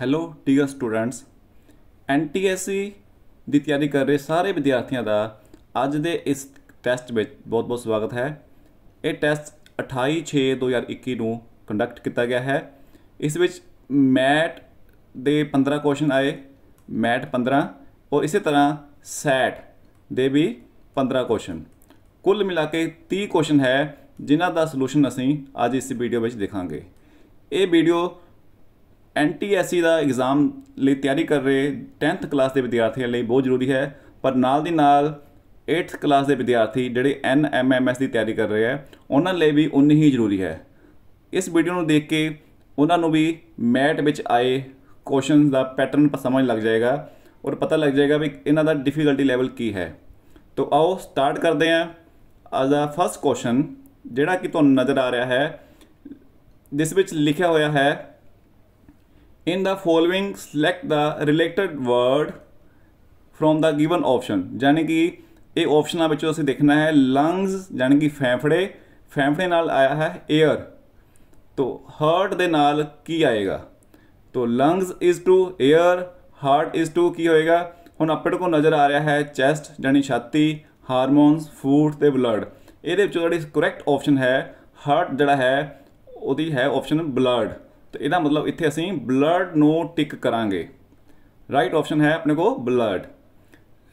Hello dear students NTSC ਦੀ ਤਿਆਰੀ ਕਰ ਰਹੇ ਸਾਰੇ ਵਿਦਿਆਰਥੀਆਂ ਦਾ ਅੱਜ ਦੇ ਇਸ ਟੈਸਟ ਵਿੱਚ ਬਹੁਤ-ਬਹੁਤ ਸਵਾਗਤ ਹੈ। ਇਹ ਟੈਸਟ 28/6/2021 ਨੂੰ ਕੰਡਕਟ ਕੀਤਾ ਗਿਆ ਹੈ। ਇਸ ਵਿੱਚ ਮੈਟ ਦੇ 15 ਕੁਐਸਚਨ ਆਏ ਮੈਟ 15 ਔਰ ਇਸੇ ਤਰ੍ਹਾਂ ਸੈਟ ਦੇ ਵੀ 15 ਕੁਐਸਚਨ ਕੁੱਲ ਮਿਲਾ ਕੇ 30 ਕੁਐਸਚਨ ਹੈ, ਜਿਨ੍ਹਾਂ ਦਾ ਸੋਲੂਸ਼ਨ ਅਸੀਂ ਅੱਜ ਇਸ ਵੀਡੀਓ ਵਿੱਚ ਦੇਖਾਂਗੇ। ਇਹ ਵੀਡੀਓ ਐਨਟੀਐਸਸੀ ਦਾ ਐਗਜ਼ਾਮ ਲਈ ਤਿਆਰੀ ਕਰ ਰਹੇ 10th ਕਲਾਸ ਦੇ ਵਿਦਿਆਰਥੀਆਂ ਲਈ ਬਹੁਤ ਜ਼ਰੂਰੀ ਹੈ, ਪਰ ਨਾਲ ਦੀ ਨਾਲ 8th ਕਲਾਸ ਦੇ ਵਿਦਿਆਰਥੀ ਜਿਹੜੇ ਐਨਐਮਐਮਐਸ ਦੀ ਤਿਆਰੀ ਕਰ ਰਹੇ ਹੈ, ਉਹਨਾਂ ਲਈ ਵੀ ਉਨੀ ਹੀ ਜ਼ਰੂਰੀ ਹੈ। ਇਸ ਵੀਡੀਓ ਨੂੰ ਦੇਖ ਕੇ ਉਹਨਾਂ ਨੂੰ ਵੀ ਮੈਟ ਵਿੱਚ ਆਏ ਕੁਐਸਚਨਸ ਦਾ ਪੈਟਰਨ ਸਮਝ ਲੱਗ ਜਾਏਗਾ ਔਰ ਪਤਾ ਲੱਗ ਜਾਏਗਾ ਵੀ ਇਹਨਾਂ ਦਾ ਡਿਫਿਕਲਟੀ ਲੈਵਲ ਕੀ ਹੈ। ਤੋ ਆਓ ਸਟਾਰਟ ਕਰਦੇ ਹਾਂ। ਅੱਜ ਦਾ ਫਸਟ ਕੁਐਸਚਨ ਜਿਹੜਾ ਕਿ ਤੁਹਾਨੂੰ ਨਜ਼ਰ ਆ ਰਿਹਾ ਹੈ, ਜਿਸ ਵਿੱਚ ਲਿਖਿਆ ਹੋਇਆ ਹੈ in the following, select the related word from the given option. ਯਾਨੀ ਕਿ ਇਹ ਆਪਸ਼ਨਾਂ ਵਿੱਚੋਂ ਅਸੀਂ ਦੇਖਣਾ ਹੈ ਲੰਗਸ ਯਾਨੀ ਕਿ ਫੇਫੜੇ ਫੇਫੜੇ ਨਾਲ ਆਇਆ ਹੈ 에ਅਰ ਤੋ ਹਾਰਟ ਦੇ ਨਾਲ ਕੀ ਆਏਗਾ? ਤੋ lungs is to air heart is to ਕੀ ਹੋਏਗਾ? ਹੁਣ ਆਪਣੇ ਕੋਲ ਨਜ਼ਰ ਆ ਰਿਹਾ ਹੈ ਚੈਸਟ ਯਾਨੀ ਛਾਤੀ ਹਾਰਮੋਨਸ ਫੂਡ ਤੇ ਬਲੱਡ ਇਹਦੇ ਵਿੱਚੋਂ ਜਿਹੜੀ ਕਰੈਕਟ ਆਪਸ਼ਨ ਹੈ ਹਾਰਟ ਜਿਹੜਾ ਹੈ, ਉਹਦੀ ਹੈ ਆਪਸ਼ਨ ਬਲੱਡ ਤੇ ਇਹਦਾ ਮਤਲਬ ਇੱਥੇ ਅਸੀਂ ਬਲੱਡ ਨੂੰ ਟਿਕ ਕਰਾਂਗੇ। ਰਾਈਟ ਆਪਸ਼ਨ ਹੈ ਆਪਣੇ ਕੋਲ ਬਲੱਡ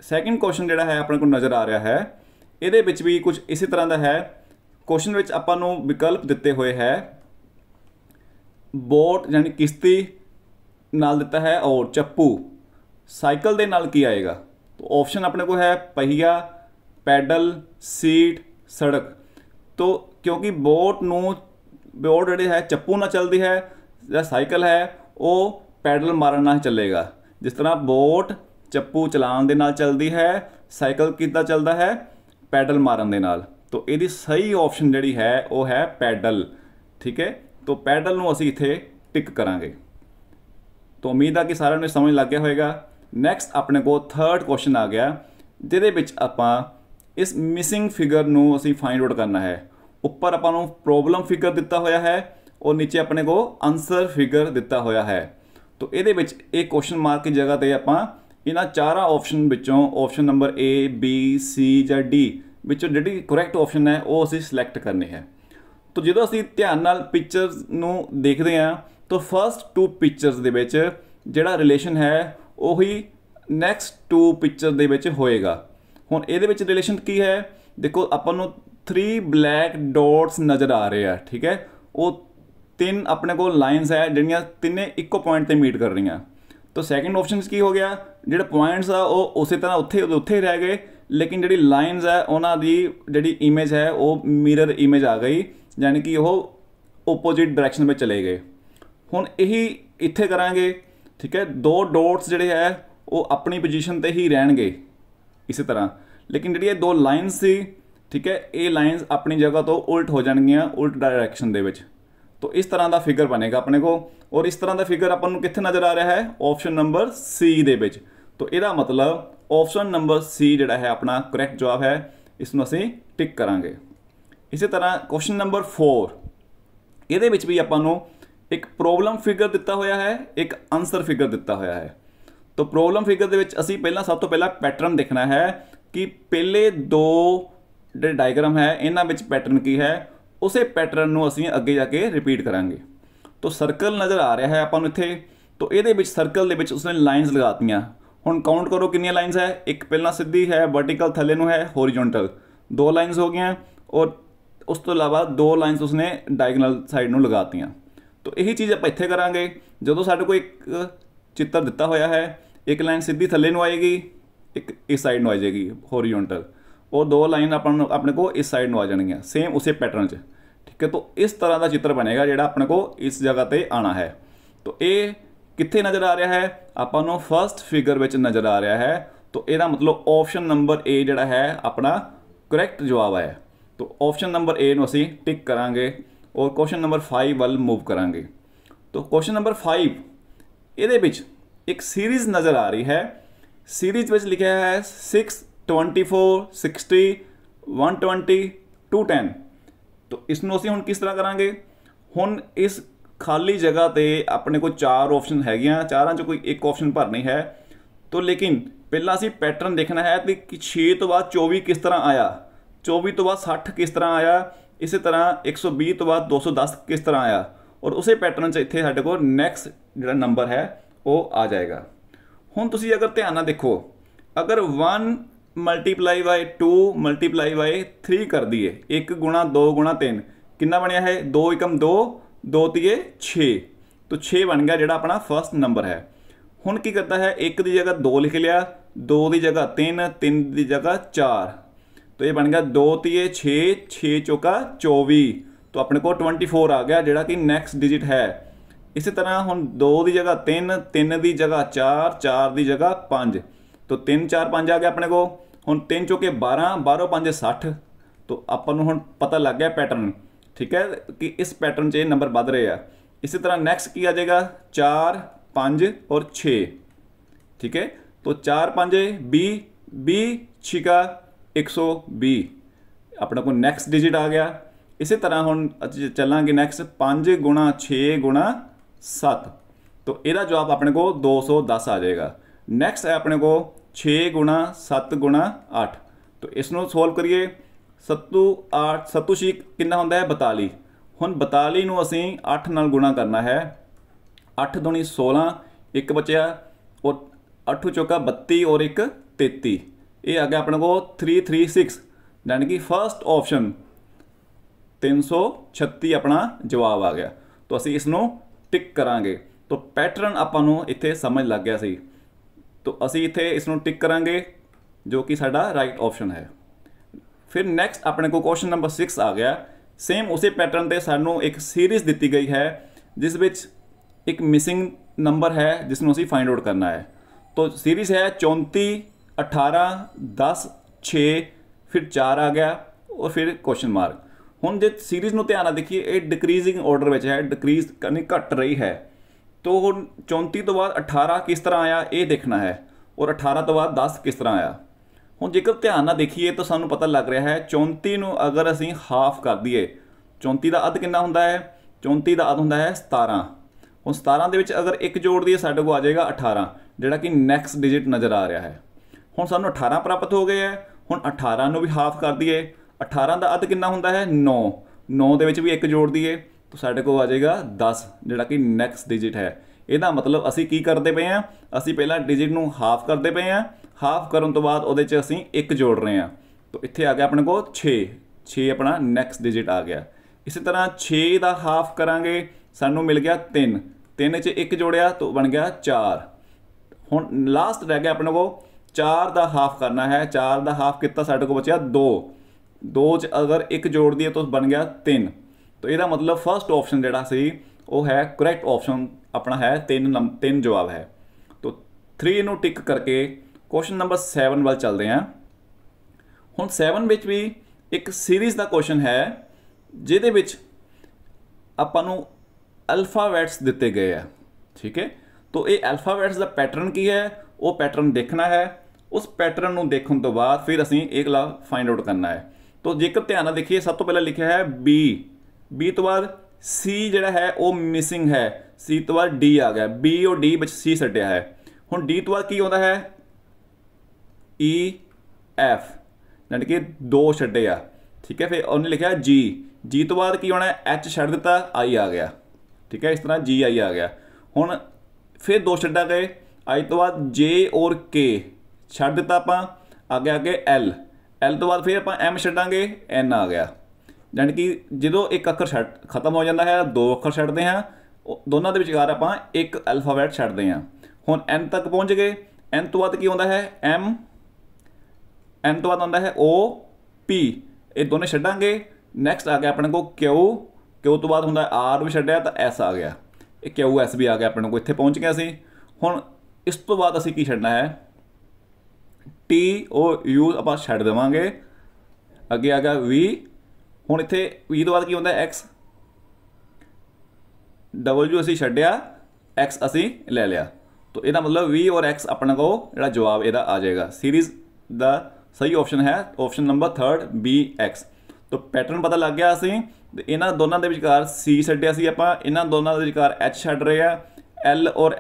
ਸੈਕਿੰਡ ਕੁਐਸਚਨ ਜਿਹੜਾ ਹੈ ਆਪਣੇ ਕੋਲ ਨਜ਼ਰ ਆ ਰਿਹਾ ਹੈ। ਇਹਦੇ ਵਿੱਚ ਵੀ ਕੁਝ ਇਸੇ ਤਰ੍ਹਾਂ ਦਾ ਹੈ। ਕੁਐਸਚਨ ਵਿੱਚ ਆਪਾਂ ਨੂੰ ਵਿਕਲਪ ਦਿੱਤੇ ਹੋਏ ਹੈ। ਬੋਟ ਯਾਨੀ ਕਿਸ਼ਤੀ ਨਾਲ ਦਿੱਤਾ ਹੈ ਔਰ ਚੱਪੂ। ਸਾਈਕਲ ਦੇ ਨਾਲ ਕੀ ਆਏਗਾ? ਤਾਂ ਆਪਸ਼ਨ ਆਪਣੇ ਕੋਲ ਹੈ ਪਹੀਆ, ਪੈਡਲ, ਸੀਟ, ਸੜਕ। ਤੋਂ ਕਿਉਂਕਿ ਬੋਟ ਨੂੰ ਬੋਟ ਜਿਹੜੇ ਹੈ, ਚੱਪੂ ਨਾਲ ਚੱਲਦੀ ਹੈ। ਜਿਹੜਾ ਸਾਈਕਲ ਹੈ, ਉਹ ਪੈਡਲ ਮਾਰਨ ਨਾਲ ਚੱਲੇਗਾ। ਜਿਸ ਤਰ੍ਹਾਂ ਬੋਟ ਚੱਪੂ ਚਲਾਉਣ ਦੇ ਨਾਲ ਚੱਲਦੀ ਹੈ, ਸਾਈਕਲ ਕਿੱਦਾਂ ਚੱਲਦਾ ਹੈ? ਪੈਡਲ ਮਾਰਨ ਦੇ ਨਾਲ। ਤੋਂ ਇਹਦੀ ਸਹੀ ਆਪਸ਼ਨ ਜਿਹੜੀ ਹੈ, ਉਹ ਹੈ ਪੈਡਲ। ਠੀਕ ਹੈ? ਤੋਂ ਪੈਡਲ ਨੂੰ ਅਸੀਂ ਇੱਥੇ ਟਿਕ ਕਰਾਂਗੇ। ਤੋਂ ਉਮੀਦ ਆ ਕਿ ਸਾਰਿਆਂ ਨੂੰ ਸਮਝ ਲੱਗ ਗਿਆ ਹੋਵੇਗਾ। ਨੈਕਸਟ ਆਪਣੇ ਕੋਲ ਥਰਡ ਕੁਐਸਚਨ ਆ ਗਿਆ, ਜਿਹਦੇ ਵਿੱਚ ਆਪਾਂ ਇਸ ਮਿਸਿੰਗ ਫਿਗਰ ਨੂੰ ਅਸੀਂ ਫਾਈਂਡ ਆਊਟ ਕਰਨਾ ਹੈ। ਉੱਪਰ ਆਪਾਂ ਨੂੰ ਪ੍ਰੋਬਲਮ ਫਿਗਰ ਦਿੱਤਾ ਹੋਇਆ ਹੈ। ਉਹ ਨੀਚੇ ਆਪਣੇ ਕੋ ਆਨਸਰ ਫਿਗਰ ਦਿੱਤਾ ਹੋਇਆ ਹੈ। ਤੋਂ ਇਹਦੇ ਵਿੱਚ ਇਹ ਕੁਐਸਚਨ ਮਾਰਕ ਦੀ ਜਗ੍ਹਾ ਤੇ ਆਪਾਂ ਇਹਨਾਂ ਚਾਰਾਂ ਆਪਸ਼ਨ ਵਿੱਚੋਂ option number A, B, C ਜਾਂ D ਵਿੱਚੋਂ ਜਿਹੜੀ ਕਰੈਕਟ ਆਪਸ਼ਨ ਹੈ, ਉਹ ਅਸੀਂ ਸਿਲੈਕਟ ਕਰਨੀ ਹੈ। ਤੋਂ ਜਦੋਂ ਅਸੀਂ ਧਿਆਨ ਨਾਲ ਪਿਕਚਰਸ ਨੂੰ ਦੇਖਦੇ ਹਾਂ, ਤਾਂ ਫਰਸਟ ਟੂ ਪਿਕਚਰਸ ਦੇ ਵਿੱਚ ਜਿਹੜਾ ਰਿਲੇਸ਼ਨ ਹੈ, ਉਹੀ ਨੈਕਸਟ ਟੂ ਪਿਕਚਰ ਦੇ ਵਿੱਚ ਹੋਏਗਾ। ਹੁਣ ਇਹਦੇ ਵਿੱਚ ਰਿਲੇਸ਼ਨ ਕੀ ਹੈ? ਦੇਖੋ, ਆਪਾਂ ਨੂੰ 3 ਬਲੈਕ ਡਾਟਸ ਨਜ਼ਰ ਆ ਰਹੇ ਆ, ਠੀਕ ਹੈ? ਉਹ ਤਿੰਨ ਆਪਣੇ ਕੋਲ ਲਾਈਨਸ ਹੈ, ਜਿਹੜੀਆਂ ਤਿੰਨੇ ਇੱਕੋ ਪੁਆਇੰਟ ਤੇ ਮੀਟ ਕਰ ਰਹੀਆਂ। ਤਾਂ ਸੈਕੰਡ ਆਪਸ਼ਨ ਕੀ ਹੋ ਗਿਆ? ਜਿਹੜੇ ਪੁਆਇੰਟਸ ਆ, ਉਹ ਉਸੇ ਤਰ੍ਹਾਂ ਉੱਥੇ ਉੱਥੇ ਰਹਿ ਗਏ, ਲੇਕਿਨ ਜਿਹੜੀ ਲਾਈਨਸ ਹੈ, ਉਹਨਾਂ ਦੀ ਜਿਹੜੀ ਇਮੇਜ ਹੈ, ਉਹ ਮਿਰਰ ਇਮੇਜ ਆ ਗਈ, ਯਾਨੀ ਕਿ ਉਹ ਆਪੋਜ਼ਿਟ ਡਾਇਰੈਕਸ਼ਨ ਵਿੱਚ ਚਲੇ ਗਏ। ਹੁਣ ਇਹੀ ਇੱਥੇ ਕਰਾਂਗੇ, ਠੀਕ ਹੈ? ਦੋ ਡੋਟਸ ਜਿਹੜੇ ਹੈ, ਉਹ ਆਪਣੀ ਪੋਜੀਸ਼ਨ ਤੇ ਹੀ ਰਹਿਣਗੇ, ਇਸੇ ਤਰ੍ਹਾਂ। ਲੇਕਿਨ ਜਿਹੜੀ ਇਹ ਦੋ ਲਾਈਨਸ ਸੀ, ਠੀਕ ਹੈ? ਇਹ ਲਾਈਨਸ ਆਪਣੀ ਜਗ੍ਹਾ ਤੋਂ ਉਲਟ ਹੋ ਜਾਣਗੀਆਂ, ਉਲਟ ਡਾਇਰੈਕਸ਼ਨ ਦੇ ਵਿੱਚ। तो इस तरह का फिगर बनेगा अपने को और इस तरह का फिगर अपन कितने नजर आ रहा है ऑप्शन नंबर सी दे विच तो यदा मतलब ऑप्शन नंबर सी जोड़ा है अपना करैक्ट जवाब है इसमें असी टिक करा इस तरह क्वेश्चन नंबर फोर ये भी अपन एक प्रॉब्लम फिगर दिता हुआ है एक आंसर फिगर दिता हुआ है तो प्रॉब्लम फिगर के असी पहला सब तो पहला पैटर्न देखना है कि पहले दो जो डायग्राम है इन्होंने पैटर्न की है ਉਸੇ ਪੈਟਰਨ ਨੂੰ ਅਸੀਂ ਅੱਗੇ ਜਾ ਕੇ ਰਿਪੀਟ ਕਰਾਂਗੇ। ਤੋਂ ਸਰਕਲ ਨਜ਼ਰ ਆ ਰਿਹਾ ਹੈ ਆਪਾਂ ਨੂੰ ਇੱਥੇ। ਤੋਂ ਇਹਦੇ ਵਿੱਚ ਸਰਕਲ ਦੇ ਵਿੱਚ ਉਸਨੇ ਲਾਈਨਸ ਲਗਾਤੀਆਂ। ਹੁਣ ਕਾਊਂਟ ਕਰੋ ਕਿੰਨੀਆਂ ਲਾਈਨਸ ਹੈ। ਇੱਕ ਪਹਿਲਾਂ ਸਿੱਧੀ ਹੈ ਵਰਟੀਕਲ ਥੱਲੇ ਨੂੰ ਹੈ ਹੋਰੀਜ਼ੋਨਟਲ ਦੋ ਲਾਈਨਸ ਹੋ ਗਈਆਂ ਔਰ ਉਸ ਤੋਂ ਇਲਾਵਾ ਦੋ ਲਾਈਨਸ ਉਸਨੇ ਡਾਇਗਨਲ ਸਾਈਡ ਨੂੰ ਲਗਾਤੀਆਂ। ਤੋਂ ਇਹੀ ਚੀਜ਼ ਆਪਾਂ ਇੱਥੇ ਕਰਾਂਗੇ। ਜਦੋਂ ਸਾਡੇ ਕੋਲ ਇੱਕ ਚਿੱਤਰ ਦਿੱਤਾ ਹੋਇਆ ਹੈ, ਇੱਕ ਲਾਈਨ ਸਿੱਧੀ ਥੱਲੇ ਨੂੰ ਆਏਗੀ, ਇੱਕ ਇਸ ਸਾਈਡ ਨੂੰ ਆ ਜਾਏਗੀ ਹੋਰੀਜ਼ੋਨਟਲ ਉਹ ਦੋ ਲਾਈਨ ਆਪਾਂ ਨੂੰ ਆਪਣੇ ਕੋ ਇਸ ਸਾਈਡ ਨੂੰ ਆ ਜਾਣਗੀਆਂ। ਸੇਮ ਉਸੇ ਪੈਟਰਨ 'ਚ। ਕਿ ਹੈ ਇਸ ਤਰ੍ਹਾਂ ਦਾ ਚਿੱਤਰ ਬਣੇਗਾ ਜਿਹੜਾ ਆਪਣੇ ਕੋ ਇਸ ਜਗ੍ਹਾ ਤੇ ਆਣਾ ਹੈ। ਤਾਂ ਇਹ ਕਿੱਥੇ ਨਜ਼ਰ ਆ ਰਿਹਾ ਹੈ? ਆਪਾਂ ਨੂੰ ਫਰਸਟ ਫਿਗਰ ਵਿੱਚ ਨਜ਼ਰ ਆ ਰਿਹਾ ਹੈ। ਤਾਂ ਇਹਦਾ ਮਤਲਬ ਆਪਸ਼ਨ ਨੰਬਰ A ਜਿਹੜਾ ਹੈ, ਆਪਣਾ ਕਰੈਕਟ ਜਵਾਬ ਹੈ। ਤਾਂ ਆਪਸ਼ਨ ਨੰਬਰ A ਨੂੰ ਅਸੀਂ ਟਿਕ ਕਰਾਂਗੇ ਔਰ ਕੁਐਸਚਨ ਨੰਬਰ 5 ਵੱਲ ਮੂਵ ਕਰਾਂਗੇ। ਤਾਂ ਕੁਐਸਚਨ ਨੰਬਰ 5 ਇਹਦੇ ਵਿੱਚ ਇੱਕ ਸੀਰੀਜ਼ ਨਜ਼ਰ ਆ ਰਹੀ ਹੈ। ਸੀਰੀਜ਼ ਵਿੱਚ ਲਿਖਿਆ ਹੈ 6 24 60 120 210 ਤਾਂ ਇਸ ਨੂੰ ਅਸੀਂ ਹੁਣ ਕਿਸ ਤਰ੍ਹਾਂ ਕਰਾਂਗੇ? ਹੁਣ ਇਸ ਖਾਲੀ ਜਗ੍ਹਾ ਤੇ ਆਪਣੇ ਕੋਲ ਚਾਰ ਆਪਸ਼ਨ ਹੈਗੀਆਂ, ਚਾਰਾਂ ਚੋਂ ਕੋਈ ਇੱਕ ਆਪਸ਼ਨ ਭਰਨੀ ਹੈ। ਤੋਂ ਲੇਕਿਨ ਪਹਿਲਾਂ ਅਸੀਂ ਪੈਟਰਨ ਦੇਖਣਾ ਹੈ ਕਿ 6 ਤੋਂ ਬਾਅਦ 24 ਕਿਸ ਤਰ੍ਹਾਂ ਆਇਆ? 24 ਤੋਂ ਬਾਅਦ 60 ਕਿਸ ਤਰ੍ਹਾਂ ਆਇਆ? ਇਸੇ ਤਰ੍ਹਾਂ 120 ਤੋਂ ਬਾਅਦ 210 ਕਿਸ ਤਰ੍ਹਾਂ ਆਇਆ? ਔਰ ਉਸੇ ਪੈਟਰਨ 'ਚ ਇੱਥੇ ਸਾਡੇ ਕੋਲ ਨੈਕਸਟ ਜਿਹੜਾ ਨੰਬਰ ਹੈ, ਉਹ ਆ ਜਾਏਗਾ। ਹੁਣ ਤੁਸੀਂ ਅਗਰ ਧਿਆਨ ਨਾਲ ਦੇਖੋ, ਅਗਰ 1 ਮਲਟੀਪਲਾਈ ਬਾਈ 2 ਮਲਟੀਪਲਾਈ ਬਾਈ 3 ਕਰ ਦਈਏ 1 ਗੁਣਾ 2 ਗੁਣਾ 3 ਕਿੰਨਾ ਬਣਿਆ ਹੈ 2 ਇਕਮ 2 2 ਤੀਏ 6 ਤੋਂ 6 ਬਣ ਗਿਆ ਜਿਹੜਾ ਆਪਣਾ ਫਰਸਟ ਨੰਬਰ ਹੈ ਹੁਣ ਕੀ ਕਰਦਾ ਹੈ 1 ਦੀ ਜਗ੍ਹਾ 2 ਲਿਖ ਲਿਆ 2 ਦੀ ਜਗ੍ਹਾ 3 3 ਦੀ ਜਗ੍ਹਾ 4 तो ये बन गया दो तीये छः छः चौका चौबी तो अपने को 24 आ गया ਜਿਹੜਾ ਕਿ ਨੈਕਸਟ ਡਿਜਿਟ ਹੈ ਇਸੇ ਤਰ੍ਹਾਂ ਹੁਣ 2 ਦੀ ਜਗ੍ਹਾ 3 3 ਦੀ ਜਗ੍ਹਾ 4 4 ਦੀ ਜਗ੍ਹਾ 5 तो 3 4 5 ਆ ਗਿਆ ਆਪਣੇ ਕੋ ਹੁਣ 3 ਚੌਕੇ 12 12 5 60 तो ਆਪਾਂ ਨੂੰ ਹੁਣ ਪਤਾ ਲੱਗ ਗਿਆ ਪੈਟਰਨ ਠੀਕ ਹੈ ਕਿ ਇਸ ਪੈਟਰਨ 'ਚ ਇਹ ਨੰਬਰ ਵੱਧ ਰਹੇ ਆ ਇਸੇ ਤਰ੍ਹਾਂ ਨੈਕਸਟ ਕੀ ਆ ਜਾਏਗਾ 4 5 और 6 ठीक है तो 4 5 20 20 ਛਿਕਾ 120 ਆਪਣਾ ਕੋਲ ਨੈਕਸਟ ਡਿਜਿਟ ਆ ਗਿਆ ਇਸੇ ਤਰ੍ਹਾਂ ਹੁਣ ਅਸੀਂ ਚੱਲਾਂਗੇ ਨੈਕਸਟ 5 ਗੁਣਾ 6 ਗੁਣਾ 7 तो ਇਹਦਾ ਜਵਾਬ ਆਪਣੇ ਕੋਲ 210 ਆ ਜਾਏਗਾ ਨੈਕਸਟ ਹੈ ਆਪਣੇ ਕੋਲ 6 ਗੁਣਾ 7 ਗੁਣਾ 8 तो ਇਸ ਨੂੰ ਸੋਲਵ ਕਰੀਏ। 7 8 7 ਛੇ ਕਿੰਨਾ ਹੁੰਦਾ ਹੈ? 42 ਹੁਣ 42 ਨੂੰ ਅਸੀਂ 8 ਨਾਲ ਗੁਣਾ ਕਰਨਾ ਹੈ। 8 ਦੁਣੀ 16 ਇੱਕ ਬਚਿਆ। ਔਰ 8 ਚੌਕਾ 32 ਔਰ ਇੱਕ 33 ਇਹ ਆ ਗਿਆ ਆਪਣੇ ਕੋਲ 336 ਯਾਨੀ ਕਿ ਫਰਸਟ ਆਪਸ਼ਨ 336 ਆਪਣਾ ਜਵਾਬ ਆ ਗਿਆ। ਤਾਂ ਅਸੀਂ ਇਸ ਨੂੰ ਟਿਕ ਕਰਾਂਗੇ। ਤਾਂ ਪੈਟਰਨ ਆਪਾਂ ਨੂੰ ਇੱਥੇ ਸਮਝ ਲੱਗ ਗਿਆ ਸੀ। ਤਾਂ ਅਸੀਂ ਇੱਥੇ ਇਸ ਨੂੰ ਟਿਕ ਕਰਾਂਗੇ, ਜੋ ਕਿ ਸਾਡਾ ਰਾਈਟ ਆਪਸ਼ਨ ਹੈ। ਫਿਰ ਨੈਕਸਟ ਆਪਣੇ ਕੋਲ ਕੁਐਸਚਨ ਨੰਬਰ 6 ਆ ਗਿਆ। ਸੇਮ ਉਸੇ ਪੈਟਰਨ ਤੇ ਸਾਨੂੰ ਇੱਕ ਸੀਰੀਜ਼ ਦਿੱਤੀ ਗਈ ਹੈ, ਜਿਸ ਵਿੱਚ ਇੱਕ ਮਿਸਿੰਗ ਨੰਬਰ ਹੈ ਜਿਸ ਨੂੰ ਅਸੀਂ ਫਾਈਂਡ ਆਊਟ ਕਰਨਾ ਹੈ। ਤਾਂ ਸੀਰੀਜ਼ ਹੈ 34 18 10 6 ਫਿਰ 4 ਆ ਗਿਆ, ਔਰ ਫਿਰ ਕੁਐਸਚਨ ਮਾਰਕ ਹੁਣ ਜੇ ਸੀਰੀਜ਼ ਨੂੰ ਧਿਆਨ ਨਾਲ ਦੇਖੀਏ, ਇਹ ਡਿਕਰੀਜ਼ਿੰਗ ਆਰਡਰ ਵਿੱਚ ਹੈ ਡਿਕਰੀਜ਼ ਕਰਨੀ ਘਟ ਰਹੀ ਹੈ। ਤੋਂ ਹੁਣ 34 ਤੋਂ ਬਾਅਦ 18 ਕਿਸ ਤਰ੍ਹਾਂ ਆਇਆ, ਇਹ ਦੇਖਣਾ ਹੈ। ਔਰ 18 ਤੋਂ ਬਾਅਦ 10 ਕਿਸ ਤਰ੍ਹਾਂ ਆਇਆ। ਹੁਣ ਜੇਕਰ ਧਿਆਨ ਨਾਲ ਦੇਖੀਏ ਤਾਂ ਸਾਨੂੰ ਪਤਾ ਲੱਗ ਰਿਹਾ ਹੈ 34 ਨੂੰ ਅਗਰ ਅਸੀਂ ਹਾਫ ਕਰ ਦਈਏ 34 ਦਾ ਅੱਧ ਕਿੰਨਾ ਹੁੰਦਾ ਹੈ? 34 ਦਾ ਅੱਧ ਹੁੰਦਾ ਹੈ 17 ਹੁਣ 17 ਦੇ ਵਿੱਚ ਅਗਰ ਇੱਕ ਜੋੜ ਦਈਏ, ਸਾਡੇ ਕੋਲ ਆ ਜਾਏਗਾ 18 ਜਿਹੜਾ ਕਿ ਨੈਕਸਟ ਡਿਜਿਟ ਨਜ਼ਰ ਆ ਰਿਹਾ ਹੈ। ਹੁਣ ਸਾਨੂੰ 18 ਪ੍ਰਾਪਤ ਹੋ ਗਏ ਹੈ, ਹੁਣ 18 ਨੂੰ ਵੀ ਹਾਫ ਕਰ ਦਈਏ। 18 ਦਾ ਅੱਧ ਕਿੰਨਾ ਹੁੰਦਾ ਹੈ? 9 9 ਦੇ ਵਿੱਚ ਵੀ ਇੱਕ ਜੋੜ ਦਈਏ। ਸਾਡੇ ਕੋਲ ਆ ਜਾਏਗਾ 10 ਜਿਹੜਾ ਕਿ ਨੈਕਸਟ ਡਿਜਿਟ ਹੈ। ਇਹਦਾ ਮਤਲਬ ਅਸੀਂ ਕੀ ਕਰਦੇ ਪਏ ਆ ਅਸੀਂ ਪਹਿਲਾਂ ਡਿਜਿਟ ਨੂੰ ਹਾਫ ਕਰਦੇ ਪਏ ਆ ਹਾਫ ਕਰਨ ਤੋਂ ਬਾਅਦ ਉਹਦੇ 'ਚ ਅਸੀਂ ਇੱਕ ਜੋੜ ਰਹੇ ਆ ਤਾਂ ਇੱਥੇ ਆ ਗਿਆ ਆਪਣੇ ਕੋਲ 6 6 ਆਪਣਾ ਨੈਕਸਟ ਡਿਜਿਟ ਆ ਗਿਆ। ਇਸੇ ਤਰ੍ਹਾਂ 6 ਦਾ ਹਾਫ ਕਰਾਂਗੇ, ਸਾਨੂੰ ਮਿਲ ਗਿਆ 3 3 'ਚ ਇੱਕ ਜੋੜਿਆ ਤਾਂ ਬਣ ਗਿਆ 4 ਹੁਣ ਲਾਸਟ ਰਹਿ ਗਿਆ ਆਪਣੇ ਕੋਲ 4 ਦਾ ਹਾਫ ਕਰਨਾ ਹੈ। 4 ਦਾ ਹਾਫ ਕੀਤਾ ਸਾਡੇ ਕੋਲ ਬਚਿਆ 2 2 ਚ ਅਗਰ ਇੱਕ ਜੋੜ ਦਈਏ ਤਾਂ ਬਣ ਗਿਆ 3 ਤਾਂ ਇਹਦਾ ਮਤਲਬ ਫਰਸਟ ਆਪਸ਼ਨ ਜਿਹੜਾ ਸੀ, ਉਹ ਹੈ ਕਰੈਕਟ ਆਪਸ਼ਨ ਆਪਣਾ ਹੈ 3 3 ਜਵਾਬ ਹੈ। ਤਾਂ 3 ਨੂੰ ਟਿਕ ਕਰਕੇ ਕੁਐਸਚਨ ਨੰਬਰ 7 ਵੱਲ ਚੱਲਦੇ ਹਾਂ। ਹੁਣ 7 ਵਿੱਚ ਵੀ ਇੱਕ ਸੀਰੀਜ਼ ਦਾ ਕੁਐਸਚਨ ਹੈ, ਜਿਹਦੇ ਵਿੱਚ ਆਪਾਂ ਨੂੰ ਅਲਫਾਬੈਟਸ ਦਿੱਤੇ ਗਏ ਆ, ਠੀਕ ਹੈ? ਤਾਂ ਇਹ ਅਲਫਾਬੈਟਸ ਦਾ ਪੈਟਰਨ ਕੀ ਹੈ? ਉਹ ਪੈਟਰਨ ਦੇਖਣਾ ਹੈ। ਉਸ ਪੈਟਰਨ ਨੂੰ ਦੇਖਣ ਤੋਂ ਬਾਅਦ ਫਿਰ ਅਸੀਂ ਇਹ ਲਾ ਫਾਈਂਡ ਆਊਟ ਕਰਨਾ ਹੈ। ਤਾਂ ਜੇਕਰ ਧਿਆਨ ਨਾਲ ਦੇਖੀਏ, ਸਭ ਤੋਂ ਪਹਿਲਾਂ ਲਿਖਿਆ ਹੈ ਬੀ ਬੀ ਤੋਂ ਬਾਅਦ ਸੀ ਜਿਹੜਾ ਹੈ, ਉਹ ਮਿਸਿੰਗ ਹੈ। ਸੀ ਤੋਂ ਬਾਅਦ ਡੀ ਆ ਗਿਆ। ਬੀ ਔਰ ਡੀ ਵਿੱਚ ਸੀ ਛੱਡਿਆ ਹੈ। ਹੁਣ ਡੀ ਤੋਂ ਬਾਅਦ ਕੀ ਆਉਂਦਾ ਹੈ? ਈ F ਯਾਨੀ ਕਿ ਦੋ ਛੱਡੇ ਆ। ਠੀਕ ਹੈ, ਫਿਰ ਉਹਨੇ ਲਿਖਿਆ ਜੀ ਜੀ ਤੋਂ ਬਾਅਦ ਕੀ ਆਉਣਾ ਹੈ? ਛੱਡ ਦਿੱਤਾ ਆਈ ਆ ਗਿਆ। ਠੀਕ ਹੈ, ਇਸ ਤਰ੍ਹਾਂ ਜੀ ਆਈ ਆ ਗਿਆ। ਹੁਣ ਫਿਰ ਦੋ ਛੱਡਾ ਗਏ। I ਤੋਂ ਬਾਅਦ ਜੇ ਔਰ ਕੇ ਛੱਡ ਦਿੱਤਾ ਆਪਾਂ। ਅੱਗੇ ਅੱਗੇ L L ਤੋਂ ਬਾਅਦ ਫਿਰ ਆਪਾਂ M ਛੱਡਾਂਗੇ। N ਆ ਗਿਆ। ਯਾਨੀ ਕਿ ਜਦੋਂ ਇੱਕ ਅੱਖਰ ਛੱਡ, ਖਤਮ ਹੋ ਜਾਂਦਾ ਹੈ, ਦੋ ਅੱਖਰ ਛੱਡਦੇ ਹਾਂ ਦੋਨਾਂ ਦੇ ਵਿਚਕਾਰ ਆਪਾਂ ਇੱਕ ਅਲਫਾਬੈਟ ਛੱਡਦੇ ਹਾਂ। ਹੁਣ N ਤੱਕ ਪਹੁੰਚ ਗਏ। N ਤੋਂ ਬਾਅਦ ਕੀ ਹੁੰਦਾ ਹੈ? M, N ਤੋਂ ਬਾਅਦ ਆਉਂਦਾ ਹੈ O, P ਇਹ ਦੋਨੇ ਛੱਡਾਂਗੇ। ਨੈਕਸਟ ਆ ਗਿਆ ਆਪਣੇ ਕੋਲ Q Q ਤੋਂ ਬਾਅਦ ਹੁੰਦਾ R ਵੀ ਛੱਡਿਆ ਤਾਂ S ਆ ਗਿਆ। ਇਹ Q, S ਵੀ ਆ ਗਿਆ ਆਪਣੇ ਕੋਲ। ਇੱਥੇ ਪਹੁੰਚ ਗਿਆ ਸੀ। ਹੁਣ ਇਸ ਤੋਂ ਬਾਅਦ ਅਸੀਂ ਕੀ ਛੱਡਣਾ ਹੈ? T, O, U ਆਪਾਂ ਛੱਡ ਦੇਵਾਂਗੇ। ਅੱਗੇ ਆ ਗਿਆ V ਹੁਣ ਇੱਥੇ V ਤੋਂ ਬਾਅਦ ਕੀ ਹੁੰਦਾ? X W ਅਸੀਂ ਛੱਡਿਆ, X ਅਸੀਂ ਲੈ ਲਿਆ। ਤਾਂ ਇਹਦਾ ਮਤਲਬ V ਔਰ X ਆਪਣਾ ਕੋ ਜਿਹੜਾ ਜਵਾਬ ਇਹਦਾ ਆ ਜਾਏਗਾ। ਸੀਰੀਜ਼ ਦਾ ਸਹੀ ਆਪਸ਼ਨ ਹੈ ਆਪਸ਼ਨ ਨੰਬਰ 3 B X ਤਾਂ ਪੈਟਰਨ ਪਤਾ ਲੱਗ ਗਿਆ ਅਸੀਂ, ਤੇ ਇਹਨਾਂ ਦੋਨਾਂ ਦੇ ਵਿਚਕਾਰ C ਛੱਡਿਆ ਸੀ ਆਪਾਂ। ਇਹਨਾਂ ਦੋਨਾਂ ਦੇ ਵਿਚਕਾਰ H ਛੱਡ ਰਹੇ ਆ। L ਔਰ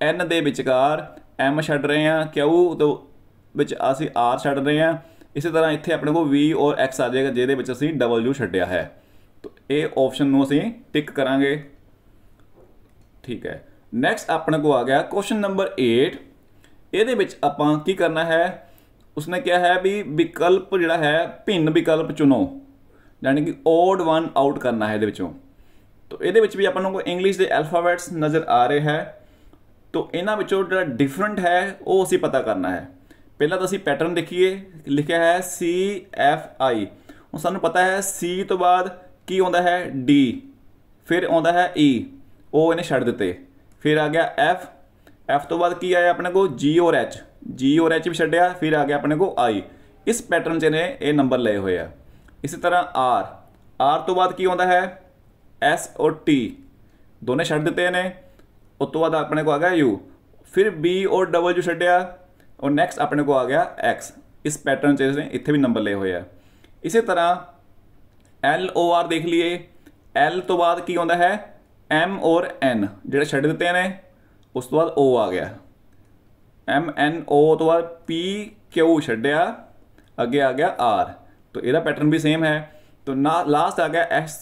N ਦੇ ਵਿਚਕਾਰ M ਛੱਡ ਰਹੇ ਆ। Q ਤੋਂ ਵਿੱਚ ਅਸੀਂ R ਛੱਡ ਰਹੇ ਆ। ਇਸੇ ਤਰ੍ਹਾਂ ਇੱਥੇ ਆਪਣੇ ਕੋਲ V ਔਰ X ਆ ਜਾਏਗਾ, ਜਿਹਦੇ ਵਿੱਚ ਅਸੀਂ W ਛੱਡਿਆ ਹੈ। ਤਾਂ ਇਹ ਆਪਸ਼ਨ ਨੂੰ ਅਸੀਂ ਟਿਕ ਕਰਾਂਗੇ। ਠੀਕ ਹੈ। ਨੈਕਸਟ ਆਪਣੇ ਕੋਲ ਆ ਗਿਆ ਕੁਐਸਚਨ ਨੰਬਰ 8 ਇਹਦੇ ਵਿੱਚ ਆਪਾਂ ਕੀ ਕਰਨਾ ਹੈ? ਉਸਨੇ ਕਿਹਾ ਹੈ ਵੀ ਵਿਕਲਪ ਜਿਹੜਾ ਹੈ, ਭਿੰਨ ਵਿਕਲਪ ਚੁਣੋ। ਯਾਨੀ ਕਿ ਓਡ ਵਨ ਆਊਟ ਕਰਨਾ ਹੈ ਇਹਦੇ ਵਿੱਚੋਂ। ਤਾਂ ਇਹਦੇ ਵਿੱਚ ਵੀ ਆਪਾਂ ਨੂੰ ਇੰਗਲਿਸ਼ ਦੇ ਅਲਫਾਬੈਟਸ ਨਜ਼ਰ ਆ ਰਹੇ ਹੈ। ਤਾਂ ਇਹਨਾਂ ਵਿੱਚੋਂ ਜਿਹੜਾ ਡਿਫਰੈਂਟ ਹੈ, ਉਹ ਅਸੀਂ ਪਤਾ ਕਰਨਾ ਹੈ। ਪਹਿਲਾਂ ਤਾਂ ਅਸੀਂ ਪੈਟਰਨ ਦੇਖੀਏ, ਲਿਖਿਆ ਹੈ ਸੀ F ਆਈ ਹੁਣ ਸਾਨੂੰ ਪਤਾ ਹੈ ਸੀ ਤੋਂ ਬਾਅਦ ਕੀ ਆਉਂਦਾ ਹੈ ਡੀ ਫਿਰ ਆਉਂਦਾ ਹੈ ਈ ਉਹ ਇਹਨੇ ਛੱਡ ਦਿੱਤੇ। ਫਿਰ ਆ ਗਿਆ F F ਤੋਂ ਬਾਅਦ ਕੀ ਆਇਆ ਆਪਣੇ ਕੋਲ? ਜੀ ਔਰ H ਜੀ ਔਰ H ਵੀ ਛੱਡਿਆ, ਫਿਰ ਆ ਗਿਆ ਆਪਣੇ ਕੋਲ ਆਈ ਇਸ ਪੈਟਰਨ 'ਚ ਨੇ ਇਹ ਨੰਬਰ ਲਏ ਹੋਏ ਆ। ਇਸੇ ਤਰ੍ਹਾਂ ਆਰ ਆਰ ਤੋਂ ਬਾਅਦ ਕੀ ਆਉਂਦਾ ਹੈ? S ਔਰ ਟੀ ਦੋਨੇ ਛੱਡ ਦਿੱਤੇ ਨੇ ਉਸ ਤੋਂ ਬਾਅਦ ਆਪਣੇ ਕੋ ਆ ਗਿਆ ਯੂ ਫਿਰ B ਔਰ ਯੂ ਛੱਡਿਆ। ਔਰ ਨੈਕਸਟ ਆਪਣੇ ਕੋ ਆ ਗਿਆ X ਇਸ ਪੈਟਰਨ 'ਚ ਇਸਨੇ ਇੱਥੇ ਵੀ ਨੰਬਰ ਲਏ ਹੋਏ ਆ ਇਸੇ ਤਰ੍ਹਾਂ L O R ਦੇਖ ਲਈਏ L ਤੋਂ ਬਾਅਦ ਕੀ ਆਉਂਦਾ ਹੈ M ਔਰ N ਜਿਹੜੇ ਛੱਡ ਦਿੱਤੇ ਨੇ ਉਸ ਤੋਂ ਬਾਅਦ O ਆ ਗਿਆ M, N, O ਤੋਂ ਬਾਅਦ P Q ਛੱਡਿਆ ਅੱਗੇ ਆ ਗਿਆ R ਤਾਂ ਇਹਦਾ ਪੈਟਰਨ ਵੀ ਸੇਮ ਹੈ ਤਾਂ ਨਾ ਲਾਸਟ ਆ ਗਿਆ S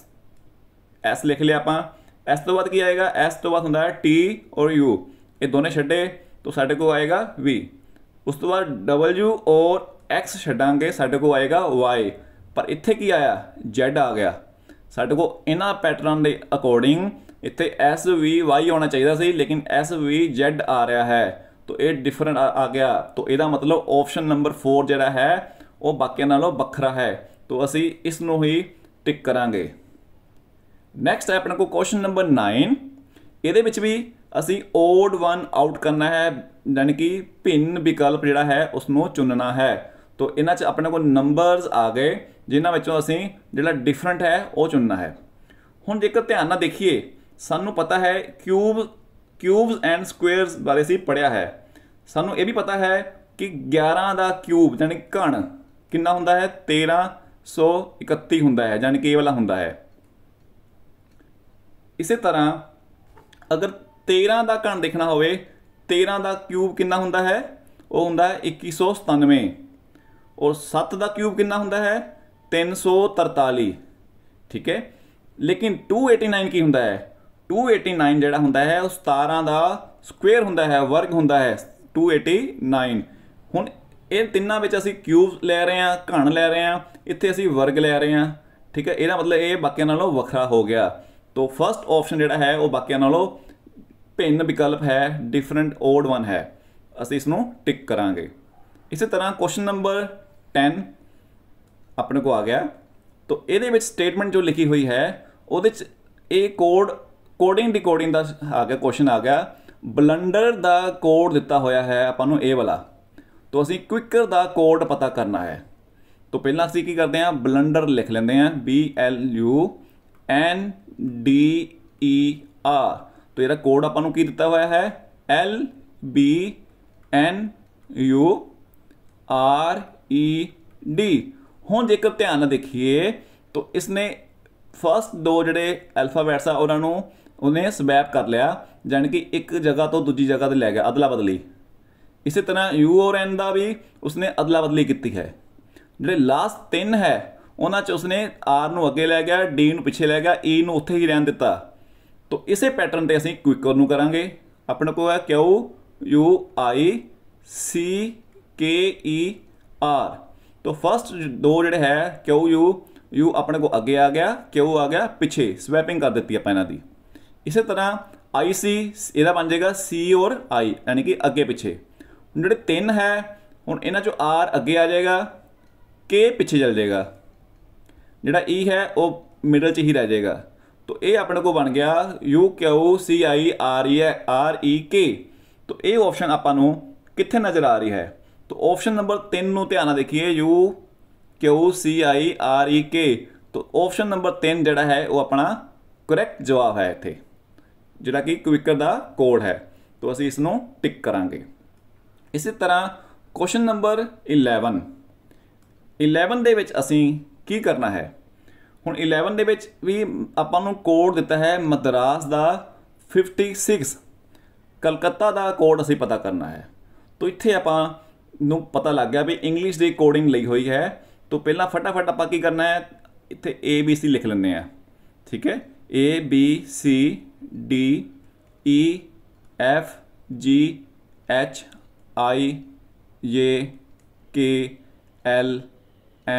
S ਲਿਖ ਲਿਆ ਆਪਾਂ S ਤੋਂ ਬਾਅਦ ਕੀ ਆਏਗਾ S ਤੋਂ ਬਾਅਦ ਹੁੰਦਾ ਹੈ T ਔਰ U ਇਹ ਦੋਨੇ ਛੱਡੇ ਤਾਂ ਸਾਡੇ ਕੋਲ ਆਏਗਾ V ਉਸ ਤੋਂ ਬਾਅਦ W ਔਰ X ਛੱਡਾਂਗੇ, ਸਾਡੇ ਕੋਲ ਆਏਗਾ Y ਪਰ ਇੱਥੇ ਕੀ ਆਇਆ? Z ਆ ਗਿਆ। ਸਾਡੇ ਕੋਲ ਇਹਨਾਂ ਪੈਟਰਨ ਦੇ ਅਕੋਰਡਿੰਗ ਇੱਥੇ S V Y ਆਉਣਾ ਚਾਹੀਦਾ ਸੀ, ਲੇਕਿਨ S V Z ਆ ਰਿਹਾ ਹੈ। ਤਾਂ ਇਹ ਡਿਫਰੈਂਟ ਆ ਗਿਆ। ਤਾਂ ਇਹਦਾ ਮਤਲਬ ਆਪਸ਼ਨ ਨੰਬਰ 4 ਜਿਹੜਾ ਹੈ, ਉਹ ਬਾਕੀਆਂ ਨਾਲੋਂ ਵੱਖਰਾ ਹੈ। ਤਾਂ ਅਸੀਂ ਇਸ ਨੂੰ ਹੀ ਟਿਕ ਕਰਾਂਗੇ। ਨੈਕਸਟ ਹੈ ਆਪਣੇ ਕੋਲ ਕੁਐਸਚਨ ਨੰਬਰ 9 ਇਹਦੇ ਵਿੱਚ ਵੀ ਅਸੀਂ ਓਡ ਵਨ ਆਊਟ ਕਰਨਾ ਹੈ, ਯਾਨੀ ਕਿ ਭਿੰਨ ਵਿਕਲਪ ਜਿਹੜਾ ਹੈ ਉਸ ਨੂੰ ਚੁਣਨਾ ਹੈ। ਤਾਂ ਇਹਨਾਂ 'ਚ ਆਪਣੇ ਕੋਲ ਨੰਬਰਸ ਆ ਗਏ, ਜਿਨ੍ਹਾਂ ਵਿੱਚੋਂ ਅਸੀਂ ਜਿਹੜਾ ਡਿਫਰੈਂਟ ਹੈ, ਉਹ ਚੁਣਨਾ ਹੈ। ਹੁਣ ਜੇਕਰ ਧਿਆਨ ਨਾਲ ਦੇਖੀਏ, ਸਾਨੂੰ ਪਤਾ ਹੈ ਕਿਊਬ ਕਿਊਬਸ ਐਂਡ ਸਕੁਅਰਸ ਬਾਰੇ ਅਸੀਂ ਪੜਿਆ ਹੈ। ਸਾਨੂੰ ਇਹ ਵੀ ਪਤਾ ਹੈ ਕਿ 11 ਦਾ ਕਿਊਬ ਯਾਨੀ ਘਣ, ਕਿੰਨਾ ਹੁੰਦਾ ਹੈ? 1331 ਹੁੰਦਾ ਹੈ, ਯਾਨੀ ਕਿ ਇਹ ਵਾਲਾ ਹੁੰਦਾ ਹੈ। ਇਸੇ ਤਰ੍ਹਾਂ ਅਗਰ 13 ਦਾ ਘਣ ਦੇਖਣਾ ਹੋਵੇ 13 ਦਾ ਕਿਊਬ ਕਿੰਨਾ ਹੁੰਦਾ ਹੈ? ਉਹ ਹੁੰਦਾ ਹੈ 2197 ਔਰ 7 ਦਾ ਕਿਊਬ ਕਿੰਨਾ ਹੁੰਦਾ ਹੈ? 343 ਠੀਕ ਹੈ? ਲੇਕਿਨ 289 ਕੀ ਹੁੰਦਾ ਹੈ? 289 ਜਿਹੜਾ ਹੁੰਦਾ ਹੈ, ਉਹ 17 ਦਾ ਸਕੁਅਰ ਹੁੰਦਾ ਹੈ, ਵਰਗ ਹੁੰਦਾ ਹੈ 289 ਹੁਣ ਇਹ ਤਿੰਨਾਂ ਵਿੱਚ ਅਸੀਂ ਕਿਊਬ ਲੈ ਰਹੇ ਹਾਂ, ਘਣ ਲੈ ਰਹੇ ਹਾਂ, ਇੱਥੇ ਅਸੀਂ ਵਰਗ ਲੈ ਰਹੇ ਹਾਂ। ਠੀਕ ਹੈ? ਇਹਦਾ ਮਤਲਬ ਇਹ ਬਾਕੀਆਂ ਨਾਲੋਂ ਵੱਖਰਾ ਹੋ ਗਿਆ। ਤੋਂ ਫਰਸਟ ਆਪਸ਼ਨ ਜਿਹੜਾ ਹੈ, ਉਹ ਬਾਕੀਆਂ ਨਾਲੋਂ ਭਿੰਨ ਵਿਕਲਪ ਹੈ ਡਿਫਰੈਂਟ ਓਡ ਵਨ ਹੈ। ਅਸੀਂ ਇਸ ਨੂੰ ਟਿਕ ਕਰਾਂਗੇ। ਇਸੇ ਤਰ੍ਹਾਂ ਕੁਐਸਚਨ ਨੰਬਰ 10 ਆਪਣੇ ਕੋ ਆ ਗਿਆ। ਤੋਂ ਇਹਦੇ ਵਿੱਚ ਸਟੇਟਮੈਂਟ ਜੋ ਲਿਖੀ ਹੋਈ ਹੈ, ਉਹਦੇ ਚ ਇਹ ਕੋਡ ਕੋਡਿੰਗ ਡਿਕੋਡਿੰਗ ਦਾ ਆ ਗਿਆ ਕੁਐਸਚਨ ਆ ਗਿਆ। ਬਲੰਡਰ ਦਾ ਕੋਡ ਦਿੱਤਾ ਹੋਇਆ ਹੈ, ਆਪਾਂ ਨੂੰ ਇਹ ਵਾਲਾ। ਤੋਂ ਅਸੀਂ ਕੁਇਕਰ ਦਾ ਕੋਡ ਪਤਾ ਕਰਨਾ ਹੈ। ਤੋਂ ਪਹਿਲਾਂ ਅਸੀਂ ਕੀ ਕਰਦੇ ਹਾਂ ਬਲੰਡਰ ਲਿਖ ਲੈਂਦੇ ਹਾਂ, B L U N D E R ਤੋਂ ਇਹਦਾ ਕੋਡ ਆਪਾਂ ਨੂੰ ਕੀ ਦਿੱਤਾ ਹੋਇਆ ਹੈ? L, B, N, U, R E D ਹੁਣ ਜੇਕਰ ਧਿਆਨ ਨਾਲ ਦੇਖੀਏ, ਤਾਂ ਇਸਨੇ ਫਸਟ ਦੋ ਜਿਹੜੇ ਅਲਫਾਬੈਟਸ ਆ, ਉਹਨਾਂ ਨੂੰ ਉਹਨੇ ਸਵੈਪ ਕਰ ਲਿਆ ਜਾਨੀ ਕਿ ਇੱਕ ਜਗ੍ਹਾ ਤੋਂ ਦੂਜੀ ਜਗ੍ਹਾ ਤੇ ਲੈ ਗਿਆ, ਅਦਲਾ ਬਦਲੀ। ਇਸੇ ਤਰ੍ਹਾਂ ਯੂ ਔਰ N ਦਾ ਵੀ ਉਸਨੇ ਅਦਲਾ ਬਦਲੀ ਕੀਤੀ ਹੈ। ਜਿਹੜੇ ਲਾਸਟ ਤਿੰਨ ਹੈ, ਉਹਨਾਂ 'ਚ ਉਸਨੇ ਆਰ ਨੂੰ ਅੱਗੇ ਲੈ ਗਿਆ ਡੀ ਨੂੰ ਪਿੱਛੇ ਲੈ ਗਿਆ ਈ ਨੂੰ ਉੱਥੇ ਹੀ ਰਹਿਣ ਦਿੱਤਾ। ਤਾਂ ਇਸੇ ਪੈਟਰਨ ਤੇ ਅਸੀਂ ਕੁਇਕਰ ਨੂੰ ਕਰਾਂਗੇ। ਆਪਣੇ ਕੋਲ ਹੈ Q U I C K E R. ਤਾਂ ਫਸਟ ਦੋ ਜਿਹੜੇ ਹੈ ਕਿਊ ਯੂ? ਯੂ ਆਪਣੇ ਕੋ ਅੱਗੇ ਆ ਗਿਆ Q ਆ ਗਿਆ? ਪਿੱਛੇ ਸਵੈਪਿੰਗ ਕਰ ਦਿੱਤੀ ਆਪਾਂ ਇਹਨਾਂ ਦੀ। ਇਸੇ ਤਰ੍ਹਾਂ ਆਈ ਸੀ, ਇਹਦਾ ਬਣ ਜਾਏਗਾ ਸੀ ਔਰ ਆਈ, ਯਾਨੀ ਕਿ ਅੱਗੇ ਪਿੱਛੇ। ਜਿਹੜੇ ਤਿੰਨ ਹੈ, ਹੁਣ ਇਹਨਾਂ ਚੋਂ ਆਰ ਅੱਗੇ ਆ ਜਾਏਗਾ, ਕੇ ਪਿੱਛੇ ਚਲ ਜਾਏਗਾ। ਜਿਹੜਾ ਈ ਹੈ, ਉਹ ਮਿਡਲ 'ਚ ਹੀ ਰਹਿ ਜਾਏਗਾ। ਤਾਂ ਇਹ ਆਪਣੇ ਕੋ ਬਣ ਗਿਆ U Q C I R E R E K. ਤਾਂ ਇਹ ਆਪਸ਼ਨ ਆਪਾਂ ਨੂੰ ਕਿੱਥੇ ਨਜ਼ਰ ਆ ਰਹੀ ਹੈ? ਤਾਂ ਆਪਸ਼ਨ ਨੰਬਰ 3 ਨੂੰ ਧਿਆਨ ਨਾਲ ਦੇਖੀਏ, U Q C I R E K. ਤਾਂ ਆਪਸ਼ਨ ਨੰਬਰ 3 ਜਿਹੜਾ ਹੈ, ਉਹ ਆਪਣਾ ਕਰੈਕਟ ਜਵਾਬ ਹੈ ਇੱਥੇ। ਜਿਹੜਾ ਕਿ ਕੁਇਕਰ ਦਾ ਕੋਡ ਹੈ। ਤਾਂ ਅਸੀਂ ਇਸ ਨੂੰ ਟਿਕ ਕਰਾਂਗੇ। ਇਸੇ ਤਰ੍ਹਾਂ ਕੁਐਸਚਨ ਨੰਬਰ 11 11 ਦੇ ਵਿੱਚ ਅਸੀਂ ਕੀ ਕਰਨਾ ਹੈ? ਹੁਣ 11 ਦੇ ਵਿੱਚ ਵੀ ਆਪਾਂ ਨੂੰ ਕੋਡ ਦਿੱਤਾ ਹੈ ਮਦਰਾਸ ਦਾ 56 ਕਲਕੱਤਾ ਦਾ ਕੋਡ ਅਸੀਂ ਪਤਾ ਕਰਨਾ ਹੈ। ਤੋਂ ਇੱਥੇ ਆਪਾਂ ਨੂੰ ਪਤਾ ਲੱਗ ਗਿਆ ਵੀ ਇੰਗਲਿਸ਼ ਦੀ ਕੋਡਿੰਗ ਲਈ ਹੋਈ ਹੈ। ਤੋਂ ਪਹਿਲਾਂ ਫਟਾਫਟ ਆਪਾਂ ਕੀ ਕਰਨਾ ਹੈ? ਇੱਥੇ A, B, C ਲਿਖ ਲੈਂਦੇ ਆ ਠੀਕ ਹੈ? A, B, C, D E F, G, H, I, J, K, L,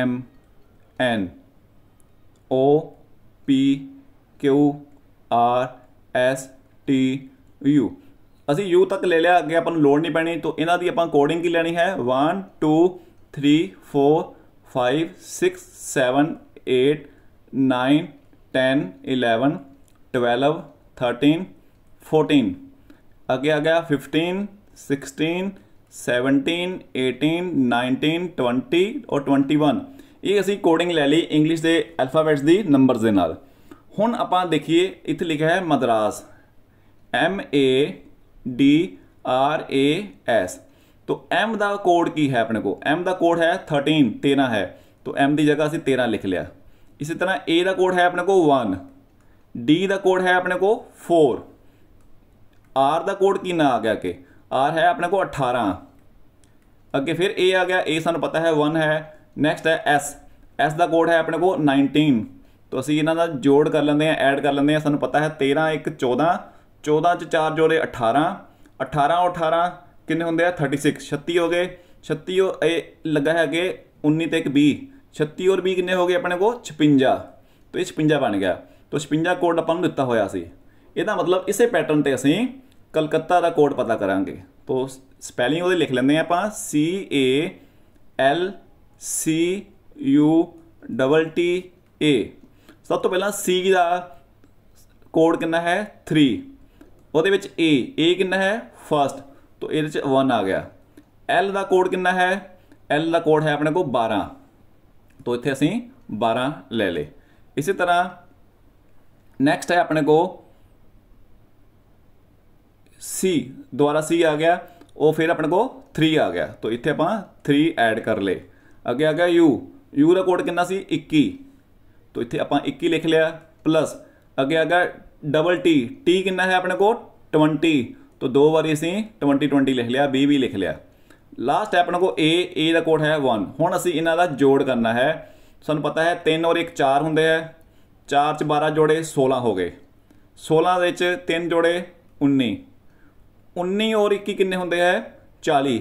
M, N O P Q R S T U ਅਸੀਂ U ਤੱਕ ਲੈ ਲਿਆ, ਅੱਗੇ ਆਪਾਂ ਨੂੰ ਲੋੜ ਨਹੀਂ ਪੈਣੀ, ਤਾਂ ਇਹਨਾਂ ਦੀ ਆਪਾਂ ਕੋਡਿੰਗ ਕੀ ਲੈਣੀ ਹੈ? 1 2 3 4 5 6 7 8 9 10 11 12 13 14 ਅੱਗੇ ਆ ਗਿਆ 15 16 17 18 19 20 ਔਰ 21 ਇਹ ਅਸੀਂ ਕੋਡਿੰਗ ਲੈ ਲਈ ਇੰਗਲਿਸ਼ ਦੇ ਅਲਫਾਬੈਟਸ ਦੀ ਨੰਬਰਸ ਦੇ ਨਾਲ। ਹੁਣ ਆਪਾਂ ਦੇਖੀਏ, ਇੱਥੇ ਲਿਖਿਆ ਹੈ Madras. M A D R A S तो M ਦਾ ਕੋਡ ਕੀ ਹੈ ਆਪਣੇ ਕੋ M ਦਾ ਕੋਡ ਹੈ 13 13 ਹੈ। तो M ਦੀ ਜਗ੍ਹਾ ਅਸੀਂ 13 ਲਿਖ ਲਿਆ। ਇਸੇ ਤਰ੍ਹਾਂ A ਦਾ ਕੋਡ ਹੈ ਆਪਣੇ ਕੋ 1 D ਦਾ ਕੋਡ ਹੈ ਆਪਣੇ ਕੋ 4 R ਦਾ ਕੋਡ ਕਿੰਨਾ ਆ ਗਿਆ ਕਿ R ਹੈ ਆਪਣੇ ਕੋ 18 ਅੱਗੇ ਫਿਰ A ਆ ਗਿਆ। A ਸਾਨੂੰ ਪਤਾ ਹੈ 1 ਹੈ। ਨੈਕਸਟ ਹੈ ਐਸ ਐਸ ਦਾ ਕੋਡ ਹੈ ਆਪਣੇ ਕੋਲ 19 ਤੋਂ ਅਸੀਂ ਇਹਨਾਂ ਦਾ ਜੋੜ ਕਰ ਲੈਂਦੇ ਆ ਐਡ ਕਰ ਲੈਂਦੇ ਆ ਸਾਨੂੰ ਪਤਾ ਹੈ 13 1 14 14 ਚ 4 ਜੋੜੇ 18 18 18 ਕਿੰਨੇ ਹੁੰਦੇ ਆ? 36 36 ਹੋ ਗਏ। 36 ਇਹ ਲੱਗਾ ਹੈ ਕਿ 19 ਤੇ 1 20 36 ਔਰ 20 ਕਿੰਨੇ ਹੋ ਗਏ ਆਪਣੇ ਕੋਲ? 56 ਤੋਂ ਇਹ 56 ਬਣ ਗਿਆ। ਤੋਂ 56 ਕੋਡ ਆਪਾਂ ਨੂੰ ਦਿੱਤਾ ਹੋਇਆ ਸੀ। ਇਹਦਾ ਮਤਲਬ ਇਸੇ ਪੈਟਰਨ ਤੇ ਅਸੀਂ ਕਲਕੱਤਾ ਦਾ ਕੋਡ ਪਤਾ ਕਰਾਂਗੇ। ਤੋਂ ਸਪੈਲਿੰਗ ਉਹਦੇ ਲਿਖ ਲੈਂਦੇ ਆ ਆਪਾਂ। C A L C U double T A ਸਭ ਤੋਂ ਪਹਿਲਾਂ C ਦਾ ਕੋਡ ਕਿੰਨਾ ਹੈ? 3 ਉਹਦੇ ਵਿੱਚ A A ਕਿੰਨਾ ਹੈ? ਫਸਟ। ਤੋਂ ਇਹਦੇ ਚ 1 ਆ ਗਿਆ। L ਦਾ ਕੋਡ ਕਿੰਨਾ ਹੈ? L ਦਾ ਕੋਡ ਹੈ ਆਪਣੇ ਕੋਲ 12 ਤੋਂ ਇੱਥੇ ਅਸੀਂ 12 ਲੈ ਲੇ ਇਸੇ ਤਰ੍ਹਾਂ ਨੈਕਸਟ ਹੈ ਆਪਣੇ ਕੋ C ਦੁਆਰਾ C ਆ ਗਿਆ। ਉਹ ਫਿਰ ਆਪਣੇ ਕੋ 3 ਆ ਗਿਆ। ਤੋਂ ਇੱਥੇ ਆਪਾਂ 3 ਐਡ ਕਰ ਲੇ ਅੱਗੇ ਆ ਗਿਆ U U ਦਾ ਕੋਡ ਕਿੰਨਾ ਸੀ? 21 ਤੋਂ ਇੱਥੇ ਆਪਾਂ 21 ਲਿਖ ਲਿਆ ਪਲੱਸ ਅੱਗੇ ਆ ਗਿਆ ਡਬਲ ਟੀ ਟੀ ਕਿੰਨਾ ਹੈ ਆਪਣੇ ਕੋਲ? 20 ਤੋਂ ਦੋ ਵਾਰੀ ਅਸੀਂ 20 20 ਲਿਖ ਲਿਆ B ਵੀ ਲਿਖ ਲਿਆ। ਲਾਸਟ ਹੈ ਆਪਣੇ ਕੋਲ A A ਦਾ ਕੋਡ ਹੈ 1 ਹੁਣ ਅਸੀਂ ਇਹਨਾਂ ਦਾ ਜੋੜ ਕਰਨਾ ਹੈ। ਸਾਨੂੰ ਪਤਾ ਹੈ 3 ਔਰ 1 4 ਹੁੰਦੇ ਹੈ। 4 ਚ 12 ਜੋੜੇ 16 ਹੋ ਗਏ। 16 ਦੇ ਵਿੱਚ 3 ਜੋੜੇ 19 19 ਔਰ 21 ਕਿੰਨੇ ਹੁੰਦੇ ਹੈ? 40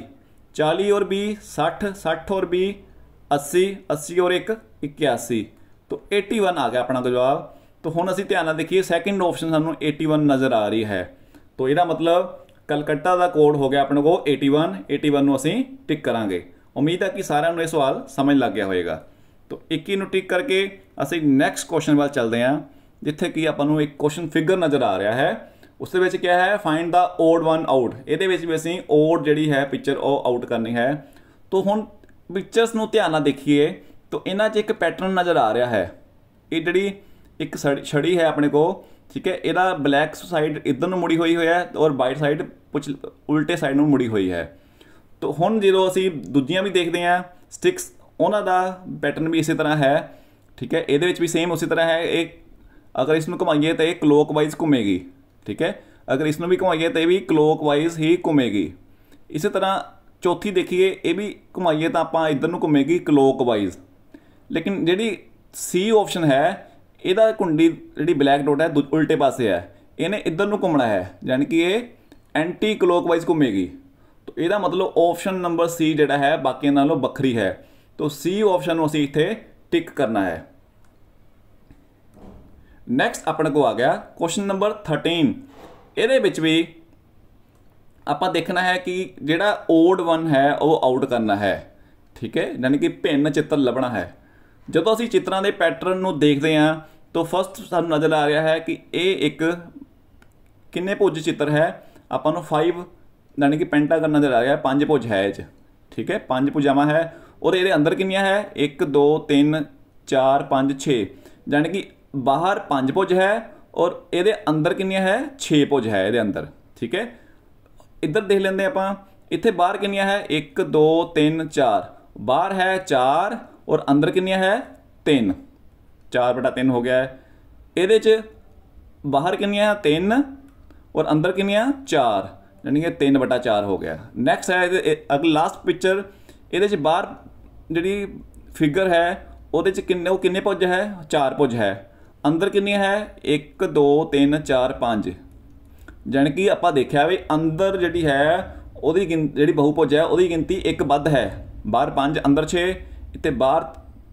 40 ਔਰ 20 60 60 ਔਰ 20 80 80 ਔਰ 1 81 तो 81 ਆ ਗਿਆ ਆਪਣਾ ਜਵਾਬ तो ਹੁਣ ਅਸੀਂ ਧਿਆਨ ਨਾਲ ਦੇਖੀਏ ਸੈਕਿੰਡ ਆਪਸ਼ਨ ਸਾਨੂੰ 81 ਨਜ਼ਰ ਆ ਰਹੀ ਹੈ तो ਇਹਦਾ ਮਤਲਬ ਕਲਕੱਤਾ ਦਾ ਕੋਡ ਹੋ ਗਿਆ ਆਪਣੇ ਕੋਲ 81 81 ਨੂੰ ਅਸੀਂ ਟਿਕ ਕਰਾਂਗੇ ਉਮੀਦ ਹੈ ਕਿ ਸਾਰਿਆਂ ਨੂੰ ਇਹ ਸਵਾਲ ਸਮਝ ਲੱਗ ਗਿਆ ਹੋਵੇਗਾ तो 21 ਨੂੰ ਟਿਕ ਕਰਕੇ ਅਸੀਂ ਨੈਕਸਟ ਕੁਐਸਚਨ ਵੱਲ ਚੱਲਦੇ ਹਾਂ ਜਿੱਥੇ ਕਿ ਆਪਾਂ ਨੂੰ ਇੱਕ ਕੁਐਸਚਨ ਫਿਗਰ ਨਜ਼ਰ ਆ ਰਿਹਾ ਹੈ ਉਸ ਦੇ ਵਿੱਚ ਕੀ ਹੈ find the odd one out ਇਹਦੇ ਵਿੱਚ ਵੀ ਅਸੀਂ ਓਡ ਜਿਹੜੀ ਹੈ ਪਿਕਚਰ ਉਹ ਆਊਟ ਕਰਨੀ ਹੈ ਤੋਂ ਹੁਣ ਪਿਕਚਰਸ ਨੂੰ ਧਿਆਨ ਨਾਲ ਦੇਖੀਏ, ਤਾਂ ਇਹਨਾਂ 'ਚ ਇੱਕ ਪੈਟਰਨ ਨਜ਼ਰ ਆ ਰਿਹਾ ਹੈ। ਇਹ ਜਿਹੜੀ ਇੱਕ ਛੜੀ ਹੈ ਆਪਣੇ ਕੋ ਠੀਕ ਹੈ, ਇਹਦਾ ਬਲੈਕ ਸਾਈਡ ਇਧਰ ਨੂੰ ਮੁੜੀ ਹੋਈ ਹੋਇਆ ਹੈ ਔਰ ਵਾਈਟ ਸਾਈਡ ਕੁਝ ਉਲਟੇ ਸਾਈਡ ਨੂੰ ਮੁੜੀ ਹੋਈ ਹੈ। ਤਾਂ ਹੁਣ ਜਦੋਂ ਅਸੀਂ ਦੂਜੀਆਂ ਵੀ ਦੇਖਦੇ ਹਾਂ ਸਟਿਕਸ ਉਹਨਾਂ ਦਾ ਪੈਟਰਨ ਵੀ ਇਸੇ ਤਰ੍ਹਾਂ ਹੈ, ਠੀਕ ਹੈ, ਇਹਦੇ ਵਿੱਚ ਵੀ ਸੇਮ ਉਸੇ ਤਰ੍ਹਾਂ ਹੈ, ਇਹ ਅਗਰ ਇਸ ਨੂੰ ਘੁਮਾਈਏ ਤਾਂ ਇਹ ਕਲੋਕਵਾਈਜ਼ ਘੁੰਮੇਗੀ, ਠੀਕ ਹੈ, ਅਗਰ ਇਸ ਨੂੰ ਵੀ ਘੁਮਾਈਏ ਤਾਂ ਇਹ ਵੀ ਕਲੋਕਵਾਈਜ਼ ਹੀ ਘੁੰਮੇਗੀ। ਇਸੇ ਤਰ੍ਹਾਂ ਚੌਥੀ ਦੇਖੀਏ, ਇਹ ਵੀ ਘੁਮਾਈਏ ਤਾਂ ਆਪਾਂ ਇਧਰ ਨੂੰ ਘੁੰਮੇਗੀ ਕਲੋਕ ਵਾਈਜ਼ ਲੇਕਿਨ ਜਿਹੜੀ ਸੀ ਆਪਸ਼ਨ ਹੈ, ਇਹਦਾ ਕੁੰਡੀ ਜਿਹੜੀ ਬਲੈਕ ਡੋਟ ਹੈ ਉਲਟੇ ਪਾਸੇ ਹੈ। ਇਹਨੇ ਇਧਰ ਨੂੰ ਘੁੰਮਣਾ ਹੈ, ਯਾਨੀ ਕਿ ਇਹ ਐਂਟੀ ਕਲੋਕ ਵਾਈਜ਼ ਘੁੰਮੇਗੀ। ਤਾਂ ਇਹਦਾ ਮਤਲਬ ਆਪਸ਼ਨ ਨੰਬਰ ਸੀ ਜਿਹੜਾ ਹੈ, ਬਾਕੀਆਂ ਨਾਲੋਂ ਵੱਖਰੀ ਹੈ। ਤਾਂ ਸੀ ਆਪਸ਼ਨ ਨੂੰ ਅਸੀਂ ਇੱਥੇ ਟਿਕ ਕਰਨਾ ਹੈ। ਨੈਕਸਟ ਆਪਣੇ ਕੋ ਆ ਗਿਆ ਕੁਐਸਚਨ ਨੰਬਰ 13 ਇਹਦੇ ਵਿੱਚ ਵੀ ਆਪਾਂ ਦੇਖਣਾ ਹੈ ਕਿ ਜਿਹੜਾ ਓਡ 1 ਹੈ, ਉਹ ਆਊਟ ਕਰਨਾ ਹੈ। ਠੀਕ ਹੈ? ਯਾਨੀ ਕਿ ਭਿੰਨ ਚਿੱਤਰ ਲੱਭਣਾ ਹੈ। ਜਦੋਂ ਅਸੀਂ ਚਿੱਤਰਾਂ ਦੇ ਪੈਟਰਨ ਨੂੰ ਦੇਖਦੇ ਹਾਂ, ਤਾਂ ਫਸਟ ਸਾਨੂੰ ਨਜ਼ਰ ਆ ਰਿਹਾ ਹੈ ਕਿ ਇਹ ਇੱਕ ਕਿੰਨੇ ਭੁਜ ਚਿੱਤਰ ਹੈ? ਆਪਾਂ ਨੂੰ 5 ਯਾਨੀ ਕਿ ਪੈਂਟਾਗਨ ਨਜ਼ਰ ਆ ਰਿਹਾ ਪੰਜ ਭੁਜ ਹੈ ਇਹ ਚ। ਠੀਕ ਹੈ? ਪੰਜ ਭੁਜਾਵਾਂ ਹੈ। ਔਰ ਇਹਦੇ ਅੰਦਰ ਕਿੰਨੀਆਂ ਹੈ? 1 2 3 4 5 6 ਯਾਨੀ ਕਿ ਬਾਹਰ ਪੰਜ ਭੁਜ ਹੈ ਔਰ ਇਹਦੇ ਅੰਦਰ ਕਿੰਨੀਆਂ ਹੈ? 6 ਭੁਜ ਹੈ ਇਹਦੇ ਅੰਦਰ। ਠੀਕ ਹੈ? ਇੱਧਰ ਦੇਖ ਲੈਂਦੇ ਆਪਾਂ, ਇੱਥੇ ਬਾਹਰ ਕਿੰਨੀਆਂ ਹੈ? 1 2 3 4 ਬਾਹਰ ਹੈ 4 ਔਰ ਅੰਦਰ ਕਿੰਨੀਆਂ ਹੈ? 3 4/3 ਹੋ ਗਿਆ ਹੈ। ਇਹਦੇ ਚ ਬਾਹਰ ਕਿੰਨੀਆਂ ਹੈ? 3 ਔਰ ਅੰਦਰ ਕਿੰਨੀਆਂ? 4 ਯਾਨੀ ਕਿ 3/4 ਹੋ ਗਿਆ। ਨੈਕਸਟ ਹੈ ਅਗਲਾ ਲਾਸਟ ਪਿਕਚਰ ਇਹਦੇ ਚ ਬਾਹਰ ਜਿਹੜੀ ਫਿਗਰ ਹੈ, ਉਹਦੇ ਚ ਕਿੰਨੇ, ਉਹ ਕਿੰਨੇ ਪੁੱਜ ਹੈ? 4 ਪੁੱਜ ਹੈ। ਅੰਦਰ ਕਿੰਨੀਆਂ ਹੈ? 1 2 3 4 5 ਜਾਣੀ ਕਿ ਆਪਾਂ ਦੇਖਿਆ ਵੀ ਅੰਦਰ ਜਿਹੜੀ ਹੈ, ਉਹਦੀ ਜਿਹੜੀ ਬਹੁਭੁਜ ਹੈ, ਉਹਦੀ ਗਿਣਤੀ ਇੱਕ ਵੱਧ ਹੈ। ਬਾਹਰ 5 ਅੰਦਰ 6 ਇੱਥੇ ਬਾਹਰ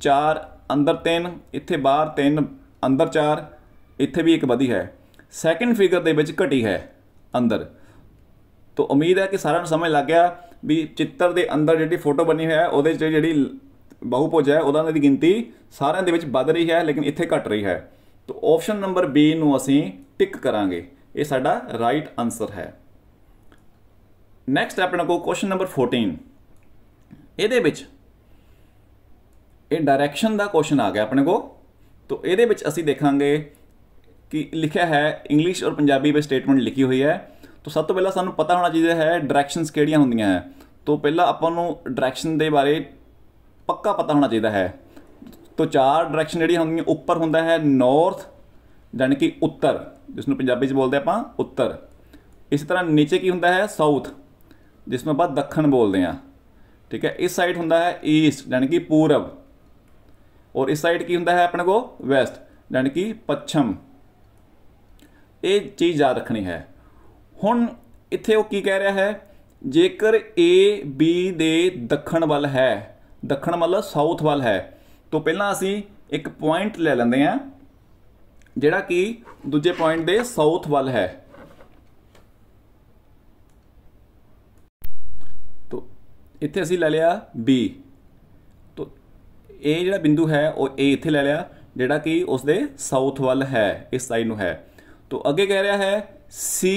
4 ਅੰਦਰ 3 ਇੱਥੇ ਬਾਹਰ 3 ਅੰਦਰ 4 ਇੱਥੇ ਵੀ ਇੱਕ ਵਧੀ ਹੈ। ਸੈਕੰਡ ਫਿਗਰ ਦੇ ਵਿੱਚ ਘਟੀ ਹੈ ਅੰਦਰ। ਤੋਂ ਉਮੀਦ ਹੈ ਕਿ ਸਾਰਿਆਂ ਨੂੰ ਸਮਝ ਲੱਗ ਗਿਆ ਵੀ ਚਿੱਤਰ ਦੇ ਅੰਦਰ ਜਿਹੜੀ ਫੋਟੋ ਬਣੀ ਹੋਈ ਹੈ, ਉਹਦੇ 'ਚ ਜਿਹੜੀ ਬਹੁਭੁਜ ਹੈ, ਉਹਦਾ ਦੀ ਗਿਣਤੀ ਸਾਰਿਆਂ ਦੇ ਵਿੱਚ ਵੱਧ ਰਹੀ ਹੈ, ਲੇਕਿਨ ਇੱਥੇ ਘਟ ਰਹੀ ਹੈ। ਤੋਂ ਆਪਸ਼ਨ ਨੰਬਰ ਬੀ ਨੂੰ ਅਸੀਂ ਟਿਕ ਕਰਾਂਗੇ। ਇਹ ਸਾਡਾ ਰਾਈਟ ਆਨਸਰ ਹੈ। ਨੈਕਸਟ ਆਪਣੇ ਕੋਲ ਕੁਐਸਚਨ ਨੰਬਰ 14 ਇਹਦੇ ਵਿੱਚ ਇਹ ਡਾਇਰੈਕਸ਼ਨ ਦਾ ਕੁਐਸਚਨ ਆ ਗਿਆ ਆਪਣੇ ਕੋ ਤੋਂ ਇਹਦੇ ਵਿੱਚ ਅਸੀਂ ਦੇਖਾਂਗੇ ਕਿ ਲਿਖਿਆ ਹੈ ਇੰਗਲਿਸ਼ ਔਰ ਪੰਜਾਬੀ ਵਿੱਚ ਸਟੇਟਮੈਂਟ ਲਿਖੀ ਹੋਈ ਹੈ। ਤੋਂ ਸਭ ਤੋਂ ਪਹਿਲਾਂ ਸਾਨੂੰ ਪਤਾ ਹੋਣਾ ਚਾਹੀਦਾ ਹੈ ਡਾਇਰੈਕਸ਼ਨਸ ਕਿਹੜੀਆਂ ਹੁੰਦੀਆਂ ਹੈ। ਤੋਂ ਪਹਿਲਾਂ ਆਪਾਂ ਨੂੰ ਡਾਇਰੈਕਸ਼ਨ ਦੇ ਬਾਰੇ ਪੱਕਾ ਪਤਾ ਹੋਣਾ ਚਾਹੀਦਾ ਹੈ। ਤੋਂ ਚਾਰ ਡਾਇਰੈਕਸ਼ਨ ਜਿਹੜੀਆਂ ਹੁੰਦੀਆਂ, ਉੱਪਰ ਹੁੰਦਾ ਹੈ ਨਾਰਥ ਯਾਨੀ ਕਿ ਉੱਤਰ ਜਿਸ ਨੂੰ ਪੰਜਾਬੀ 'ਚ ਬੋਲਦੇ ਆਪਾਂ ਉੱਤਰ। ਇਸ ਤਰ੍ਹਾਂ ਨੀਚੇ ਕੀ ਹੁੰਦਾ ਹੈ? ਸਾਊਥ ਜਿਸ ਨੂੰ ਆਪਾਂ ਦੱਖਣ ਬੋਲਦੇ ਆ ਠੀਕ ਹੈ, ਇਸ ਸਾਈਡ ਹੁੰਦਾ ਹੈ ਈਸਟ ਯਾਨੀ ਕਿ ਪੂਰਬ। ਔਰ ਇਸ ਸਾਈਡ ਕੀ ਹੁੰਦਾ ਹੈ ਆਪਣੇ ਕੋ ਵੈਸਟ ਯਾਨੀ ਕਿ ਪੱਛਮ। ਇਹ ਚੀਜ਼ ਯਾਦ ਰੱਖਣੀ ਹੈ। ਹੁਣ ਇੱਥੇ ਉਹ ਕੀ ਕਹਿ ਰਿਹਾ ਹੈ? ਜੇਕਰ A, B ਦੇ ਦੱਖਣ ਵੱਲ ਹੈ, ਦੱਖਣ ਮਤਲਬ ਸਾਊਥ ਵੱਲ ਹੈ, ਤੋਂ ਪਹਿਲਾਂ ਅਸੀਂ ਇੱਕ ਪੁਆਇੰਟ ਲੈ ਲੈਂਦੇ ਹਾਂ। ਜਿਹੜਾ ਕਿ ਦੂਜੇ ਪੁਆਇੰਟ ਦੇ ਸਾਊਥ ਵੱਲ ਹੈ। ਤੋਂ, ਇੱਥੇ ਅਸੀਂ ਲੈ ਲਿਆ B ਤੋਂ ਇਹ ਜਿਹੜਾ ਬਿੰਦੂ ਹੈ, ਉਹ A ਇੱਥੇ ਲੈ ਲਿਆ, ਜਿਹੜਾ ਕਿ ਉਸ ਦੇ ਸਾਊਥ ਵੱਲ ਹੈ, ਇਸ ਸਾਈਡ ਨੂੰ ਹੈ। ਤੋਂ, ਅੱਗੇ ਕਹਿ ਰਿਹਾ ਹੈ, C,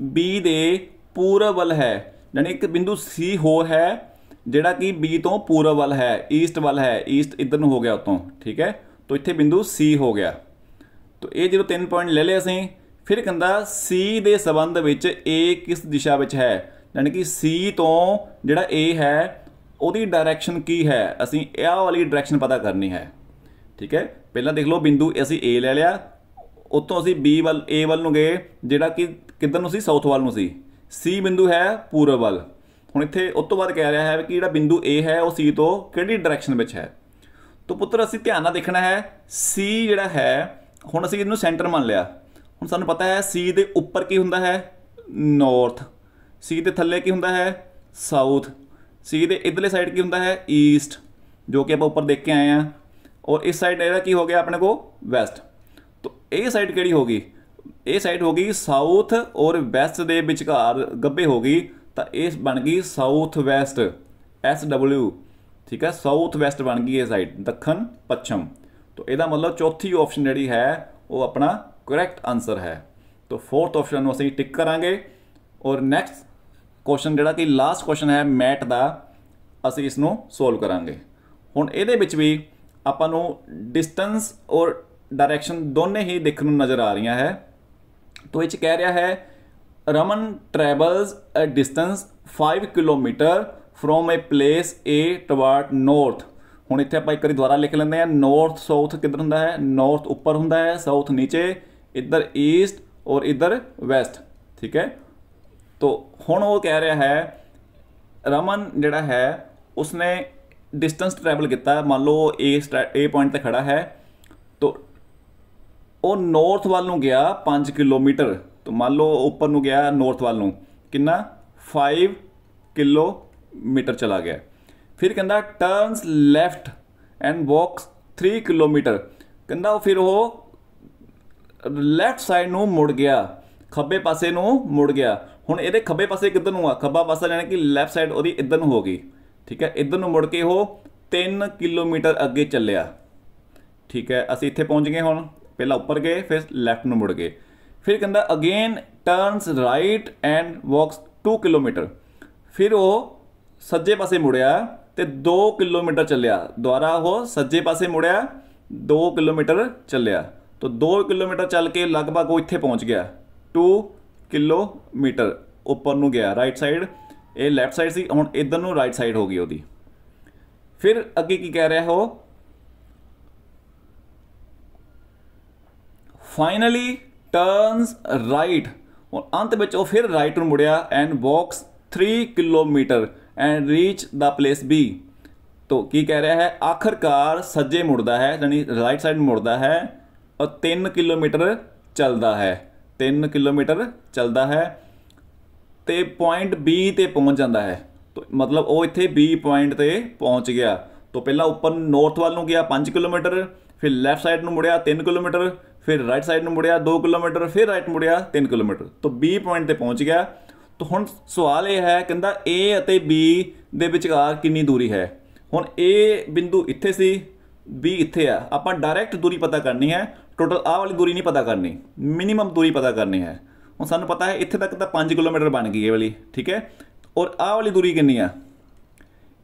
B ਦੇ ਪੂਰਬ ਵੱਲ ਹੈ। ਯਾਨੀ ਇੱਕ ਬਿੰਦੂ C ਹੋਰ ਹੈ, ਜਿਹੜਾ ਕਿ B ਤੋਂ ਪੂਰਬ ਵੱਲ ਹੈ ਈਸਟ ਵੱਲ ਹੈ ਈਸਟ ਇਧਰ ਨੂੰ ਹੋ ਗਿਆ ਉਤੋਂ, ਠੀਕ ਹੈ? ਤੋਂ, ਇੱਥੇ ਬਿੰਦੂ C ਹੋ ਗਿਆ। ਤੋਂ ਇਹ ਜਦੋਂ ਤਿੰਨ ਪੁਆਇੰਟ ਲੈ ਲਏ ਅਸੀਂ, ਫਿਰ ਕਹਿੰਦਾ C ਦੇ ਸਬੰਧ ਵਿੱਚ A ਕਿਸ ਦਿਸ਼ਾ ਵਿੱਚ ਹੈ? ਯਾਨੀ ਕਿ C ਤੋਂ ਜਿਹੜਾ A ਹੈ, ਉਹਦੀ ਡਾਇਰੈਕਸ਼ਨ ਕੀ ਹੈ? ਅਸੀਂ ਇਹ ਵਾਲੀ ਡਾਇਰੈਕਸ਼ਨ ਪਤਾ ਕਰਨੀ ਹੈ। ਠੀਕ ਹੈ? ਪਹਿਲਾਂ ਦੇਖ ਲਓ ਬਿੰਦੂ ਅਸੀਂ A ਲੈ ਲਿਆ। ਉੱਥੋਂ ਅਸੀਂ B ਵੱਲ, A ਵੱਲ ਨੂੰ ਗਏ, ਜਿਹੜਾ ਕਿ ਕਿੱਧਰ ਨੂੰ ਸੀ? ਸਾਊਥ ਵੱਲ ਨੂੰ ਸੀ। C ਬਿੰਦੂ ਹੈ ਪੂਰਬ ਵੱਲ। ਹੁਣ ਇੱਥੇ ਉਸ ਤੋਂ ਬਾਅਦ ਕਹਿ ਰਿਹਾ ਹੈ ਕਿ ਜਿਹੜਾ ਬਿੰਦੂ A ਹੈ, ਉਹ C ਤੋਂ ਕਿਹੜੀ ਡਾਇਰੈਕਸ਼ਨ ਵਿੱਚ ਹੈ? ਤੋਂ ਪੁੱਤਰ, ਅਸੀਂ ਧਿਆਨ ਨਾਲ ਦੇਖਣਾ ਹੈ, C ਜਿਹੜਾ ਹੈ ਹੁਣ ਅਸੀਂ ਇਹਨੂੰ ਸੈਂਟਰ ਮੰਨ ਲਿਆ। ਹੁਣ ਸਾਨੂੰ ਪਤਾ ਹੈ ਸੀ ਦੇ ਉੱਪਰ ਕੀ ਹੁੰਦਾ ਹੈ? ਨਾਰਥ ਸੀ ਦੇ ਥੱਲੇ ਕੀ ਹੁੰਦਾ ਹੈ? ਸਾਊਥ ਸੀ ਦੇ ਇਧਰਲੇ ਸਾਈਡ ਕੀ ਹੁੰਦਾ ਹੈ? ਈਸਟ ਜੋ ਕਿ ਆਪਾਂ ਉੱਪਰ ਦੇਖ ਕੇ ਆਏ ਆ ਔਰ ਇਸ ਸਾਈਡ ਇਹਦਾ ਕੀ ਹੋ ਗਿਆ ਆਪਣੇ ਕੋ ਵੈਸਟ ਤਾਂ ਇਹ ਸਾਈਡ ਕਿਹੜੀ ਹੋਗੀ ਇਹ ਸਾਈਡ ਹੋ ਗਈ ਸਾਊਥ ਔਰ ਵੈਸਟ ਦੇ ਵਿਚਕਾਰ ਗੱਬੇ ਹੋ ਗਈ। ਤਾਂ ਇਹ ਬਣ ਗਈ ਸਾਊਥ ਵੈਸਟ ਐਸ ਡਬਲਯੂ ਠੀਕ ਹੈ? ਸਾਊਥ ਵੈਸਟ ਬਣ ਗਈ ਇਹ ਸਾਈਡ ਦੱਖਣ, ਪੱਛਮ। ਤਾਂ ਇਹਦਾ ਮਤਲਬ ਚੌਥੀ ਆਪਸ਼ਨ ਜਿਹੜੀ ਹੈ, ਉਹ ਆਪਣਾ ਕਰੈਕਟ ਆਨਸਰ ਹੈ। ਤਾਂ ਫੋਰਥ ਆਪਸ਼ਨ ਨੂੰ ਅਸੀਂ ਟਿਕ ਕਰਾਂਗੇ। ਔਰ ਨੈਕਸਟ ਕੁਐਸਚਨ ਜਿਹੜਾ ਕਿ ਲਾਸਟ ਕੁਐਸਚਨ ਹੈ ਮੈਟ ਦਾ, ਅਸੀਂ ਇਸ ਨੂੰ ਸੋਲਵ ਕਰਾਂਗੇ। ਹੁਣ ਇਹਦੇ ਵਿੱਚ ਵੀ ਆਪਾਂ ਨੂੰ ਡਿਸਟੈਂਸ ਔਰ ਡਾਇਰੈਕਸ਼ਨ ਦੋਨੇ ਹੀ ਦੇਖਣ ਨੂੰ ਨਜ਼ਰ ਆ ਰਹੀਆਂ ਹੈ। ਤੋਂ ਇਹ ਚ ਕਹਿ ਰਿਹਾ ਹੈ, Raman travels a distance 5 kilometre from a place A toward north ਹੁਣ ਇੱਥੇ ਆਪਾਂ ਇੱਕ ਵਾਰੀ ਦੁਬਾਰਾ ਲਿਖ ਲੈਂਦੇ ਆ ਨਾਰਥ ਸਾਊਥ ਕਿੱਧਰ ਹੁੰਦਾ ਹੈ? ਨਾਰਥ ਉੱਪਰ ਹੁੰਦਾ ਹੈ ਸਾਊਥ ਨੀਚੇ, ਇੱਧਰ ਈਸਟ ਔਰ ਇੱਧਰ ਵੈਸਟ ਠੀਕ ਹੈ? ਤੋ ਹੁਣ ਉਹ ਕਹਿ ਰਿਹਾ ਹੈ, ਰਮਨ ਜਿਹੜਾ ਹੈ, ਉਸਨੇ ਡਿਸਟੈਂਸ ਟਰੈਵਲ ਕੀਤਾ। ਮੰਨ ਲਓ A ਏ ਪੁਆਇੰਟ ਤੇ ਖੜਾ ਹੈ। ਤੋ ਉਹ ਨਾਰਥ ਵੱਲ ਨੂੰ ਗਿਆ 5 ਕਿਲੋਮੀਟਰ। ਤੋਂ ਮੰਨ ਲਓ ਉੱਪਰ ਨੂੰ ਗਿਆ ਨਾਰਥ ਵੱਲ ਨੂੰ। ਕਿੰਨਾ? 5 ਕਿਲੋਮੀਟਰ ਚਲਾ ਗਿਆ। ਫਿਰ ਕਹਿੰਦਾ turns left and walks 3 kilometre. ਕਹਿੰਦਾ ਉਹ ਫਿਰ ਉਹ ਲੈਫਟ ਸਾਈਡ ਨੂੰ ਮੁੜ ਗਿਆ, ਖੱਬੇ ਪਾਸੇ ਨੂੰ ਮੁੜ ਗਿਆ। ਹੁਣ ਇਹਦੇ ਖੱਬੇ ਪਾਸੇ ਕਿੱਧਰ ਨੂੰ ਆ? ਖੱਬਾ ਪਾਸਾ ਜਾਨੀ ਕਿ ਲੈਫਟ ਸਾਈਡ ਉਹਦੀ ਇੱਧਰ ਨੂੰ ਹੋ ਗਈ। ਠੀਕ ਹੈ, ਇੱਧਰ ਨੂੰ ਮੁੜ ਕੇ ਉਹ 3 ਕਿਲੋਮੀਟਰ ਅੱਗੇ ਚੱਲਿਆ। ਠੀਕ ਹੈ, ਅਸੀਂ ਇੱਥੇ ਪਹੁੰਚ ਗਏ ਹੁਣ। ਪਹਿਲਾਂ ਉੱਪਰ ਗਏ, ਫਿਰ ਲੈਫਟ ਨੂੰ ਮੁੜ ਗਏ। ਫਿਰ ਕਹਿੰਦਾ again turns right and walks 2 kilometre. ਫਿਰ ਉਹ ਸੱਜੇ ਪਾਸੇ ਮੁੜਿਆ। ਤੇ 2 ਕਿਲੋਮੀਟਰ ਚੱਲਿਆ। ਦੁਆਰਾ ਉਹ ਸੱਜੇ ਪਾਸੇ ਮੁੜਿਆ 2 ਕਿਲੋਮੀਟਰ ਚੱਲਿਆ। ਤਾਂ 2 ਕਿਲੋਮੀਟਰ ਚੱਲ ਕੇ ਲਗਭਗ ਉਹ ਇੱਥੇ ਪਹੁੰਚ ਗਿਆ। 2 ਕਿਲੋਮੀਟਰ ਉੱਪਰ ਨੂੰ ਗਿਆ ਰਾਈਟ ਸਾਈਡ ਇਹ ਲੈਫਟ ਸਾਈਡ ਸੀ, ਹੁਣ ਇਧਰ ਨੂੰ ਰਾਈਟ ਸਾਈਡ ਹੋ ਗਈ ਉਹਦੀ। ਫਿਰ ਅੱਗੇ ਕੀ ਕਹਿ ਰਿਹਾ ਉਹ? ਫਾਈਨਲੀ ਟਰਨਸ ਰਾਈਟ ਹੁਣ ਅੰਤ ਵਿੱਚ ਉਹ ਫਿਰ ਰਾਈਟ ਨੂੰ ਮੁੜਿਆ and walks 3 kilometre. And reach the place B ਤੋ ਕੀ ਕਹਿ ਰਿਹਾ ਹੈ? ਆਖਰਕਾਰ ਸੱਜੇ ਮੁੜਦਾ ਹੈ ਯਾਨੀ ਰਾਈਟ ਸਾਈਡ ਮੁੜਦਾ ਹੈ ਔਰ 3 ਕਿਲੋਮੀਟਰ ਚੱਲਦਾ ਹੈ। 3 ਕਿਲੋਮੀਟਰ ਚੱਲਦਾ ਹੈ ਤੇ ਪੁਆਇੰਟ B ਤੇ ਪਹੁੰਚ ਜਾਂਦਾ ਹੈ। ਤੋ ਮਤਲਬ ਉਹ ਇੱਥੇ B ਪੁਆਇੰਟ ਤੇ ਪਹੁੰਚ ਗਿਆ। ਤੋ ਪਹਿਲਾਂ ਉੱਪਰ ਨਾਰਥ ਵੱਲ ਨੂੰ ਗਿਆ 5 ਕਿਲੋਮੀਟਰ, ਫਿਰ ਲੈਫਟ ਸਾਈਡ ਨੂੰ ਮੁੜਿਆ 3 ਕਿਲੋਮੀਟਰ, ਫਿਰ ਰਾਈਟ ਸਾਈਡ ਨੂੰ ਮੁੜਿਆ 2 ਕਿਲੋਮੀਟਰ, ਫਿਰ ਰਾਈਟ ਮੁੜਿਆ 3 ਕਿਲੋਮੀਟਰ। ਤੋ B ਪੁਆਇੰਟ ਤੇ ਪਹੁੰਚ ਗਿਆ। ਤੋ ਹੁਣ ਸਵਾਲ ਇਹ ਹੈ, ਕਹਿੰਦਾ A ਅਤੇ B ਦੇ ਵਿਚਕਾਰ ਕਿੰਨੀ ਦੂਰੀ ਹੈ? ਹੁਣ A ਬਿੰਦੂ ਇੱਥੇ ਸੀ, B ਇੱਥੇ ਆ। ਆਪਾਂ ਡਾਇਰੈਕਟ ਦੂਰੀ ਪਤਾ ਕਰਨੀ ਹੈ। ਟੋਟਲ ਆਹ ਵਾਲੀ ਦੂਰੀ ਨਹੀਂ ਪਤਾ ਕਰਨੀ। ਮਿਨੀਮਮ ਦੂਰੀ ਪਤਾ ਕਰਨੀ ਹੈ। ਹੁਣ ਸਾਨੂੰ ਪਤਾ ਹੈ, ਇੱਥੇ ਤੱਕ ਤਾਂ 5 ਕਿਲੋਮੀਟਰ ਬਣ ਗਈ ਇਹ ਵਾਲੀ, ਠੀਕ ਹੈ? ਔਰ ਆਹ ਵਾਲੀ ਦੂਰੀ ਕਿੰਨੀ ਆ?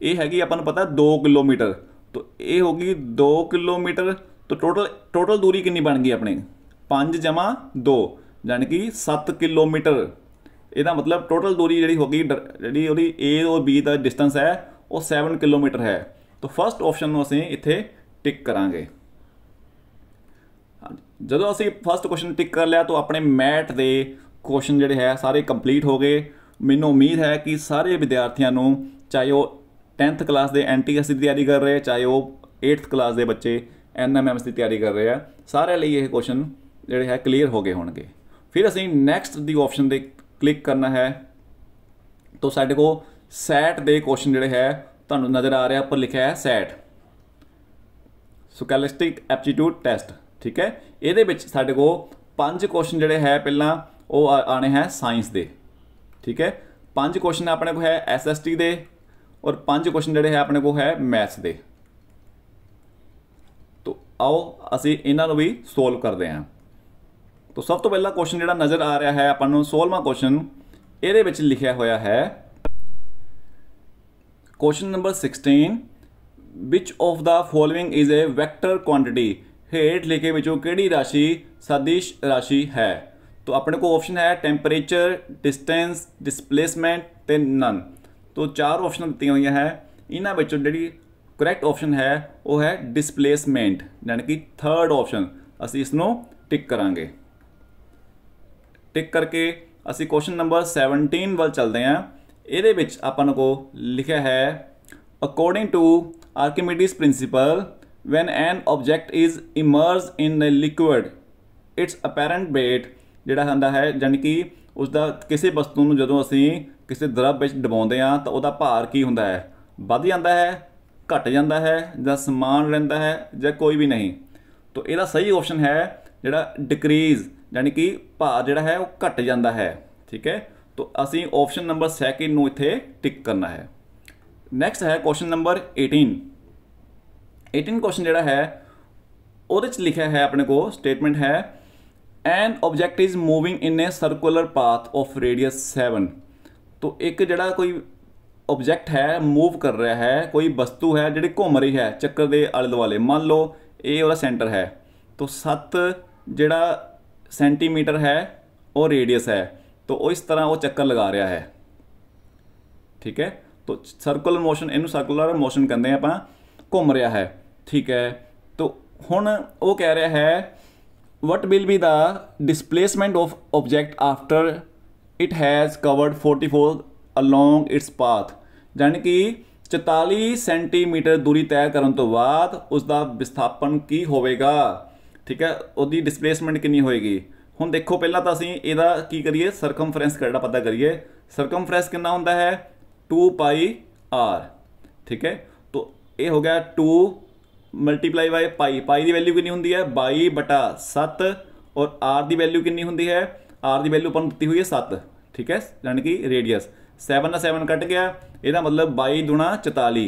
ਇਹ ਹੈਗੀ, ਆਪਾਂ ਨੂੰ ਪਤਾ 2 ਕਿਲੋਮੀਟਰ। ਤਾਂ ਇਹ ਹੋ ਗਈ 2 ਕਿਲੋਮੀਟਰ। ਤਾਂ ਟੋਟਲ ਟੋਟਲ ਦੂਰੀ ਕਿੰਨੀ ਬਣ ਗਈ ਆਪਣੀ? 5 ਜਮਾ 2 ਯਾਨੀ ਕਿ 7 ਕਿਲੋਮੀਟਰ। ਇਹਦਾ ਮਤਲਬ ਟੋਟਲ ਦੂਰੀ ਜਿਹੜੀ ਹੋ ਗਈ ਜਿਹੜੀ ਉਹਦੀ A ਔਰ B ਦਾ ਡਿਸਟੈਂਸ ਹੈ, ਉਹ 7 ਕਿਲੋਮੀਟਰ ਹੈ। ਤਾਂ ਫਰਸਟ ਆਪਸ਼ਨ ਨੂੰ ਅਸੀਂ ਇੱਥੇ ਟਿਕ ਕਰਾਂਗੇ। ਜਦੋਂ ਅਸੀਂ ਫਸਟ ਕੁਐਸਚਨ ਟਿਕ ਕਰ ਲਿਆ, ਤਾਂ ਆਪਣੇ ਮੈਟ ਦੇ ਕੁਐਸਚਨ ਜਿਹੜੇ ਹੈ, ਸਾਰੇ ਕੰਪਲੀਟ ਹੋ ਗਏ। ਮੈਨੂੰ ਉਮੀਦ ਹੈ ਕਿ ਸਾਰੇ ਵਿਦਿਆਰਥੀਆਂ ਨੂੰ, ਚਾਹੇ ਉਹ 10th ਕਲਾਸ ਦੇ ਐਨਟੀਐਸ ਦੀ ਤਿਆਰੀ ਕਰ ਰਹੇ, ਚਾਹੇ ਉਹ 8th ਕਲਾਸ ਦੇ ਬੱਚੇ ਐਨਐਮਐਮਐਸ ਦੀ ਤਿਆਰੀ ਕਰ ਰਹੇ ਆ, ਸਾਰਿਆਂ ਲਈ ਇਹ ਕੁਐਸਚਨ ਜਿਹੜੇ ਹੈ ਕਲੀਅਰ ਹੋ ਗਏ ਹੋਣਗੇ। ਫਿਰ ਅਸੀਂ ਨੈਕਸਟ ਦੀ ਆਪਸ਼ਨ ਦੇ ਕਲਿੱਕ ਕਰਨਾ ਹੈ। ਤਾਂ ਸਾਡੇ ਕੋਲ ਸੈਟ ਦੇ ਕੁਐਸਚਨ ਜਿਹੜੇ ਹੈ, ਤੁਹਾਨੂੰ ਨਜ਼ਰ ਆ ਰਿਹਾ ਉੱਪਰ ਲਿਖਿਆ ਹੈ ਸੈਟ। ਸਕੈਲਿਸਟਿਕ ਐਪਟੀਟਿਊਡ ਟੈਸਟ ਠੀਕ ਹੈ? ਇਹਦੇ ਵਿੱਚ ਸਾਡੇ ਕੋਲ ਪੰਜ ਕੁਐਸਚਨ ਜਿਹੜੇ ਹੈ ਪਹਿਲਾਂ, ਉਹ ਆਣੇ ਹੈ ਸਾਇੰਸ ਦੇ। ਠੀਕ ਹੈ? ਪੰਜ ਕੁਐਸਚਨ ਆਪਣੇ ਕੋਲ ਹੈ ਐਸਐਸਟੀ ਦੇ ਔਰ ਪੰਜ ਕੁਐਸਚਨ ਜਿਹੜੇ ਹੈ ਆਪਣੇ ਕੋਲ ਹੈ ਮੈਥਸ ਦੇ। ਤੋ ਆਓ, ਅਸੀਂ ਇਹਨਾਂ ਨੂੰ ਵੀ ਸੋਲਵ ਕਰਦੇ ਹਾਂ। ਤੋਂ ਸਭ ਤੋਂ ਪਹਿਲਾ ਕੁਐਸਚਨ ਜਿਹੜਾ ਨਜ਼ਰ ਆ ਰਿਹਾ ਹੈ, ਆਪਾਂ ਨੂੰ 16ਵਾਂ ਕੁਐਸਚਨ ਇਹਦੇ ਵਿੱਚ ਲਿਖਿਆ ਹੋਇਆ ਹੈ। Question number 16 which of the following is a vector quantity? ਹੇਠ ਲਿਖੇ ਵਿੱਚੋਂ ਕਿਹੜੀ ਰਾਸ਼ੀ ਸदिश ਰਾਸ਼ੀ ਹੈ? ਤਾਂ ਆਪਣੇ ਕੋਲ ਆਪਸ਼ਨ ਹੈ ਟੈਂਪਰੇਚਰ ਡਿਸਟੈਂਸ ਡਿਸਪਲੇਸਮੈਂਟ ਤੇ ਨਨ ਤੋਂ ਚਾਰ ਆਪਸ਼ਨ ਦਿੱਤੀਆਂ ਹੋਈਆਂ ਹੈ। ਇਹਨਾਂ ਵਿੱਚੋਂ ਜਿਹੜੀ ਕਰੈਕਟ ਆਪਸ਼ਨ ਹੈ, ਉਹ ਹੈ ਡਿਸਪਲੇਸਮੈਂਟ ਯਾਨੀ ਕਿ ਥਰਡ ਆਪਸ਼ਨ ਅਸੀਂ ਇਸ ਨੂੰ ਟਿਕ ਕਰਾਂਗੇ। ਟਿਕ ਕਰਕੇ ਅਸੀਂ ਕੁਐਸਚਨ ਨੰਬਰ 17 ਵੱਲ ਚੱਲਦੇ ਹਾਂ। ਇਹਦੇ ਵਿੱਚ ਆਪਾਂ ਨੂੰ ਕੋ ਲਿਖਿਆ ਹੈ according to Archimedes principle when an object is immersed in a liquid, its apparent weight ਜਿਹੜਾ ਹੁੰਦਾ ਹੈ ਜਾਨੀ ਕਿ ਉਸ ਦਾ ਕਿਸੇ ਵਸਤੂ ਨੂੰ ਜਦੋਂ ਅਸੀਂ ਕਿਸੇ ਦਰਬ ਵਿੱਚ ਡਬਾਉਂਦੇ ਆ ਤਾਂ ਉਹਦਾ ਭਾਰ ਕੀ ਹੁੰਦਾ ਹੈ? ਵੱਧ ਜਾਂਦਾ ਹੈ, ਘਟ ਜਾਂਦਾ ਹੈ, ਜਾਂ ਸਮਾਨ ਰਹਿੰਦਾ ਹੈ, ਜਾਂ ਕੋਈ ਵੀ ਨਹੀਂ। ਤਾਂ ਇਹਦਾ ਸਹੀ ਆਪਸ਼ਨ ਹੈ ਜਿਹੜਾ ਡਿਕਰੀਜ਼ ਯਾਨੀ ਕਿ ਭਾਰ ਜਿਹੜਾ ਹੈ ਉਹ ਘਟ ਜਾਂਦਾ ਹੈ, ਠੀਕ ਹੈ? ਤਾਂ ਅਸੀਂ ਆਪਸ਼ਨ ਨੰਬਰ 2 ਨੂੰ ਇੱਥੇ ਟਿਕ ਕਰਨਾ ਹੈ। ਨੈਕਸਟ ਹੈ ਕੁਐਸਚਨ ਨੰਬਰ 18 18 ਕੁਐਸਚਨ ਜਿਹੜਾ ਹੈ, ਉਹਦੇ ਚ ਲਿਖਿਆ ਹੈ ਆਪਣੇ ਕੋ ਸਟੇਟਮੈਂਟ ਹੈ an object is moving in a circular path of radius 7 ਤੋ ਇੱਕ ਜਿਹੜਾ ਕੋਈ ਆਬਜੈਕਟ ਹੈ ਮੂਵ ਕਰ ਰਿਹਾ ਹੈ, ਕੋਈ ਵਸਤੂ ਹੈ ਜਿਹੜੀ ਘੁੰਮ ਰਹੀ ਹੈ ਚੱਕਰ ਦੇ ਆਲੇ ਦੁਆਲੇ, ਮੰਨ ਲਓ ਇਹ ਉਹਦਾ ਸੈਂਟਰ ਹੈ। ਤੋਂ 7 ਜਿਹੜਾ ਸੈਂਟੀਮੀਟਰ ਹੈ, ਉਹ ਰੇਡੀਅਸ ਹੈ, ਤੋਂ ਉਹ ਇਸ ਤਰ੍ਹਾਂ ਉਹ ਚੱਕਰ ਲਗਾ ਰਿਹਾ ਹੈ। ਠੀਕ ਹੈ? ਤੋ ਸਰਕੂਲਰ ਮੋਸ਼ਨ ਇਹਨੂੰ ਸਰਕੂਲਰ ਮੋਸ਼ਨ ਕਹਿੰਦੇ ਆਪਾਂ, ਘੁੰਮ ਰਿਹਾ ਹੈ। ਠੀਕ ਹੈ? ਤੋ ਹੁਣ ਉਹ ਕਹਿ ਰਿਹਾ ਹੈ, what will be the displacement of object after it has covered 44 along its path? ਯਾਨੀ ਕਿ 44 ਸੈਂਟੀਮੀਟਰ ਦੂਰੀ ਤੈਅ ਕਰਨ ਤੋਂ ਬਾਅਦ ਉਸ ਦਾ ਵਿਸਥਾਪਨ ਕੀ ਹੋਵੇਗਾ? ਠੀਕ ਹੈ? ਉਹਦੀ ਡਿਸਪਲੇਸਮੈਂਟ ਕਿੰਨੀ ਹੋਏਗੀ? ਹੁਣ ਦੇਖੋ, ਪਹਿਲਾਂ ਤਾਂ ਅਸੀਂ ਇਹਦਾ ਕੀ ਕਰੀਏ? ਸਰਕਮਫਰੈਂਸ ਕਿਹੜਾ ਪਤਾ ਕਰੀਏ? ਸਰਕਮਫਰੈਂਸ ਕਿੰਨਾ ਹੁੰਦਾ ਹੈ? 2 ਪਾਈ r, ਠੀਕ ਹੈ? ਤੋਂ ਇਹ ਹੋ ਗਿਆ 2 ਮਲਟੀਪਲਾਈ ਬਾਈ ਪਾਈ ਪਾਈ ਦੀ ਵੈਲਿਊ ਕਿੰਨੀ ਹੁੰਦੀ ਹੈ? 22 ਬਟਾ 7 ਔਰ r ਦੀ ਵੈਲਿਊ ਕਿੰਨੀ ਹੁੰਦੀ ਹੈ? r ਦੀ ਵੈਲਿਊ ਆਪਾਂ ਨੂੰ ਦਿੱਤੀ ਹੋਈ ਹੈ 7 ਠੀਕ ਹੈ? ਯਾਨੀ ਕਿ ਰੇਡੀਅਸ 7 ਨਾਲ 7 ਕੱਟ ਗਿਆ। ਇਹਦਾ ਮਤਲਬ 22 ਦੁਣਾ 44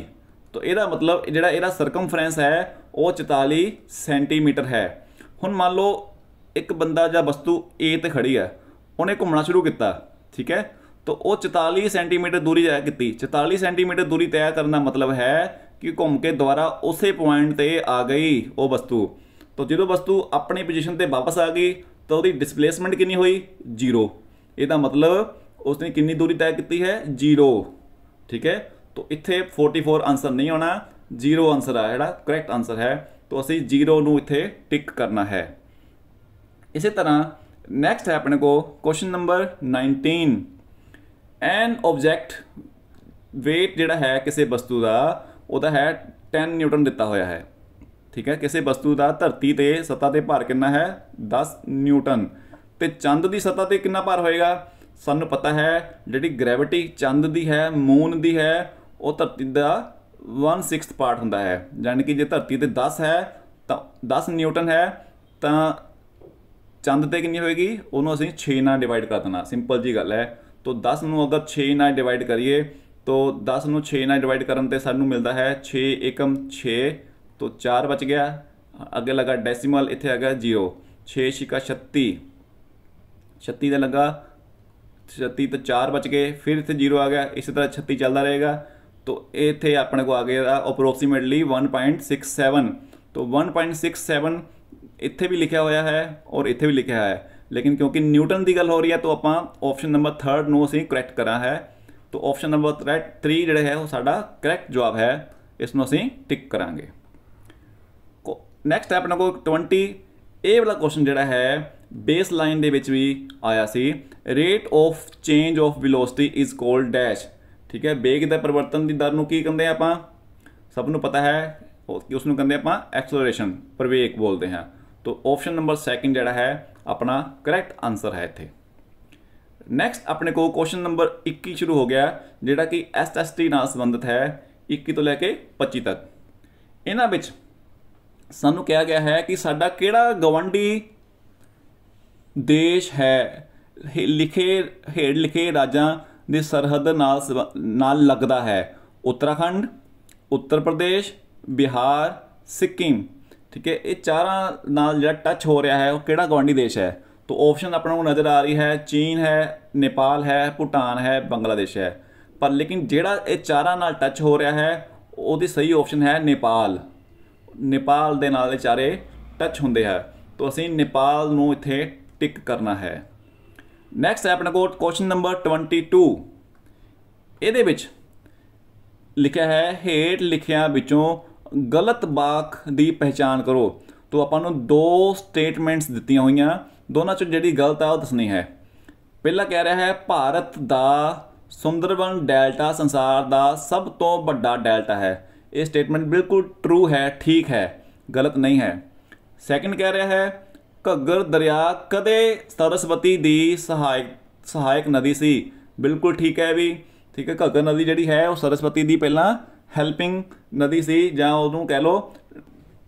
ਤਾਂ ਇਹਦਾ ਮਤਲਬ ਜਿਹੜਾ ਇਹਦਾ ਸਰਕਮਫਰੈਂਸ ਹੈ, ਉਹ 44 ਸੈਂਟੀਮੀਟਰ ਹੈ। ਹੁਣ ਮੰਨ ਲਓ ਇੱਕ ਬੰਦਾ ਜਾਂ ਵਸਤੂ A ਤੇ ਖੜੀ ਹੈ, ਉਹਨੇ ਘੁੰਮਣਾ ਸ਼ੁਰੂ ਕੀਤਾ, ਠੀਕ ਹੈ? ਤਾਂ ਉਹ 44 ਸੈਂਟੀਮੀਟਰ ਦੂਰੀ ਤੈਅ ਕੀਤੀ। 44 ਸੈਂਟੀਮੀਟਰ ਦੂਰੀ ਤੈਅ ਕਰਨ ਦਾ ਮਤਲਬ ਹੈ ਕਿ ਘੁੰਮ ਕੇ ਦੁਬਾਰਾ ਉਸੇ ਪੁਆਇੰਟ ਤੇ ਆ ਗਈ ਉਹ ਵਸਤੂ। ਤਾਂ ਜਦੋਂ ਵਸਤੂ ਆਪਣੀ ਪੋਜੀਸ਼ਨ ਤੇ ਵਾਪਸ ਆ ਗਈ, ਤਾਂ ਉਹਦੀ ਡਿਸਪਲੇਸਮੈਂਟ ਕਿੰਨੀ ਹੋਈ? 0 ਇਹਦਾ ਮਤਲਬ ਉਸਨੇ ਕਿੰਨੀ ਦੂਰੀ ਤੈਅ ਕੀਤੀ ਹੈ? 0 ਠੀਕ ਹੈ? ਤਾਂ ਇੱਥੇ 44 ਆਨਸਰ ਨਹੀਂ ਆਉਣਾ 0 ਆਨਸਰ ਆ, ਜਿਹੜਾ ਕਰੈਕਟ ਆਨਸਰ ਹੈ। ਤੋਂ ਅਸੀਂ 0 ਨੂੰ ਇੱਥੇ ਟਿਕ ਕਰਨਾ ਹੈ। ਇਸੇ ਤਰ੍ਹਾਂ ਨੈਕਸਟ ਹੈ ਆਪਣੇ ਕੋ question number 19 an object weight ਜਿਹੜਾ ਹੈ ਕਿਸੇ ਵਸਤੂ ਦਾ ਉਹਦਾ ਹੈ 10 ਨਿਊਟਨ ਦਿੱਤਾ ਹੋਇਆ ਹੈ। ਠੀਕ ਹੈ, ਕਿਸੇ ਵਸਤੂ ਦਾ ਧਰਤੀ ਤੇ ਸਤ੍ਹਾ ਤੇ ਭਾਰ ਕਿੰਨਾ ਹੈ? 10 ਨਿਊਟਨ। ਤੇ ਚੰਦ ਦੀ ਸਤ੍ਹਾ ਤੇ ਕਿੰਨਾ ਭਾਰ ਹੋਏਗਾ? ਸਾਨੂੰ ਪਤਾ ਹੈ ਜਿਹੜੀ ਗ੍ਰੈਵਿਟੀ ਚੰਦ ਦੀ ਹੈ ਮੂਨ ਦੀ ਹੈ, ਉਹ ਧਰਤੀ ਦਾ 1/6 ਪਾਰਟ ਹੁੰਦਾ ਹੈ। ਯਾਨੀ ਕਿ ਜੇ ਧਰਤੀ ਤੇ 10 ਹੈ, ਤਾਂ 10 ਨਿਊਟਨ ਹੈ, ਤਾਂ ਚੰਦ ਤੇ ਕਿੰਨੀ ਹੋਏਗੀ? ਉਹਨੂੰ ਅਸੀਂ 6 ਨਾਲ ਡਿਵਾਈਡ ਕਰ ਦੇਣਾ। ਸਿੰਪਲ ਜੀ ਗੱਲ ਹੈ। ਤੋਂ 10 ਨੂੰ ਅਗਰ 6 ਨਾਲ ਡਿਵਾਈਡ ਕਰੀਏ, ਤੋਂ 10 ਨੂੰ 6 ਨਾਲ ਡਿਵਾਈਡ ਕਰਨ ਤੇ ਸਾਨੂੰ ਮਿਲਦਾ ਹੈ 6 ਏਕਮ 6 ਤੋਂ 4 ਬਚ ਗਿਆ। ਅੱਗੇ ਲੱਗਾ ਡੈਸੀਮਲ ਇੱਥੇ ਆ ਗਿਆ 0 6 ਛਿਕਾ 36 36 ਦਾ ਲੱਗਾ 36 ਤੋਂ 4 ਬਚ ਗਏ। ਫਿਰ ਇੱਥੇ 0 ਆ ਗਿਆ। ਇਸੇ ਤਰ੍ਹਾਂ 36 ਚੱਲਦਾ ਰਹੇਗਾ। ਤੋਂ ਇੱਥੇ ਆਪਣੇ ਕੋ ਆ ਗਿਆ ਅਪਰੋਕਸੀਮੇਟਲੀ 1.67 ਤੋਂ 1.67 ਇੱਥੇ ਵੀ ਲਿਖਿਆ ਹੋਇਆ ਹੈ ਔਰ ਇੱਥੇ ਵੀ ਲਿਖਿਆ ਹੈ ਲੇਕਿਨ ਕਿਉਂਕਿ ਨਿਊਟਨ ਦੀ ਗੱਲ ਹੋ ਰਹੀ ਹੈ ਤਾਂ ਆਪਾਂ ਆਪਸ਼ਨ ਨੰਬਰ 3 ਨੂੰ ਅਸੀਂ ਕਰੈਕਟ ਕਰਾਂ ਹੈ ਤਾਂ ਆਪਸ਼ਨ ਨੰਬਰ 3 ਜਿਹੜਾ ਹੈ ਉਹ ਸਾਡਾ ਕਰੈਕਟ ਜਵਾਬ ਹੈ ਇਸ ਨੂੰ ਅਸੀਂ ਟਿਕ ਕਰਾਂਗੇ ਨੈਕਸਟ ਹੈ ਆਪਣਾ ਕੋਲ 20 ਇਹ ਵਾਲਾ ਕੁਐਸਚਨ ਜਿਹੜਾ ਹੈ ਬੇਸ ਲਾਈਨ ਦੇ ਵਿੱਚ ਵੀ ਆਇਆ ਸੀ rate of change of velocity is called dash ਠੀਕ ਹੈ ਵੇਗ ਦੇ ਪਰਿਵਰਤਨ ਦੀ ਦਰ ਨੂੰ ਕੀ ਕਹਿੰਦੇ ਆ ਆਪਾਂ? ਸਭ ਨੂੰ ਪਤਾ ਹੈ ਕਿ ਉਸ ਨੂੰ ਕਹਿੰਦੇ ਆਪਾਂ ਐਕਸਲਰੇਸ਼ਨ ਪ੍ਰਵੇਗ ਬੋਲਦੇ ਹਾਂ। ਤੋ ਆਪਸ਼ਨ ਨੰਬਰ 2 ਜਿਹੜਾ ਹੈ, ਆਪਣਾ ਕਰੈਕਟ ਆਨਸਰ ਹੈ ਇੱਥੇ। ਨੈਕਸਟ ਆਪਣੇ ਕੋਲ ਕੁਐਸਚਨ ਨੰਬਰ 21 ਸ਼ੁਰੂ ਹੋ ਗਿਆ, ਜਿਹੜਾ ਕਿ ਐਸਐਸਟੀ ਨਾਲ ਸੰਬੰਧਿਤ ਹੈ 21 ਤੋਂ ਲੈ ਕੇ 25 ਤੱਕ। ਇਹਨਾਂ ਵਿੱਚ ਸਾਨੂੰ ਕਿਹਾ ਗਿਆ ਹੈ ਕਿ ਸਾਡਾ ਕਿਹੜਾ ਗਵੰਡੀ ਦੇਸ਼ ਹੈ? ਲਿਖੇ ਹੇੜ ਲਿਖੇ ਰਾਜਾਂ ਦੀ ਸਰਹੱਦ ਨਾਲ ਨਾਲ ਲੱਗਦਾ ਹੈ। ਉੱਤਰਾਖੰਡ, ਉੱਤਰ ਪ੍ਰਦੇਸ਼, ਬਿਹਾਰ, ਸਿੱਕਿਮ। ਠੀਕ ਹੈ, ਇਹ ਚਾਰਾਂ ਨਾਲ ਜਿਹੜਾ ਟੱਚ ਹੋ ਰਿਹਾ ਹੈ, ਉਹ ਕਿਹੜਾ ਗਵਾਂਡੀ ਦੇਸ਼ ਹੈ? ਤਾਂ ਆਪਸ਼ਨ ਆਪਣਾ ਨੂੰ ਨਜ਼ਰ ਆ ਰਹੀ ਹੈ, ਚੀਨ ਹੈ, ਨੇਪਾਲ ਹੈ, ਭੂਟਾਨ ਹੈ, ਬੰਗਲਾਦੇਸ਼ ਹੈ। ਪਰ ਲੇਕਿਨ ਜਿਹੜਾ ਇਹ ਚਾਰਾਂ ਨਾਲ ਟੱਚ ਹੋ ਰਿਹਾ ਹੈ, ਉਹਦੀ ਸਹੀ ਆਪਸ਼ਨ ਹੈ ਨੇਪਾਲ। ਨੇਪਾਲ ਦੇ ਨਾਲ ਇਹ ਚਾਰੇ ਟੱਚ ਹੁੰਦੇ ਹੈ। ਤਾਂ ਅਸੀਂ ਨੇਪਾਲ ਨੂੰ ਇੱਥੇ ਟਿਕ ਕਰਨਾ ਹੈ। ਨੈਕਸਟ ਹੈ ਆਪਣੇ ਕੋਲ ਕੁਐਸਚਨ ਨੰਬਰ 22 ਇਹਦੇ ਵਿੱਚ ਲਿਖਿਆ ਹੈ, ਹੇਠ ਲਿਖਿਆਂ ਵਿੱਚੋਂ ਗਲਤ ਵਾਕ ਦੀ ਪਹਿਚਾਨ ਕਰੋ। ਤੋਂ ਆਪਾਂ ਨੂੰ ਦੋ ਸਟੇਟਮੈਂਟਸ ਦਿੱਤੀਆਂ ਹੋਈਆਂ, ਦੋਨਾਂ ਚੋਂ ਜਿਹੜੀ ਗਲਤ ਆ ਉਹ ਦੱਸਣੀ ਹੈ। ਪਹਿਲਾ ਕਹਿ ਰਿਹਾ ਹੈ, ਭਾਰਤ ਦਾ ਸੁੰਦਰਬਨ ਡੈਲਟਾ ਸੰਸਾਰ ਦਾ ਸਭ ਤੋਂ ਵੱਡਾ ਡੈਲਟਾ ਹੈ। ਇਹ ਸਟੇਟਮੈਂਟ ਬਿਲਕੁਲ ਟਰੂ ਹੈ, ਠੀਕ ਹੈ, ਗਲਤ ਨਹੀਂ ਹੈ। ਸੈਕੰਡ ਕਹਿ ਰਿਹਾ ਹੈ ਘੱਗਰ ਦਰਿਆ ਕਦੇ ਸਰਸਵਤੀ ਦੀ ਸਹਾਇਕ ਸਹਾਇਕ ਨਦੀ ਸੀ। ਬਿਲਕੁਲ ਠੀਕ ਹੈ ਵੀ, ਠੀਕ ਹੈ, ਘੱਗਰ ਨਦੀ ਜਿਹੜੀ ਹੈ, ਉਹ ਸਰਸਵਤੀ ਦੀ ਪਹਿਲਾਂ ਹੈਲਪਿੰਗ ਨਦੀ ਸੀ ਜਾਂ ਉਹਨੂੰ ਕਹਿ ਲਓ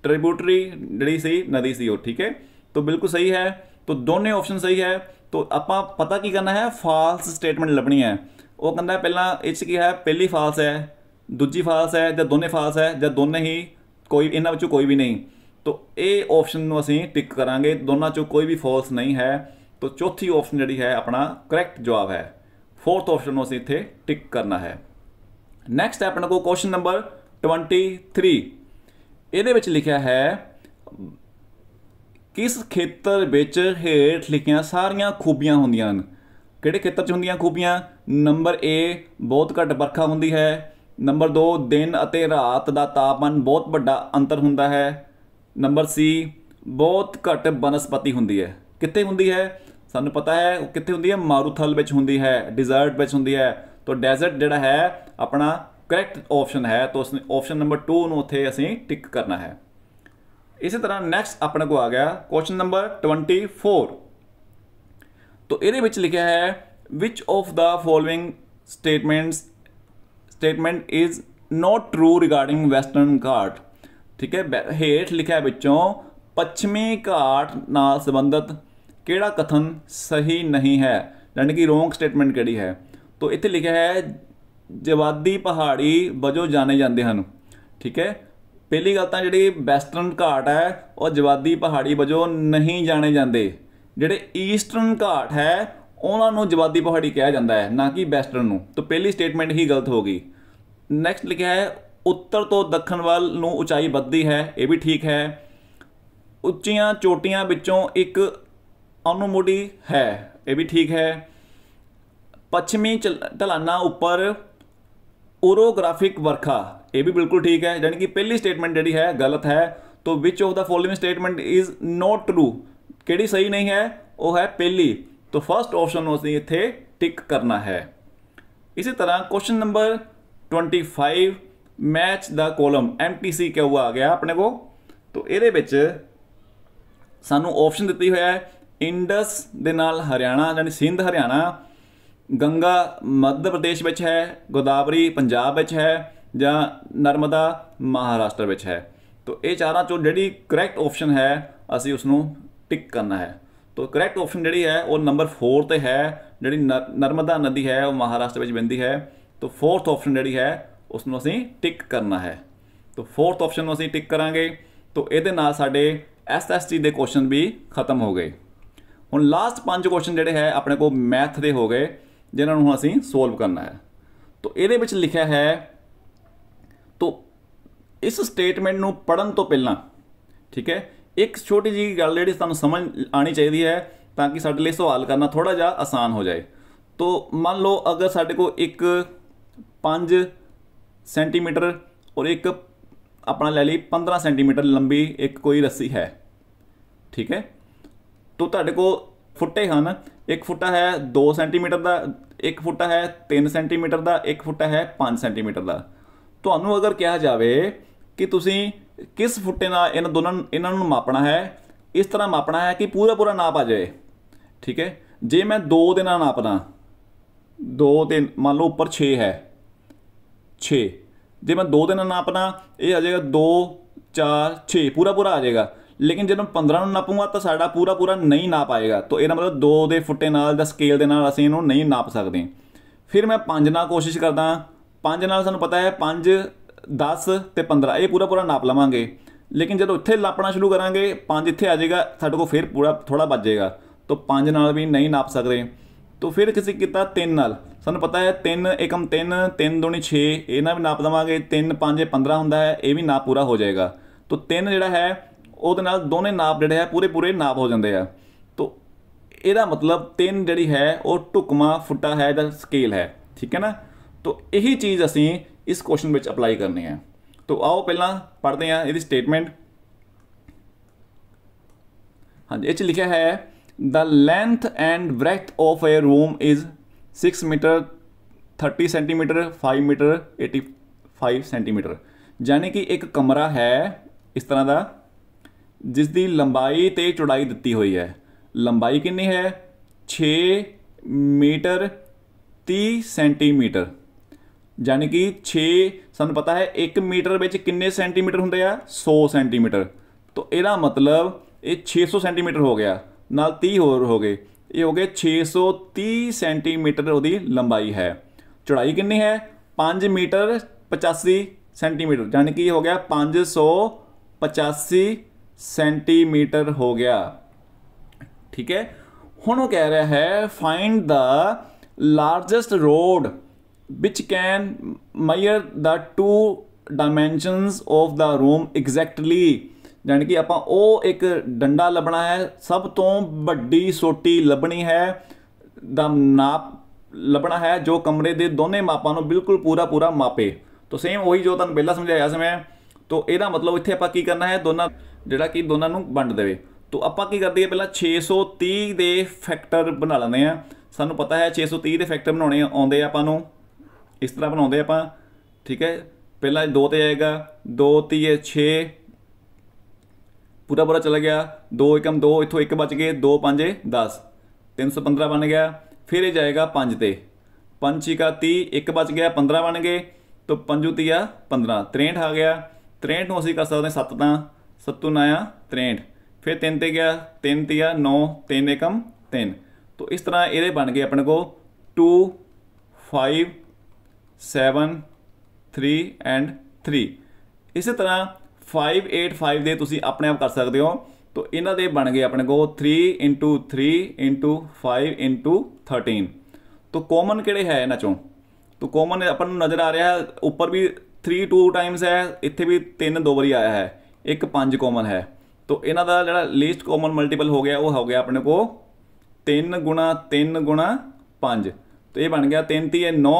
ਟ੍ਰਿਬਿਊਟਰੀ ਜਿਹੜੀ ਸੀ, ਨਦੀ ਸੀ ਉਹ, ਠੀਕ ਹੈ। ਤਾਂ ਬਿਲਕੁਲ ਸਹੀ ਹੈ, ਤਾਂ ਦੋਨੇ ਆਪਸ਼ਨ ਸਹੀ ਹੈ। ਤਾਂ ਆਪਾਂ ਪਤਾ ਕੀ ਕਰਨਾ ਹੈ ਫਾਲਸ ਸਟੇਟਮੈਂਟ ਲੱਭਣੀ ਹੈ। ਉਹ ਕਹਿੰਦਾ ਪਹਿਲਾਂ ਇਹ ਚ ਕੀ ਹੈ, ਪਹਿਲੀ ਫਾਲਸ ਹੈ, ਦੂਜੀ ਫਾਲਸ ਹੈ ਜਾਂ ਦੋਨੇ ਫਾਲਸ ਹੈ ਜਾਂ ਦੋਨੇ ਹੀ ਕੋਈ, ਇਹਨਾਂ ਵਿੱਚੋਂ ਕੋਈ ਵੀ ਨਹੀਂ। ਤੋ ਇਹ ਆਪਸ਼ਨ ਨੂੰ ਅਸੀਂ ਟਿਕ ਕਰਾਂਗੇ। ਦੋਨਾਂ ਚੋਂ ਕੋਈ ਵੀ ਫਾਲਸ ਨਹੀਂ ਹੈ। ਤੋ ਚੌਥੀ ਆਪਸ਼ਨ ਜਿਹੜੀ ਹੈ, ਆਪਣਾ ਕਰੈਕਟ ਜਵਾਬ ਹੈ। ਫੋਰਥ ਆਪਸ਼ਨ ਨੂੰ ਅਸੀਂ ਇੱਥੇ ਟਿਕ ਕਰਨਾ ਹੈ। ਨੈਕਸਟ ਹੈ ਆਪਣਾ ਕੋ ਕੁਐਸਚਨ ਨੰਬਰ 23 ਇਹਦੇ ਵਿੱਚ ਲਿਖਿਆ ਹੈ, ਕਿਸ ਖੇਤਰ ਵਿੱਚ ਹੇਠ ਲਿਖੀਆਂ ਸਾਰੀਆਂ ਖੂਬੀਆਂ ਹੁੰਦੀਆਂ ਹਨ? ਕਿਹੜੇ ਖੇਤਰ 'ਚ ਹੁੰਦੀਆਂ ਖੂਬੀਆਂ? ਨੰਬਰ A ਬਹੁਤ ਘੱਟ ਵਰਖਾ ਹੁੰਦੀ ਹੈ। ਨੰਬਰ 2 ਦਿਨ ਅਤੇ ਰਾਤ ਦਾ ਤਾਪਮਾਨ ਬਹੁਤ ਵੱਡਾ ਅੰਤਰ ਹੁੰਦਾ ਹੈ। ਨੰਬਰ ਸੀ, ਬਹੁਤ ਘੱਟ ਬਨਸਪਤੀ ਹੁੰਦੀ ਹੈ। ਕਿੱਥੇ ਹੁੰਦੀ ਹੈ? ਸਾਨੂੰ ਪਤਾ ਹੈ ਉਹ ਕਿੱਥੇ ਹੁੰਦੀ ਹੈ? ਮਾਰੂਥਲ ਵਿੱਚ ਹੁੰਦੀ ਹੈ, ਡਿਜ਼ਰਟ ਵਿੱਚ ਹੁੰਦੀ ਹੈ। ਤਾਂ ਡੈਜ਼ਰਟ ਜਿਹੜਾ ਹੈ, ਆਪਣਾ ਕਰੈਕਟ ਆਪਸ਼ਨ ਹੈ। ਤਾਂ ਉਸ ਆਪਸ਼ਨ ਨੰਬਰ 2 ਨੂੰ ਉੱਥੇ ਅਸੀਂ ਟਿਕ ਕਰਨਾ ਹੈ। ਇਸੇ ਤਰ੍ਹਾਂ ਨੈਕਸਟ ਆਪਣੇ ਕੋ ਆ ਗਿਆ ਕੁਐਸਚਨ ਨੰਬਰ 24 ਤਾਂ ਇਹਦੇ ਵਿੱਚ ਲਿਖਿਆ ਹੈ, which of the following statements, statement is not true regarding western ghat? ਠੀਕ ਹੈ? ਹੇਠ ਲਿਖਿਆ ਵਿੱਚੋਂ ਪੱਛਮੀ ਘਾਟ ਨਾਲ ਸੰਬੰਧਿਤ ਕਿਹੜਾ ਕਥਨ ਸਹੀ ਨਹੀਂ ਹੈ? ਯਾਨੀ ਕਿ ਰੋਂਗ ਸਟੇਟਮੈਂਟ ਕਿਹੜੀ ਹੈ? ਤੋਂ ਇੱਥੇ ਲਿਖਿਆ ਹੈ, ਜਵਾਦੀ ਪਹਾੜੀ ਵਜੋਂ ਜਾਣੇ ਜਾਂਦੇ ਹਨ। ਠੀਕ ਹੈ? ਪਹਿਲੀ ਗੱਲ ਤਾਂ ਜਿਹੜੀ ਵੈਸਟਰਨ ਘਾਟ ਹੈ, ਉਹ ਜਵਾਦੀ ਪਹਾੜੀ ਵਜੋਂ ਨਹੀਂ ਜਾਣੇ ਜਾਂਦੇ। ਜਿਹੜੇ ਈਸਟਰਨ ਘਾਟ ਹੈ, ਉਹਨਾਂ ਨੂੰ ਜਵਾਦੀ ਪਹਾੜੀ ਕਿਹਾ ਜਾਂਦਾ ਹੈ, ਨਾ ਕਿ ਵੈਸਟਰਨ ਨੂੰ। ਤਾਂ ਪਹਿਲੀ ਸਟੇਟਮੈਂਟ ਹੀ ਗਲਤ ਹੋ ਗਈ। ਨੈਕਸਟ ਲਿਖਿਆ ਹੈ ਉੱਤਰ ਤੋਂ ਦੱਖਣ ਵੱਲ ਨੂੰ ਉਚਾਈ ਵੱਧਦੀ ਹੈ, ਇਹ ਵੀ ਠੀਕ ਹੈ। ਉੱਚੀਆਂ ਚੋਟੀਆਂ ਵਿੱਚੋਂ ਇੱਕ ਅਨੁਮੋਡੀ ਹੈ, ਇਹ ਵੀ ਠੀਕ ਹੈ। ਪੱਛਮੀ ਢਲਾਨਾਂ ਉੱਪਰ ਓਰੋਗ੍ਰਾਫਿਕ ਵਰਖਾ, ਇਹ ਵੀ ਬਿਲਕੁਲ ਠੀਕ ਹੈ। ਯਾਨੀ ਕਿ ਪਹਿਲੀ ਸਟੇਟਮੈਂਟ ਜਿਹੜੀ ਹੈ, ਗਲਤ ਹੈ। ਤੋਂ which of the following statement is not true ਕਿਹੜੀ ਸਹੀ ਨਹੀਂ ਹੈ, ਉਹ ਹੈ ਪਹਿਲੀ। ਤੋਂ ਫਰਸਟ ਆਪਸ਼ਨ ਨੂੰ ਅਸੀਂ ਇੱਥੇ ਟਿਕ ਕਰਨਾ ਹੈ। ਇਸੇ ਤਰ੍ਹਾਂ question number 25 match the column MTC Q ਆ ਗਿਆ ਆਪਣੇ ਕੋ ਤਾਂ ਇਹਦੇ ਵਿੱਚ ਸਾਨੂੰ ਆਪਸ਼ਨ ਦਿੱਤੀ ਹੋਇਆ ਹੈ ਇੰਡਸ ਦੇ ਨਾਲ ਹਰਿਆਣਾ ਯਾਨੀ ਸਿੰਧ ਹਰਿਆਣਾ, ਗੰਗਾ ਮੱਧ ਪ੍ਰਦੇਸ਼ ਵਿੱਚ ਹੈ, ਗੋਦਾਵਰੀ ਪੰਜਾਬ ਵਿੱਚ ਹੈ ਜਾਂ ਨਰਮਦਾ ਮਹਾਰਾਸ਼ਟਰ ਵਿੱਚ ਹੈ। ਤਾਂ ਇਹ ਚਾਰਾਂ ਚੋਂ ਜਿਹੜੀ ਕਰੈਕਟ ਆਪਸ਼ਨ ਹੈ, ਅਸੀਂ ਉਸ ਨੂੰ ਟਿਕ ਕਰਨਾ ਹੈ। ਤਾਂ ਕਰੈਕਟ ਆਪਸ਼ਨ ਜਿਹੜੀ ਹੈ, ਉਹ ਨੰਬਰ 4 ਤੇ ਹੈ, ਜਿਹੜੀ ਨਰਮਦਾ ਨਦੀ ਹੈ, ਉਹ ਮਹਾਰਾਸ਼ਟਰ ਵਿੱਚ ਵਹਿੰਦੀ ਹੈ। ਤਾਂ ਫੋਰਥ ਆਪਸ਼ਨ ਜਿਹੜੀ ਹੈ ਉਸ ਨੂੰ ਅਸੀਂ ਟਿਕ ਕਰਨਾ ਹੈ। ਤਾਂ ਫੋਰਥ ਆਪਸ਼ਨ ਨੂੰ ਅਸੀਂ ਟਿਕ ਕਰਾਂਗੇ। ਤਾਂ ਇਹਦੇ ਨਾਲ ਸਾਡੇ ਐਸਐਸਟੀ ਦੇ ਕੁਐਸਚਨ ਵੀ ਖਤਮ ਹੋ ਗਏ। ਹੁਣ ਲਾਸਟ ਪੰਜ ਕੁਐਸਚਨ ਜਿਹੜੇ ਹੈ, ਆਪਣੇ ਕੋਲ ਮੈਥ ਦੇ ਹੋ ਗਏ, ਜਿਨ੍ਹਾਂ ਨੂੰ ਅਸੀਂ ਸੋਲਵ ਕਰਨਾ ਹੈ। ਤਾਂ ਇਹਦੇ ਵਿੱਚ ਲਿਖਿਆ ਹੈ, ਤਾਂ ਇਸ ਸਟੇਟਮੈਂਟ ਨੂੰ ਪੜਨ ਤੋਂ ਪਹਿਲਾਂ, ਠੀਕ ਹੈ, ਇੱਕ ਛੋਟੀ ਜੀ ਗੱਲ ਜਿਹੜੀ ਤੁਹਾਨੂੰ ਸਮਝ ਆਣੀ ਚਾਹੀਦੀ ਹੈ, ਤਾਂ ਕਿ ਸਾਡੇ ਲਈ ਸਵਾਲ ਕਰਨਾ ਥੋੜਾ ਜਿਹਾ ਆਸਾਨ ਹੋ ਜਾਏ। ਤੋ ਮੰਨ ਲਓ ਅਗਰ ਸਾਡੇ ਕੋਲ ਇੱਕ 5 ਸੈਂਟੀਮੀਟਰ ਔਰ ਇੱਕ ਆਪਣਾ ਲੈ ਲਈ 15 ਸੈਂਟੀਮੀਟਰ ਲੰਬੀ ਇੱਕ ਕੋਈ ਰੱਸੀ ਹੈ। ਠੀਕ ਹੈ? ਤੋਂ ਤੁਹਾਡੇ ਕੋਲ ਫੁੱਟੇ ਹਨ। ਇੱਕ ਫੁੱਟਾ ਹੈ 2 ਸੈਂਟੀਮੀਟਰ ਦਾ, ਇੱਕ ਫੁੱਟਾ ਹੈ 3 ਸੈਂਟੀਮੀਟਰ ਦਾ, ਇੱਕ ਫੁੱਟਾ ਹੈ 5 ਸੈਂਟੀਮੀਟਰ ਦਾ। ਤੁਹਾਨੂੰ ਅਗਰ ਕਿਹਾ ਜਾਵੇ ਕਿ ਤੁਸੀਂ ਕਿਸ ਫੁੱਟੇ ਨਾਲ ਇਹਨਾਂ ਦੋਨਾਂ ਇਹਨਾਂ ਨੂੰ ਮਾਪਣਾ ਹੈ, ਇਸ ਤਰ੍ਹਾਂ ਮਾਪਣਾ ਹੈ ਕਿ ਪੂਰਾ ਪੂਰਾ ਨਾਪ ਆ ਜਾਵੇ ਠੀਕ ਹੈ? ਜੇ ਮੈਂ 2 ਦੇ ਨਾਲ ਨਾਪਦਾ 2 ਤੇ ਮੰਨ ਲਓ ਉੱਪਰ 6 ਹੈ 6 ਜੇ ਮੈਂ 2 ਦੇ ਨਾਲ ਨਾਪਣਾ ਇਹ ਆ ਜਾਏਗਾ 2 4 6 ਪੂਰਾ ਪੂਰਾ ਆ ਜਾਏਗਾ। ਲੇਕਿਨ ਜਦੋਂ 15 ਨੂੰ ਨਾਪੂਗਾ ਤਾਂ ਸਾਡਾ ਪੂਰਾ ਪੂਰਾ ਨਹੀਂ ਨਾਪ ਆਏਗਾ। ਤਾਂ ਇਹਦਾ ਮਤਲਬ 2 ਦੇ ਫੁੱਟੇ ਨਾਲ ਦਾ ਸਕੇਲ ਦੇ ਨਾਲ ਅਸੀਂ ਇਹਨੂੰ ਨਹੀਂ ਨਾਪ ਸਕਦੇ। ਫਿਰ ਮੈਂ 5 ਨਾਲ ਕੋਸ਼ਿਸ਼ ਕਰਦਾ। 5 ਨਾਲ ਸਾਨੂੰ ਪਤਾ ਹੈ 5 10 ਤੇ 15 ਇਹ ਪੂਰਾ ਪੂਰਾ ਨਾਪ ਲਵਾਂਗੇ। ਲੇਕਿਨ ਜਦੋਂ ਇੱਥੇ ਨਾਪਣਾ ਸ਼ੁਰੂ ਕਰਾਂਗੇ 5 ਇੱਥੇ ਆ ਜਾਏਗਾ, ਸਾਡੇ ਕੋਲ ਫਿਰ ਪੂਰਾ ਥੋੜਾ ਬਚ ਜਾਏਗਾ। ਤਾਂ 5 ਨਾਲ ਵੀ ਨਹੀਂ ਨਾਪ ਸਕਦੇ। ਤਾਂ ਫਿਰ ਕਿਸੇ ਕੀਤਾ 3 ਨਾਲ। ਸਾਨੂੰ ਪਤਾ ਹੈ 3 ਏਕਮ 3 3 ਦੁਣੀ 6 ਇਹਨਾਂ ਵੀ ਨਾਪ ਦਵਾਂਗੇ 3 5 15 ਹੁੰਦਾ ਹੈ, ਇਹ ਵੀ ਨਾਪ ਪੂਰਾ ਹੋ ਜਾਏਗਾ। ਤਾਂ 3 ਜਿਹੜਾ ਹੈ, ਉਹਦੇ ਨਾਲ ਦੋਨੇ ਨਾਪ ਜਿਹੜੇ ਹੈ ਪੂਰੇ ਪੂਰੇ ਨਾਪ ਹੋ ਜਾਂਦੇ ਆ। ਤੋਂ ਇਹਦਾ ਮਤਲਬ ਤਿੰਨ ਜਿਹੜੀ ਹੈ, ਉਹ ਟੁਕਮਾ ਫੁੱਟਾ ਹੈ ਦਾ ਸਕੇਲ ਹੈ, ਠੀਕ ਹੈ ਨਾ? ਤੋਂ ਇਹੀ ਚੀਜ਼ ਅਸੀਂ ਇਸ ਕੁਐਸਚਨ ਵਿੱਚ ਅਪਲਾਈ ਕਰਨੀ ਹੈ। ਤੋਂ ਆਓ ਪਹਿਲਾਂ ਪੜ੍ਹਦੇ ਹਾਂ ਇਹਦੀ ਸਟੇਟਮੈਂਟ ਹਾਂਜੀ, ਇਹ ਚ ਲਿਖਿਆ ਹੈ the length and breadth of a room is 6 meter 30 centimeter 5 meter 85 centimetre ਯਾਨੀ ਕਿ ਇੱਕ ਕਮਰਾ ਹੈ ਇਸ ਤਰ੍ਹਾਂ ਦਾ ਜਿਸ ਦੀ ਲੰਬਾਈ ਤੇ ਚੌੜਾਈ ਦਿੱਤੀ ਹੋਈ ਹੈ ਲੰਬਾਈ ਕਿੰਨੀ ਹੈ 6 ਮੀਟਰ 30 ਸੈਂਟੀਮੀਟਰ ਯਾਨੀ ਕਿ 6 ਸਾਨੂੰ ਪਤਾ ਹੈ 1 ਮੀਟਰ ਵਿੱਚ ਕਿੰਨੇ ਸੈਂਟੀਮੀਟਰ ਹੁੰਦੇ ਆ 100 ਸੈਂਟੀਮੀਟਰ ਤਾਂ ਇਹਦਾ ਮਤਲਬ ਇਹ 600 ਸੈਂਟੀਮੀਟਰ ਹੋ ਗਿਆ ਨਾਲ 30 ਹੋਰ ਹੋ ਗਏ ਇਹ ਹੋ ਗਏ 630 ਸੈਂਟੀਮੀਟਰ ਉਹਦੀ ਲੰਬਾਈ ਹੈ। ਚੌੜਾਈ ਕਿੰਨੀ ਹੈ? 5 ਮੀਟਰ 85 ਸੈਂਟੀਮੀਟਰ ਯਾਨੀ ਕਿ ਇਹ ਹੋ ਗਿਆ 585 ਸੈਂਟੀਮੀਟਰ ਹੋ ਗਿਆ। ਠੀਕ ਹੈ? ਹੁਣ ਉਹ ਕਹਿ ਰਿਹਾ ਹੈ find the largest rod which can measure the two dimensions of the room exactly. ਜਾਨੀ ਕਿ ਆਪਾਂ ਉਹ ਇੱਕ ਡੰਡਾ ਲੱਭਣਾ ਹੈ, ਸਭ ਤੋਂ ਵੱਡੀ ਸੋਟੀ ਲੱਭਣੀ ਹੈ, ਦਾ ਨਾਪ ਲੱਭਣਾ ਹੈ, ਜੋ ਕਮਰੇ ਦੇ ਦੋਨੇ ਮਾਪਾਂ ਨੂੰ ਬਿਲਕੁਲ ਪੂਰਾ ਪੂਰਾ ਮਾਪੇ। ਤਾਂ ਸੇਮ ਉਹੀ ਜੋ ਤੁਹਾਨੂੰ ਪਹਿਲਾਂ ਸਮਝਾਇਆ ਸੀ ਮੈਂ। ਤਾਂ ਇਹਦਾ ਮਤਲਬ ਇੱਥੇ ਆਪਾਂ ਕੀ ਕਰਨਾ ਹੈ, ਦੋਨਾਂ, ਜਿਹੜਾ ਕਿ ਦੋਨਾਂ ਨੂੰ ਵੰਡ ਦੇਵੇ। ਤਾਂ ਆਪਾਂ ਕੀ ਕਰਦੇ ਹਾਂ, ਪਹਿਲਾਂ 630 ਦੇ ਫੈਕਟਰ ਬਣਾ ਲੈਂਦੇ ਆ ਸਾਨੂੰ ਪਤਾ ਹੈ 630 ਦੇ ਫੈਕਟਰ ਬਣਾਉਣੇ ਆਉਂਦੇ ਆ ਆਪਾਂ ਨੂੰ। ਇਸ ਤਰ੍ਹਾਂ ਬਣਾਉਂਦੇ ਆਪਾਂ, ਠੀਕ ਹੈ? ਪਹਿਲਾਂ 2 ਤੇ ਆਏਗਾ 2 3 6 ਪੂਰਾ ਪੂਰਾ ਚਲਾ ਗਿਆ 2 ਇੱਕਮ 2 ਇੱਥੋਂ 1 ਬਚ ਗਏ 2 5 10 315 ਬਣ ਗਿਆ, ਫਿਰ ਇਹ ਜਾਏਗਾ 5 ਤੇ। 5 ਕਾ 30 1 ਬਚ ਗਿਆ 15 ਬਣ ਗਏ, ਤਾਂ 5 ਤੀਆ 15 63 ਆ ਗਿਆ। 63 ਨੂੰ ਅਸੀਂ ਕਰ ਸਕਦੇ 7 ਤਾਂ। 7 9 63 ਫਿਰ 3 ਤੇ ਗਿਆ 3 ਤੀਆ 9 3 ਏਕਮ 3 ਤਾਂ ਇਸ ਤਰ੍ਹਾਂ ਇਹਦੇ ਬਣ ਗਏ ਆਪਣੇ ਕੋ 2 5 7 3 ਐਂਡ 3 ਇਸੇ ਤਰ੍ਹਾਂ 585 ਦੇ ਤੁਸੀਂ ਆਪਣੇ ਆਪ ਕਰ ਸਕਦੇ ਹੋ। ਤਾਂ ਇਹਨਾਂ ਦੇ ਬਣ ਗਏ ਆਪਣੇ ਕੋ 3 3 5 13 ਤਾਂ ਕਾਮਨ ਕਿਹੜੇ ਹੈ ਇਹਨਾਂ ਚੋਂ? ਤਾਂ ਕਾਮਨ ਆਪਾਂ ਨੂੰ ਨਜ਼ਰ ਆ ਰਿਹਾ ਹੈ, ਉੱਪਰ ਵੀ 3 2 ਟਾਈਮਸ ਹੈ, ਇੱਥੇ ਵੀ 3 ਦੋ ਵਾਰੀ ਆਇਆ ਹੈ, ਇੱਕ 5 ਕਾਮਨ ਹੈ। ਤਾਂ ਇਹਨਾਂ ਦਾ ਜਿਹੜਾ ਲੀਸਟ ਕਾਮਨ ਮਲਟੀਪਲ ਹੋ ਗਿਆ, ਉਹ ਹੋ ਗਿਆ ਆਪਣੇ ਕੋ 3 ਗੁਣਾ 3 ਗੁਣਾ 5 ਤਾਂ ਇਹ ਬਣ ਗਿਆ 3 3 9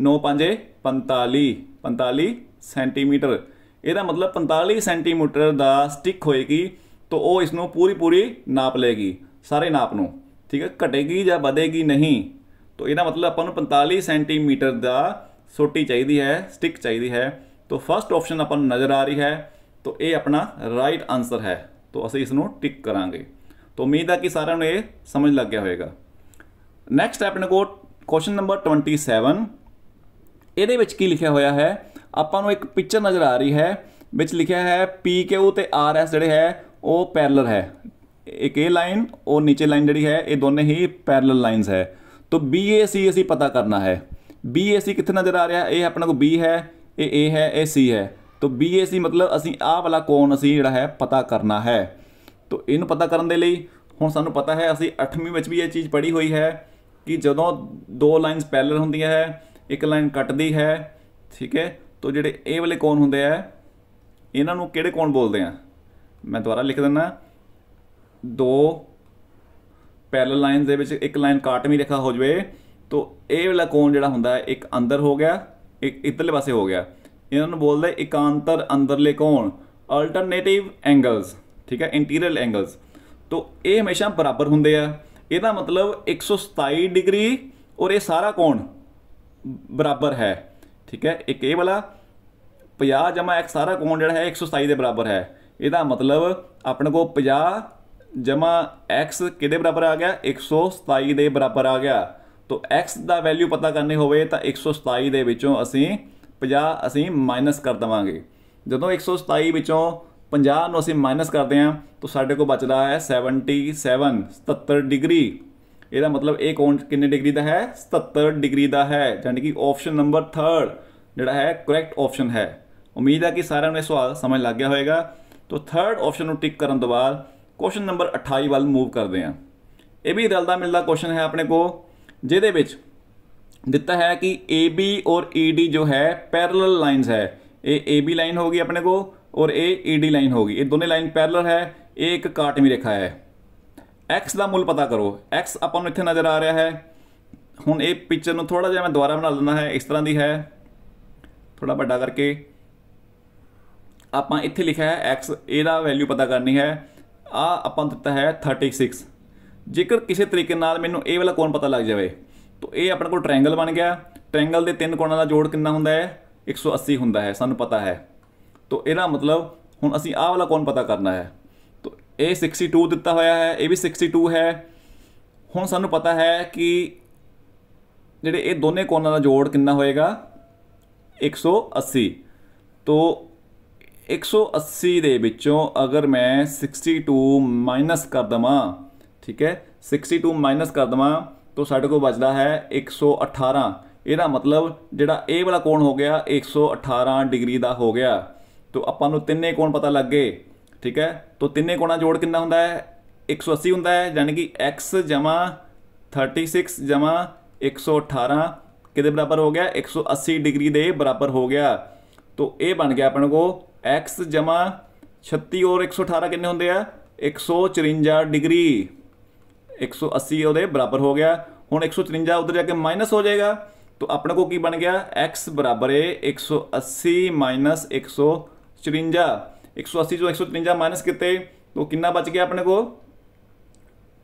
9 5 45 45 ਸੈਂਟੀਮੀਟਰ। ਇਹਦਾ ਮਤਲਬ 45 ਸੈਂਟੀਮੀਟਰ ਦਾ ਸਟਿਕ ਹੋਏਗੀ ਤਾਂ ਉਹ ਇਸ ਨੂੰ ਪੂਰੀ ਪੂਰੀ ਨਾਪ ਲਏਗੀ, ਸਾਰੇ ਨਾਪ ਨੂੰ, ਠੀਕ ਹੈ? ਘਟੇਗੀ ਜਾਂ ਵਧੇਗੀ ਨਹੀਂ, ਤਾਂ ਇਹਦਾ ਮਤਲਬ ਆਪਾਂ ਨੂੰ 45 ਸੈਂਟੀਮੀਟਰ ਦਾ ਸੋਟੀ ਚਾਹੀਦੀ ਹੈ, ਸਟਿਕ ਚਾਹੀਦੀ ਹੈ। ਤਾਂ ਫਰਸਟ ਆਪਸ਼ਨ ਆਪਾਂ ਨੂੰ ਨਜ਼ਰ ਆ ਰਹੀ ਹੈ, ਤਾਂ ਇਹ ਆਪਣਾ ਰਾਈਟ ਆਨਸਰ ਹੈ, ਤਾਂ ਅਸੀਂ ਇਸ ਨੂੰ ਟਿਕ ਕਰਾਂਗੇ। ਤਾਂ ਉਮੀਦ ਹੈ ਕਿ ਸਾਰਿਆਂ ਨੂੰ ਇਹ ਸਮਝ ਲੱਗ ਗਿਆ ਹੋਵੇਗਾ ਨੈਕਸਟ ਆਪਣੇ ਕੋਲ ਕੁਐਸਚਨ ਨੰਬਰ 27 ਇਹਦੇ ਵਿੱਚ ਕੀ ਲਿਖਿਆ ਹੋਇਆ ਹੈ? ਆਪਾਂ ਨੂੰ ਇੱਕ ਪਿਕਚਰ ਨਜ਼ਰ ਆ ਰਹੀ ਹੈ, ਵਿੱਚ ਲਿਖਿਆ ਹੈ PQ ਤੇ RS ਜਿਹੜੇ ਹੈ, ਉਹ ਪੈਰਲਲ ਹੈ। ਇੱਕ ਇਹ ਲਾਈਨ ਉਹ ਨੀਚੇ ਲਾਈਨ ਜਿਹੜੀ ਹੈ, ਇਹ ਦੋਨੇ ਹੀ ਪੈਰਲਲ ਲਾਈਨਸ ਹੈ। ਤਾਂ BAC ਅਸੀਂ ਪਤਾ ਕਰਨਾ ਹੈ। ਬੀ ਏ ਸੀ ਕਿੱਥੇ ਨਜ਼ਰ ਆ ਰਿਹਾ? ਇਹ ਆਪਣਾ ਕੋ ਬੀ ਹੈ, ਇਹ ਏ ਹੈ, ਇਹ ਸੀ ਹੈ। ਤੋ ਬੀ ਏ ਸੀ ਮਤਲਬ ਅਸੀਂ ਆਹ ਵਾਲਾ ਕੋਣ ਅਸੀਂ ਜਿਹੜਾ ਹੈ, ਪਤਾ ਕਰਨਾ ਹੈ। ਤਾਂ ਇਹਨੂੰ ਪਤਾ ਕਰਨ ਦੇ ਲਈ ਹੁਣ ਸਾਨੂੰ ਪਤਾ ਹੈ, ਅਸੀਂ 8ਵੀਂ ਵਿੱਚ ਵੀ ਇਹ ਚੀਜ਼ ਪੜ੍ਹੀ ਹੋਈ ਹੈ ਕਿ ਜਦੋਂ ਦੋ ਲਾਈਨਸ ਪੈਰਲਲ ਹੁੰਦੀਆਂ ਹੈ, ਇੱਕ ਲਾਈਨ ਕੱਟਦੀ ਹੈ, ਠੀਕ ਹੈ ਤੋ ਜਿਹੜੇ ਇਹ ਵਾਲੇ ਕੋਣ ਹੁੰਦੇ ਆ, ਇਹਨਾਂ ਨੂੰ ਕਿਹੜੇ ਕੋਣ ਬੋਲਦੇ ਆ? ਮੈਂ ਦੁਬਾਰਾ ਲਿਖ ਦਿੰਦਾ। ਦੋ ਪੈਰਲਲ ਲਾਈਨਸ ਦੇ ਵਿੱਚ ਇੱਕ ਲਾਈਨ ਕਾਟਵੀਂ ਰੇਖਾ ਹੋ ਜਵੇ। ਤਾਂ ਇਹ ਵਾਲਾ ਕੋਣ ਜਿਹੜਾ ਹੁੰਦਾ ਹੈ ਇੱਕ ਅੰਦਰ ਹੋ ਗਿਆ, ਇੱਕ ਇਧਰਲੇ ਪਾਸੇ ਹੋ ਗਿਆ। ਇਹਨਾਂ ਨੂੰ ਬੋਲਦੇ ਇਕਾਂਤਰ ਅੰਦਰਲੇ ਕੋਣ? ਅਲਟਰਨੇਟਿਵ ਐਂਗਲਸ ਠੀਕ ਹੈ ਇੰਟੀਰੀਅਰ ਐਂਗਲਸ ਤੋ ਇਹ ਹਮੇਸ਼ਾ ਬਰਾਬਰ ਹੁੰਦੇ ਆ। ਇਹਦਾ ਮਤਲਬ 127 ਡਿਗਰੀ ਔਰ ਇਹ ਸਾਰਾ ਕੋਣ? ਬਰਾਬਰ ਹੈ। ਠੀਕ ਹੈ? ਇੱਕ ਇਹ ਵਾਲਾ 50 ਜਮਾ x ਸਾਰਾ ਕੋਣ ਜਿਹੜਾ ਹੈ 127 ਦੇ ਬਰਾਬਰ ਹੈ। ਇਹਦਾ ਮਤਲਬ ਆਪਣੇ ਕੋਲ 50 ਜਮਾ x ਕਿਹਦੇ ਬਰਾਬਰ ਆ ਗਿਆ? 127 ਦੇ ਬਰਾਬਰ ਆ ਗਿਆ। ਤੋ x ਦਾ ਵੈਲਿਊ ਪਤਾ ਕਰਨੀ ਹੋਵੇ ਤਾਂ 127 ਦੇ ਵਿੱਚੋਂ ਅਸੀਂ 50 ਅਸੀਂ ਮਾਈਨਸ ਕਰ ਦਵਾਂਗੇ। ਜਦੋਂ 127 ਵਿੱਚੋਂ 50 ਨੂੰ ਅਸੀਂ ਮਾਈਨਸ ਕਰਦੇ ਹਾਂ, ਤਾਂ ਸਾਡੇ ਕੋਲ ਬਚਦਾ ਹੈ 77 77 ਡਿਗਰੀ। ਇਹਦਾ ਮਤਲਬ ਇਹ ਕੋਣ, ਕਿੰਨੇ ਡਿਗਰੀ ਦਾ ਹੈ? 77 ਡਿਗਰੀ ਦਾ ਹੈ ਯਾਨੀ ਕਿ ਆਪਸ਼ਨ ਨੰਬਰ 3 ਜਿਹੜਾ ਹੈ ਕਰੈਕਟ ਆਪਸ਼ਨ ਹੈ। ਉਮੀਦ ਹੈ ਕਿ ਸਾਰਿਆਂ ਨੂੰ ਇਹ ਸਵਾਲ ਸਮਝ ਲੱਗ ਗਿਆ ਹੋਵੇਗਾ। ਤਾਂ ਥਰਡ ਆਪਸ਼ਨ ਨੂੰ ਟਿਕ ਕਰਨ ਤੋਂ ਬਾਅਦ ਕੁਐਸਚਨ ਨੰਬਰ 28 ਵੱਲ ਮੂਵ ਕਰਦੇ ਹਾਂ। ਇਹ ਵੀ ਰਲਦਾ ਮਿਲਦਾ ਕੁਐਸਚਨ ਹੈ ਆਪਣੇ ਕੋ ਜਿਹਦੇ ਵਿੱਚ ਦਿੱਤਾ ਹੈ ਕਿ AB ਔਰ ED ਜੋ ਹੈ ਪੈਰਲਲ ਲਾਈਨਸ ਹੈ। ਇਹ AB ਲਾਈਨ ਹੋਗੀ ਆਪਣੇ ਕੋ ਔਰ ਇਹ ED ਲਾਈਨ ਹੋਗੀ ਇਹ ਦੋਨੇ ਲਾਈਨ ਪੈਰਲਲ ਹੈ, ਇਹ ਇੱਕ ਕਾਟਵੀਂ ਰੇਖਾ ਹੈ। X ਦਾ ਮੁੱਲ ਪਤਾ ਕਰੋ। X ਆਪਾਂ ਨੂੰ ਇੱਥੇ ਨਜ਼ਰ ਆ ਰਿਹਾ ਹੈ। ਹੁਣ ਇਹ ਪਿਕਚਰ ਨੂੰ ਥੋੜਾ ਜਿਹਾ ਮੈਂ ਦੁਬਾਰਾ ਬਣਾ ਲੈਂਦਾ ਹੈ, ਇਸ ਤਰ੍ਹਾਂ ਦੀ ਹੈ। ਥੋੜਾ ਵੱਡਾ ਕਰਕੇ। ਆਪਾਂ ਇੱਥੇ ਲਿਖਿਆ ਹੈ x ਇਹਦਾ ਵੈਲਿਊ ਪਤਾ ਕਰਨੀ ਹੈ। ਆ ਆਪਾਂ ਦਿੱਤਾ ਹੈ 36 ਜੇਕਰ ਕਿਸੇ ਤਰੀਕੇ ਨਾਲ ਮੈਨੂੰ ਇਹ ਵਾਲਾ ਕੋਣ ਪਤਾ ਲੱਗ ਜਾਵੇ, ਤਾਂ ਇਹ ਆਪਣੇ ਕੋਲ ਟ੍ਰਾਇੰਗਲ ਬਣ ਗਿਆ। ਟ੍ਰਾਇੰਗਲ ਦੇ ਤਿੰਨ ਕੋਣਾਂ ਦਾ ਜੋੜ ਕਿੰਨਾ ਹੁੰਦਾ ਹੈ? 180 ਹੁੰਦਾ ਹੈ, ਸਾਨੂੰ ਪਤਾ ਹੈ। ਤਾਂ ਇਹਦਾ ਮਤਲਬ ਹੁਣ ਅਸੀਂ ਆਹ ਵਾਲਾ ਕੋਣ ਪਤਾ ਕਰਨਾ ਹੈ। ਇਹ 62 ਦਿੱਤਾ ਹੋਇਆ ਹੈ, ਇਹ ਵੀ 62 ਹੈ। ਹੁਣ ਸਾਨੂੰ ਪਤਾ ਹੈ ਕਿ ਜਿਹੜੇ ਇਹ ਦੋਨੇ ਕੋਣਾਂ ਦਾ ਜੋੜ ਕਿੰਨਾ ਹੋਏਗਾ? 180 ਤੋਂ 180 ਦੇ ਵਿੱਚੋਂ ਅਗਰ ਮੈਂ 62 ਮਾਈਨਸ ਕਰ ਦਵਾਂ, ਠੀਕ ਹੈ 62 ਮਾਈਨਸ ਕਰ ਦਵਾਂ, ਤਾਂ ਸਾਡੇ ਕੋਲ ਬਚਦਾ ਹੈ 118 ਇਹਦਾ ਮਤਲਬ ਜਿਹੜਾ ਇਹ ਵਾਲਾ ਕੋਣ ਹੋ ਗਿਆ 118 ਡਿਗਰੀ ਦਾ ਹੋ ਗਿਆ। ਤਾਂ ਆਪਾਂ ਨੂੰ ਤਿੰਨੇ ਕੋਣ ਪਤਾ ਲੱਗ ਗਏ। ਠੀਕ ਹੈ? ਤਾਂ ਤਿੰਨੇ ਕੋਣਾਂ ਜੋੜ ਕਿੰਨਾ ਹੁੰਦਾ ਹੈ? 180 ਹੁੰਦਾ ਹੈ, ਯਾਨੀ ਕਿ x 36 118 ਕਿਹਦੇ ਬਰਾਬਰ ਹੋ ਗਿਆ? 180 ਡਿਗਰੀ ਦੇ ਬਰਾਬਰ ਹੋ ਗਿਆ। ਤਾਂ ਇਹ ਬਣ ਗਿਆ ਆਪਣੇ ਕੋ x 36 ਔਰ 118 ਕਿੰਨੇ ਹੁੰਦੇ ਆ? 154 ਡਿਗਰੀ। 180 ਉਹਦੇ ਬਰਾਬਰ ਹੋ ਗਿਆ। ਹੁਣ 154 ਉਧਰ ਜਾ ਕੇ ਮਾਈਨਸ ਹੋ ਜਾਏਗਾ। ਤਾਂ ਆਪਣੇ ਕੋ ਕੀ ਬਣ ਗਿਆ? x ਬਰਾਬਰ ਹੈ 180 154 180 ਚੋਂ 153 ਮਾਈਨਸ ਕੀਤੇ ਤਾਂ ਕਿੰਨਾ ਬਚ ਗਿਆ ਆਪਣੇ ਕੋ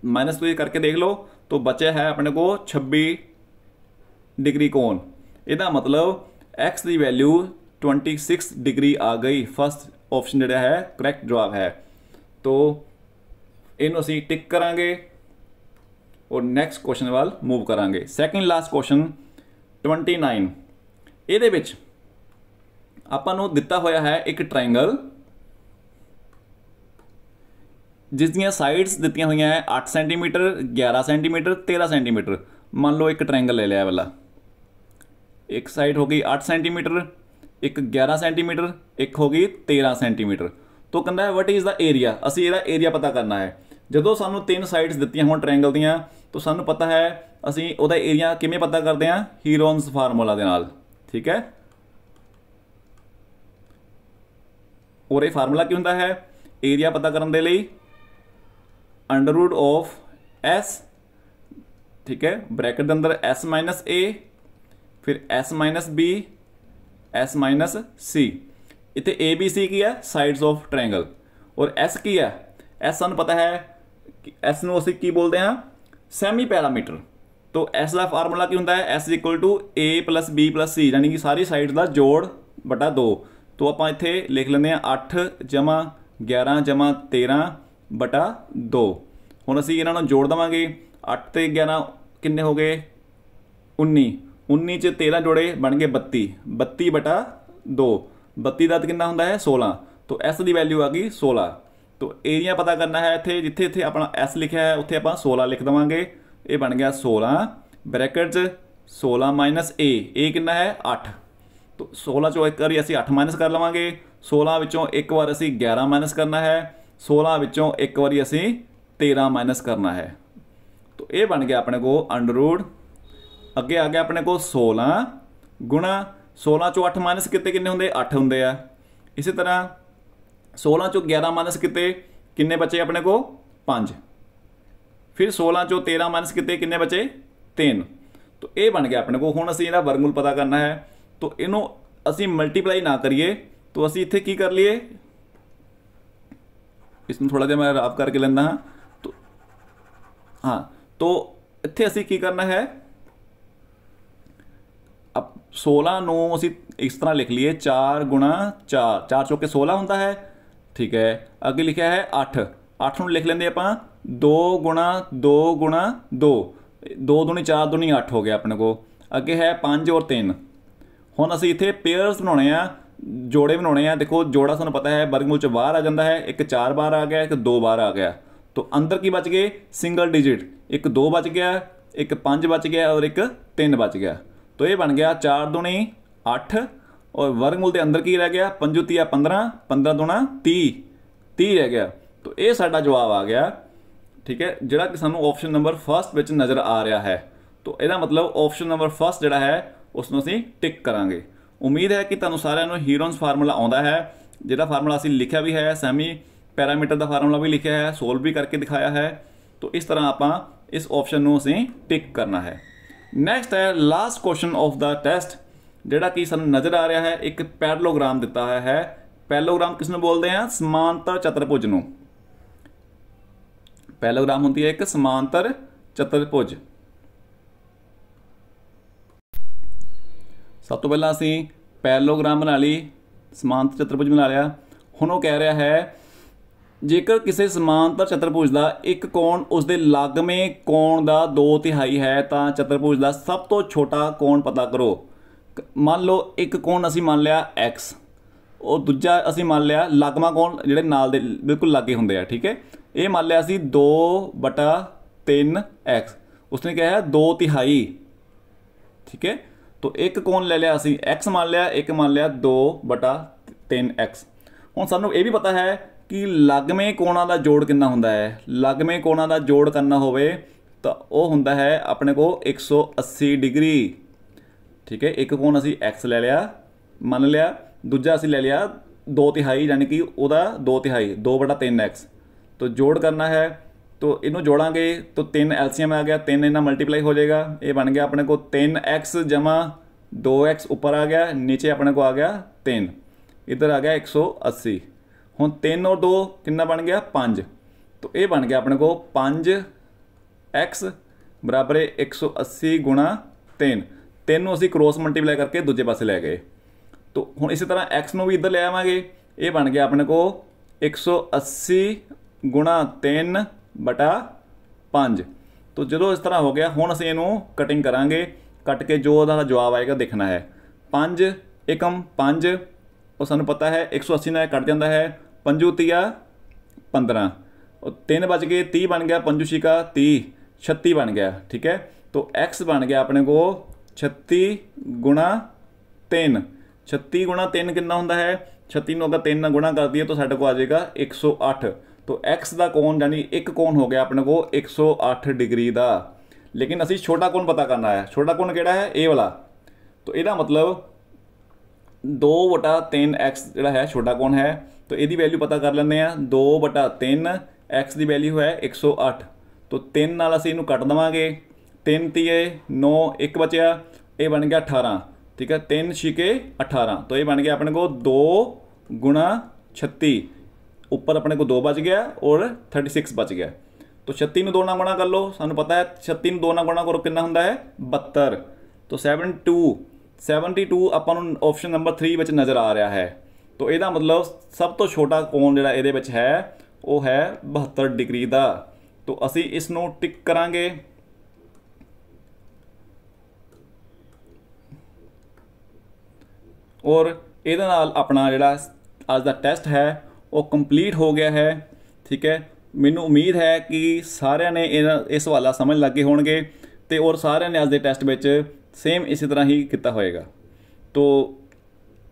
ਮਾਈਨਸ ਤੁਸੀਂ ਕਰਕੇ ਦੇਖ ਲਓ, ਤਾਂ ਬਚਿਆ ਹੈ ਆਪਣੇ ਕੋ 26 ਡਿਗਰੀ ਕੋਣ। ਇਹਦਾ ਮਤਲਬ x ਦੀ ਵੈਲਿਊ 26 ਡਿਗਰੀ ਆ ਗਈ। ਫਸਟ ਆਪਸ਼ਨ ਜਿਹੜਾ ਹੈ ਕਰੈਕਟ ਜਵਾਬ ਹੈ। ਤੋਂ ਇਹਨੂੰ ਅਸੀਂ ਟਿਕ ਕਰਾਂਗੇ ਔਰ ਨੈਕਸਟ ਕੁਐਸਚਨ ਵੱਲ ਮੂਵ ਕਰਾਂਗੇ। ਸੈਕਿੰਡ ਲਾਸਟ ਕੁਐਸਚਨ 29 ਇਹਦੇ ਵਿੱਚ ਆਪਾਂ ਨੂੰ ਦਿੱਤਾ ਹੋਇਆ ਹੈ ਇੱਕ ਟ੍ਰਾਇੰਗਲ ਜਿਸ ਦੀਆਂ ਸਾਈਡਸ ਦਿੱਤੀਆਂ ਹੋਈਆਂ ਹੈ 8 ਸੈਂਟੀਮੀਟਰ 11 ਸੈਂਟੀਮੀਟਰ 13 ਸੈਂਟੀਮੀਟਰ ਮੰਨ ਲਓ ਇੱਕ ਟ੍ਰਾਇੰਗਲ ਲੈ ਲਿਆ ਵਾਲਾ। ਇੱਕ ਸਾਈਡ ਹੋ ਗਈ 8 ਸੈਂਟੀਮੀਟਰ ਇੱਕ 11 ਸੈਂਟੀਮੀਟਰ ਇੱਕ ਹੋ ਗਈ 13 ਸੈਂਟੀਮੀਟਰ ਤੋਂ ਕਹਿੰਦਾ ਹੈ ਵਾਟ ਇਜ਼ ਦਾ ਏਰੀਆ ਅਸੀਂ ਇਹਦਾ ਏਰੀਆ ਪਤਾ ਕਰਨਾ ਹੈ। ਜਦੋਂ ਸਾਨੂੰ ਤਿੰਨ ਸਾਈਡਸ ਦਿੱਤੀਆਂ ਹੋਣ ਟ੍ਰਾਇੰਗਲ ਦੀਆਂ, ਤਾਂ ਸਾਨੂੰ ਪਤਾ ਹੈ, ਅਸੀਂ ਉਹਦਾ ਏਰੀਆ ਕਿਵੇਂ ਪਤਾ ਕਰਦੇ ਹਾਂ? ਹੀਰੋਨਸ ਫਾਰਮੂਲਾ ਦੇ ਨਾਲ। ਠੀਕ ਹੈ? ਔਰ ਇਹ ਫਾਰਮੂਲਾ ਕੀ ਹੁੰਦਾ ਹੈ? ਏਰੀਆ ਪਤਾ ਕਰਨ ਦੇ ਲਈ ਅੰਡਰ ਰੂਟ ਆਫ s ਠੀਕ ਹੈ ਬ੍ਰੈਕਟ ਦੇ ਅੰਦਰ s a ਫਿਰ s b, s c ਇੱਥੇ a, b, c ਕੀ ਹੈ ਸਾਈਡਸ ਆਫ ਟ੍ਰਾਇੰਗਲ ਔਰ s ਕੀ ਹੈ S ਸਾਨੂੰ ਪਤਾ ਹੈ ਕਿ S ਨੂੰ ਅਸੀਂ ਕੀ ਬੋਲਦੇ ਹਾਂ ਸੈਮੀ ਪੈਰਾਮੀਟਰ ਤੋ S ਦਾ ਫਾਰਮੂਲਾ ਕੀ ਹੁੰਦਾ ਹੈ S A B C ਯਾਨੀ ਕਿ ਸਾਰੀ ਸਾਈਡ ਦਾ ਜੋੜ ਬਟਾ 2 ਤੋ ਆਪਾਂ ਇੱਥੇ ਲਿਖ ਲੈਂਦੇ ਹਾਂ 8 ਜਮਾ 11 ਜਮਾ 13 ਬਟਾ 2 ਹੁਣ ਅਸੀਂ ਇਹਨਾਂ ਨੂੰ ਜੋੜ ਦਵਾਂਗੇ। 8 ਤੇ 11 ਕਿੰਨੇ ਹੋ ਗਏ? 19 19 ਚ 13 ਜੋੜੇ ਬਣ ਗਏ 32 32 ਬਟਾ 2 32 ਦਾ ਕਿੰਨਾ ਹੁੰਦਾ ਹੈ? 16 ਤੋਂ S ਦੀ ਵੈਲਿਊ ਆ ਗਈ 16 ਤੋ ਏਰੀਆ ਪਤਾ ਕਰਨਾ ਹੈ ਇੱਥੇ, ਜਿੱਥੇ ਇੱਥੇ ਆਪਣਾ S ਲਿਖਿਆ ਹੈ, ਉੱਥੇ ਆਪਾਂ 16 ਲਿਖ ਦਵਾਂਗੇ। ਇਹ ਬਣ ਗਿਆ 16 ਬ੍ਰੈਕਟ 'ਚ 16 A A ਕਿੰਨਾ ਹੈ? 8 ਤੋਂ 16 ਚੋਂ ਇੱਕ ਵਾਰੀ ਅਸੀਂ 8 ਮਾਈਨਸ ਕਰ ਲਵਾਂਗੇ। 16 ਵਿੱਚੋਂ ਇੱਕ ਵਾਰ ਅਸੀਂ 11 ਮਾਈਨਸ ਕਰਨਾ ਹੈ। 16 ਵਿੱਚੋਂ ਇੱਕ ਵਾਰੀ ਅਸੀਂ 13 ਮਾਈਨਸ ਕਰਨਾ ਹੈ। ਤੋ ਇਹ ਬਣ ਗਿਆ ਆਪਣੇ ਕੋ ਅੰਡਰ ਰੂਟ ਅੱਗੇ ਆ ਗਿਆ ਆਪਣੇ ਕੋ 16 ਗੁਣਾ 16 ਚੋਂ 8 ਮਾਈਨਸ ਕਿਤੇ ਕਿੰਨੇ ਹੁੰਦੇ? 8 ਹੁੰਦੇ ਆ। ਇਸੇ ਤਰ੍ਹਾਂ 16 ਚੋਂ 11 ਮਾਈਨਸ ਕਿਤੇ ਕਿੰਨੇ ਬਚੇ ਆਪਣੇ ਕੋ 5 ਫਿਰ 16 ਚੋਂ 13 ਮਾਈਨਸ ਕਿਤੇ ਕਿੰਨੇ ਬਚੇ? 3 ਤੋ ਇਹ ਬਣ ਗਿਆ ਆਪਣੇ ਕੋ ਹੁਣ ਅਸੀਂ ਇਹਦਾ ਵਰਗਮੂਲ ਪਤਾ ਕਰਨਾ ਹੈ। ਤੋ ਇਹਨੂੰ ਅਸੀਂ ਮਲਟੀਪਲਾਈ ਨਾ ਕਰੀਏ। ਤੋ ਅਸੀਂ ਇੱਥੇ ਕੀ ਕਰ ਲਈਏ? ਇਸ ਨੂੰ ਥੋੜਾ ਜਿਹਾ ਮੈਂ ਰਾਫ ਕਰਕੇ ਲੈਂਦਾ ਹਾਂ ਤੋ ਹਾਂ ਤੋ ਇੱਥੇ ਅਸੀਂ ਕੀ ਕਰਨਾ ਹੈ ਅਬ 16 ਨੂੰ ਅਸੀਂ ਇਸ ਤਰ੍ਹਾਂ ਲਿਖ ਲਈਏ 4 ਗੁਣਾ 4 4 ਚੋਕੇ 16 ਹੁੰਦਾ ਹੈ ਠੀਕ ਹੈ ਅੱਗੇ ਲਿਖਿਆ ਹੈ 8 8 ਨੂੰ ਲਿਖ ਲੈਂਦੇ ਆਪਾਂ 2 ਗੁਣਾ 2 ਗੁਣਾ 2 2 ਦੁਨੀ 4 ਦੁਨੀ 8 ਹੋ ਗਿਆ ਆਪਣੇ ਕੋ ਅੱਗੇ ਹੈ 5 ਔਰ 3 ਹੁਣ ਅਸੀਂ ਇੱਥੇ ਪੇਅਰਸ ਬਣਾਉਣੇ ਆ ਜੋੜੇ ਬਣਾਉਣੇ ਆ, ਦੇਖੋ ਜੋੜਾ ਸਾਨੂੰ ਪਤਾ ਹੈ ਵਰਗਮੂਲ ਚ ਬਾਹਰ ਆ ਜਾਂਦਾ ਹੈ, ਇੱਕ ਚਾਰ ਬਾਰ ਆ ਗਿਆ, ਇੱਕ ਦੋ ਬਾਰ ਆ ਗਿਆ। ਤੋ ਅੰਦਰ ਕੀ ਬਚ ਗਏ? ਸਿੰਗਲ ਡਿਜਿਟ ਇੱਕ 2 ਬਚ ਗਿਆ, ਇੱਕ 5 ਬਚ ਗਿਆ ਔਰ ਇੱਕ 3 ਬਚ ਗਿਆ। ਤੋ ਇਹ ਬਣ ਗਿਆ 4 ਦੁਨੀ 8 ਔਰ ਵਰਗਮੂਲ ਦੇ ਅੰਦਰ ਕੀ ਰਹਿ ਗਿਆ? 5 ਤੀਆ 15 15 ਦੁਨਾ 30 30 ਰਹਿ ਗਿਆ। ਤੋ ਇਹ ਸਾਡਾ ਜਵਾਬ ਆ ਗਿਆ। ਠੀਕ ਹੈ? ਜਿਹੜਾ ਕਿ ਸਾਨੂੰ ਆਪਸ਼ਨ ਨੰਬਰ ਫਰਸਟ ਵਿੱਚ ਨਜ਼ਰ ਆ ਰਿਹਾ ਹੈ। ਤੋ ਇਹਦਾ ਮਤਲਬ ਆਪਸ਼ਨ ਨੰਬਰ ਫਰਸਟ ਜਿਹੜਾ ਹੈ ਉਸ ਨੂੰ ਅਸੀਂ ਟਿਕ ਕਰਾਂਗੇ। ਉਮੀਦ ਹੈ ਕਿ ਤੁਹਾਨੂੰ ਸਾਰਿਆਂ ਨੂੰ ਹੀਰੋਨਸ ਫਾਰਮੂਲਾ ਆਉਂਦਾ ਹੈ ਜਿਹੜਾ ਫਾਰਮੂਲਾ ਅਸੀਂ ਲਿਖਿਆ ਵੀ ਹੈ ਸੈਮੀ ਪੈਰਾਮੀਟਰ ਦਾ ਫਾਰਮੂਲਾ ਵੀ ਲਿਖਿਆ ਹੈ ਸੋਲਵ ਵੀ ਕਰਕੇ ਦਿਖਾਇਆ ਹੈ। ਤੋ ਇਸ ਤਰ੍ਹਾਂ ਆਪਾਂ ਇਸ ਆਪਸ਼ਨ ਨੂੰ ਅਸੀਂ ਟਿਕ ਕਰਨਾ ਹੈ। ਨੈਕਸਟ ਹੈ last question of the test ਜਿਹੜਾ ਕਿ ਸਾਨੂੰ ਨਜ਼ਰ ਆ ਰਿਹਾ ਹੈ, ਇੱਕ ਪੈਰਲੋਗ੍ਰਾਮ ਦਿੱਤਾ ਹੋਇਆ ਹੈ। ਪੈਰਲੋਗ੍ਰਾਮ ਕਿਸ ਨੂੰ ਬੋਲਦੇ ਆ? ਸਮਾਂਤਰ ਚਤੁਰਭੁਜ ਨੂੰ। ਪੈਰਲੋਗ੍ਰਾਮ ਹੁੰਦੀ ਹੈ ਇੱਕ ਸਮਾਂਤਰ ਚਤੁਰਭੁਜ। ਸਭ ਤੋਂ ਪਹਿਲਾਂ ਅਸੀਂ ਪੈਰਲੋਗ੍ਰਾਮ ਬਣਾ ਲਈ ਸਮਾਂਤਰ ਚਤੁਰਭੁਜ ਬਣਾ ਲਿਆ। ਹੁਣ ਉਹ ਕਹਿ ਰਿਹਾ ਹੈ, ਜੇਕਰ ਕਿਸੇ ਸਮਾਂਤਰ ਚਤੁਰਭੁਜ ਦਾ ਇੱਕ ਕੋਣ ਉਸ ਦੇ ਲਾਗਵੇਂ ਕੋਣ ਦਾ 2 ਤਿਹਾਈ ਹੈ, ਤਾਂ ਚਤੁਰਭੁਜ ਦਾ ਸਭ ਤੋਂ ਛੋਟਾ ਕੋਣ ਪਤਾ ਕਰੋ। ਮੰਨ ਲਓ ਇੱਕ ਕੋਣ ਅਸੀਂ ਮੰਨ ਲਿਆ x, ਉਹ ਦੂਜਾ ਅਸੀਂ ਮੰਨ ਲਿਆ ਲਾਗਵਾਂ ਕੋਣ ਜਿਹੜੇ ਨਾਲ ਦੇ ਬਿਲਕੁਲ ਲਾਗੇ ਹੁੰਦੇ ਆ, ਠੀਕ ਹੈ? ਇਹ ਮੰਨ ਲਿਆ ਅਸੀਂ 2 3x ਉਸਨੇ ਕਿਹਾ ਹੈ 2 ਤਿਹਾਈ, ਠੀਕ ਹੈ? ਤੋ ਇੱਕ ਕੋਣ ਲੈ ਲਿਆ ਅਸੀਂ, x ਮੰਨ ਲਿਆ, ਇੱਕ ਮੰਨ ਲਿਆ 2 3x ਹੁਣ ਸਾਨੂੰ ਇਹ ਵੀ ਪਤਾ ਹੈ ਕਿ ਲਗਵੇਂ ਕੋਣਾਂ ਦਾ ਜੋੜ ਕਿੰਨਾ ਹੁੰਦਾ ਹੈ? ਲਗਵੇਂ ਕੋਣਾਂ ਦਾ ਜੋੜ ਕਰਨਾ ਹੋਵੇ ਤਾਂ ਉਹ ਹੁੰਦਾ ਹੈ ਆਪਣੇ ਕੋ 180 ਡਿਗਰੀ। ਠੀਕ ਹੈ, ਇੱਕ ਕੋਣ ਅਸੀਂ x ਲੈ ਲਿਆ, ਮੰਨ ਲਿਆ, ਦੂਜਾ ਅਸੀਂ ਲੈ ਲਿਆ 2 ਤਿਹਾਈ, ਯਾਨੀ ਕਿ ਉਹਦਾ 2 ਤਿਹਾਈ 2 3x ਤੋਂ ਜੋੜ ਕਰਨਾ ਹੈ ਤੋ ਇਹਨੂੰ ਜੋੜਾਂਗੇ ਤੋ 3 ਐਲਸੀਐਮ ਆ ਗਿਆ 3 ਇਹਨਾਂ ਮਲਟੀਪਲਾਈ ਹੋ ਜਾਏਗਾ ਇਹ ਬਣ ਗਿਆ ਆਪਣੇ ਕੋ 3x 2x ਉੱਪਰ ਆ ਗਿਆ ਨੀਚੇ ਆਪਣੇ ਕੋ ਆ ਗਿਆ 3 ਇੱਧਰ ਆ ਗਿਆ 180 ਹੁਣ 3 ਔਰ 2 ਕਿੰਨਾ ਬਣ ਗਿਆ 5 ਤੋ ਇਹ ਬਣ ਗਿਆ ਆਪਣੇ ਕੋ 5x ਬਰਾਬਰ ਹੈ 180 ਗੁਣਾ 3 3 ਨੂੰ ਅਸੀਂ ਕ੍ਰੋਸ ਮਲਟੀਪਲਾਈ ਕਰਕੇ ਦੂਜੇ ਪਾਸੇ ਲੈ ਗਏ ਤੋ ਹੁਣ ਇਸੇ ਤਰ੍ਹਾਂ x ਨੂੰ ਵੀ ਇੱਧਰ ਲੈ ਆਵਾਂਗੇ ਇਹ ਬਣ ਗਿਆ ਆਪਣੇ ਕੋ 180 ਗੁਣਾ 3 ਬਟਾ 5 ਤੋ ਜਦੋਂ ਇਸ ਤਰ੍ਹਾਂ ਹੋ ਗਿਆ, ਹੁਣ ਅਸੀਂ ਇਹਨੂੰ ਕਟਿੰਗ ਕਰਾਂਗੇ। ਕੱਟ ਕੇ ਜੋ ਉਹਦਾ ਜਵਾਬ ਆਏਗਾ ਦੇਖਣਾ ਹੈ। 5 ਇਕਮ 5 ਉਹ ਸਾਨੂੰ ਪਤਾ ਹੈ 180 ਨਾਲ ਕੱਟ ਜਾਂਦਾ ਹੈ। 5 ਤੀਆ 15 ਉਹ 3 ਬਚ ਗਏ 30 ਬਣ ਗਿਆ 5 ਛਿਕਾ 30 36 ਬਣ ਗਿਆ, ਠੀਕ ਹੈ? ਤੋ x ਬਣ ਗਿਆ ਆਪਣੇ ਕੋ 36 ਗੁਣਾ 3 36 ਗੁਣਾ 3 ਕਿੰਨਾ ਹੁੰਦਾ ਹੈ? 36 ਨੂੰ ਅਗਰ 3 ਨਾਲ ਗੁਣਾ ਕਰ ਦਈਏ ਤਾਂ ਸਾਡੇ ਕੋਲ ਆ ਜਾਏਗਾ 108 ਤੋ x ਦਾ ਕੋਣ ਯਾਨੀ ਇੱਕ ਕੋਣ ਹੋ ਗਿਆ ਆਪਣੇ ਕੋ 108 ਡਿਗਰੀ ਦਾ। ਲੇਕਿਨ ਅਸੀਂ ਛੋਟਾ ਕੋਣ ਪਤਾ ਕਰਨਾ ਹੈ। ਛੋਟਾ ਕੋਣ ਕਿਹੜਾ ਹੈ? ਇਹ ਵਾਲਾ। ਤੋ ਇਹਦਾ ਮਤਲਬ 2 3x ਜਿਹੜਾ ਹੈ, ਛੋਟਾ ਕੋਣ ਹੈ। ਤੋ ਇਹਦੀ ਵੈਲਿਊ ਪਤਾ ਕਰ ਲੈਂਦੇ ਆ 2 3 x ਦੀ ਵੈਲਿਊ ਹੈ 108 ਤੋ 3 ਨਾਲ ਅਸੀਂ ਇਹਨੂੰ ਕੱਟ ਦਵਾਂਗੇ। 3 ਤੀਏ 9 1 ਬਚਿਆ। ਇਹ ਬਣ ਗਿਆ 18 ਠੀਕ ਹੈ? 3 ਛਿਕੇ 18 ਤੋ ਇਹ ਬਣ ਗਿਆ ਆਪਣੇ ਕੋ 2 ਗੁਣਾ 36 ਉੱਪਰ ਆਪਣੇ ਕੋਲ 2 ਬਚ ਗਿਆ ਔਰ 36 ਬਚ ਗਿਆ। तो 36 ਨੂੰ 2 ਨਾਲ ਗੁਣਾ ਕਰ ਲਓ, ਸਾਨੂੰ ਪਤਾ ਹੈ 36 ਨੂੰ 2 ਨਾਲ ਗੁਣਾ ਕਰੋ ਕਿੰਨਾ ਹੁੰਦਾ ਹੈ? 72 ਤੋਂ 72 72 ਆਪਾਂ ਨੂੰ ਆਪਸ਼ਨ ਨੰਬਰ 3 ਵਿੱਚ ਨਜ਼ਰ ਆ ਰਿਹਾ ਹੈ। ਤੋਂ ਇਹਦਾ ਮਤਲਬ ਸਭ ਤੋਂ ਛੋਟਾ ਕੋਣ ਜਿਹੜਾ ਇਹਦੇ ਵਿੱਚ ਹੈ, ਉਹ ਹੈ 72 ਡਿਗਰੀ ਦਾ। ਤੋਂ ਅਸੀਂ ਇਸ ਨੂੰ ਟਿਕ ਕਰਾਂਗੇ। ਔਰ ਇਹਦੇ ਨਾਲ ਆਪਣਾ ਜਿਹੜਾ ਅੱਜ ਦਾ ਟੈਸਟ ਹੈ ਉਹ ਕੰਪਲੀਟ ਹੋ ਗਿਆ ਹੈ, ਠੀਕ ਹੈ? ਮੈਨੂੰ ਉਮੀਦ ਹੈ ਕਿ ਸਾਰਿਆਂ ਨੇ ਇਹਨਾਂ, ਇਹ ਸਵਾਲਾਂ ਸਮਝ ਲੱਗੇ ਹੋਣਗੇ ਤੇ ਔਰ ਸਾਰਿਆਂ ਨੇ ਅੱਜ ਦੇ ਟੈਸਟ ਵਿੱਚ ਸੇਮ ਇਸੇ ਤਰ੍ਹਾਂ ਹੀ ਕੀਤਾ ਹੋਏਗਾ। ਤੋ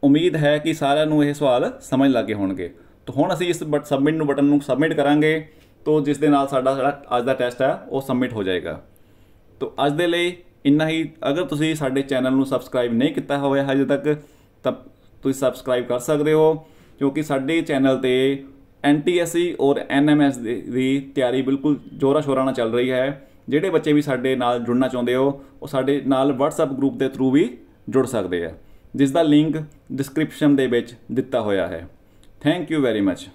ਉਮੀਦ ਹੈ ਕਿ ਸਾਰਿਆਂ ਨੂੰ ਇਹ ਸਵਾਲ ਸਮਝ ਲੱਗੇ ਹੋਣਗੇ। ਤਾਂ ਹੁਣ ਅਸੀਂ ਇਸ ਬਟ ਸਬਮਿਟ ਨੂੰ ਬਟਨ ਨੂੰ ਸਬਮਿਟ ਕਰਾਂਗੇ। ਤੋ ਜਿਸ ਦੇ ਨਾਲ ਸਾਡਾ ਜਿਹੜਾ ਅੱਜ ਦਾ ਟੈਸਟ ਹੈ ਉਹ ਸਬਮਿਟ ਹੋ ਜਾਏਗਾ। ਤੋ ਅੱਜ ਦੇ ਲਈ ਇੰਨਾ ਹੀ। ਅਗਰ ਤੁਸੀਂ ਸਾਡੇ ਚੈਨਲ ਨੂੰ ਸਬਸਕ੍ਰਾਈਬ ਨਹੀਂ ਕੀਤਾ ਹੋਇਆ ਹਜੇ ਤੱਕ, ਤਾਂ ਤੁਸੀਂ ਸਬਸਕ੍ਰਾਈਬ ਕਰ ਸਕਦੇ ਹੋ। ਕਿਉਂਕਿ ਸਾਡੇ ਚੈਨਲ ਤੇ ਐਨਟੀਐਸਸੀ ਔਰ ਐਨਐਮਐਸ ਦੀ ਤਿਆਰੀ ਬਿਲਕੁਲ ਜੋਰਾ ਸ਼ੋਰਾ ਨਾਲ ਚੱਲ ਰਹੀ ਹੈ। ਜਿਹੜੇ ਬੱਚੇ ਵੀ ਸਾਡੇ ਨਾਲ ਜੁੜਨਾ ਚਾਹੁੰਦੇ ਹੋ, ਉਹ ਸਾਡੇ ਨਾਲ WhatsApp ਗਰੁੱਪ ਦੇ ਥਰੂ ਵੀ ਜੁੜ ਸਕਦੇ ਆ ਜਿਸ ਦਾ ਲਿੰਕ ਡਿਸਕ੍ਰਿਪਸ਼ਨ ਦੇ ਵਿੱਚ ਦਿੱਤਾ ਹੋਇਆ ਹੈ। Thank you very much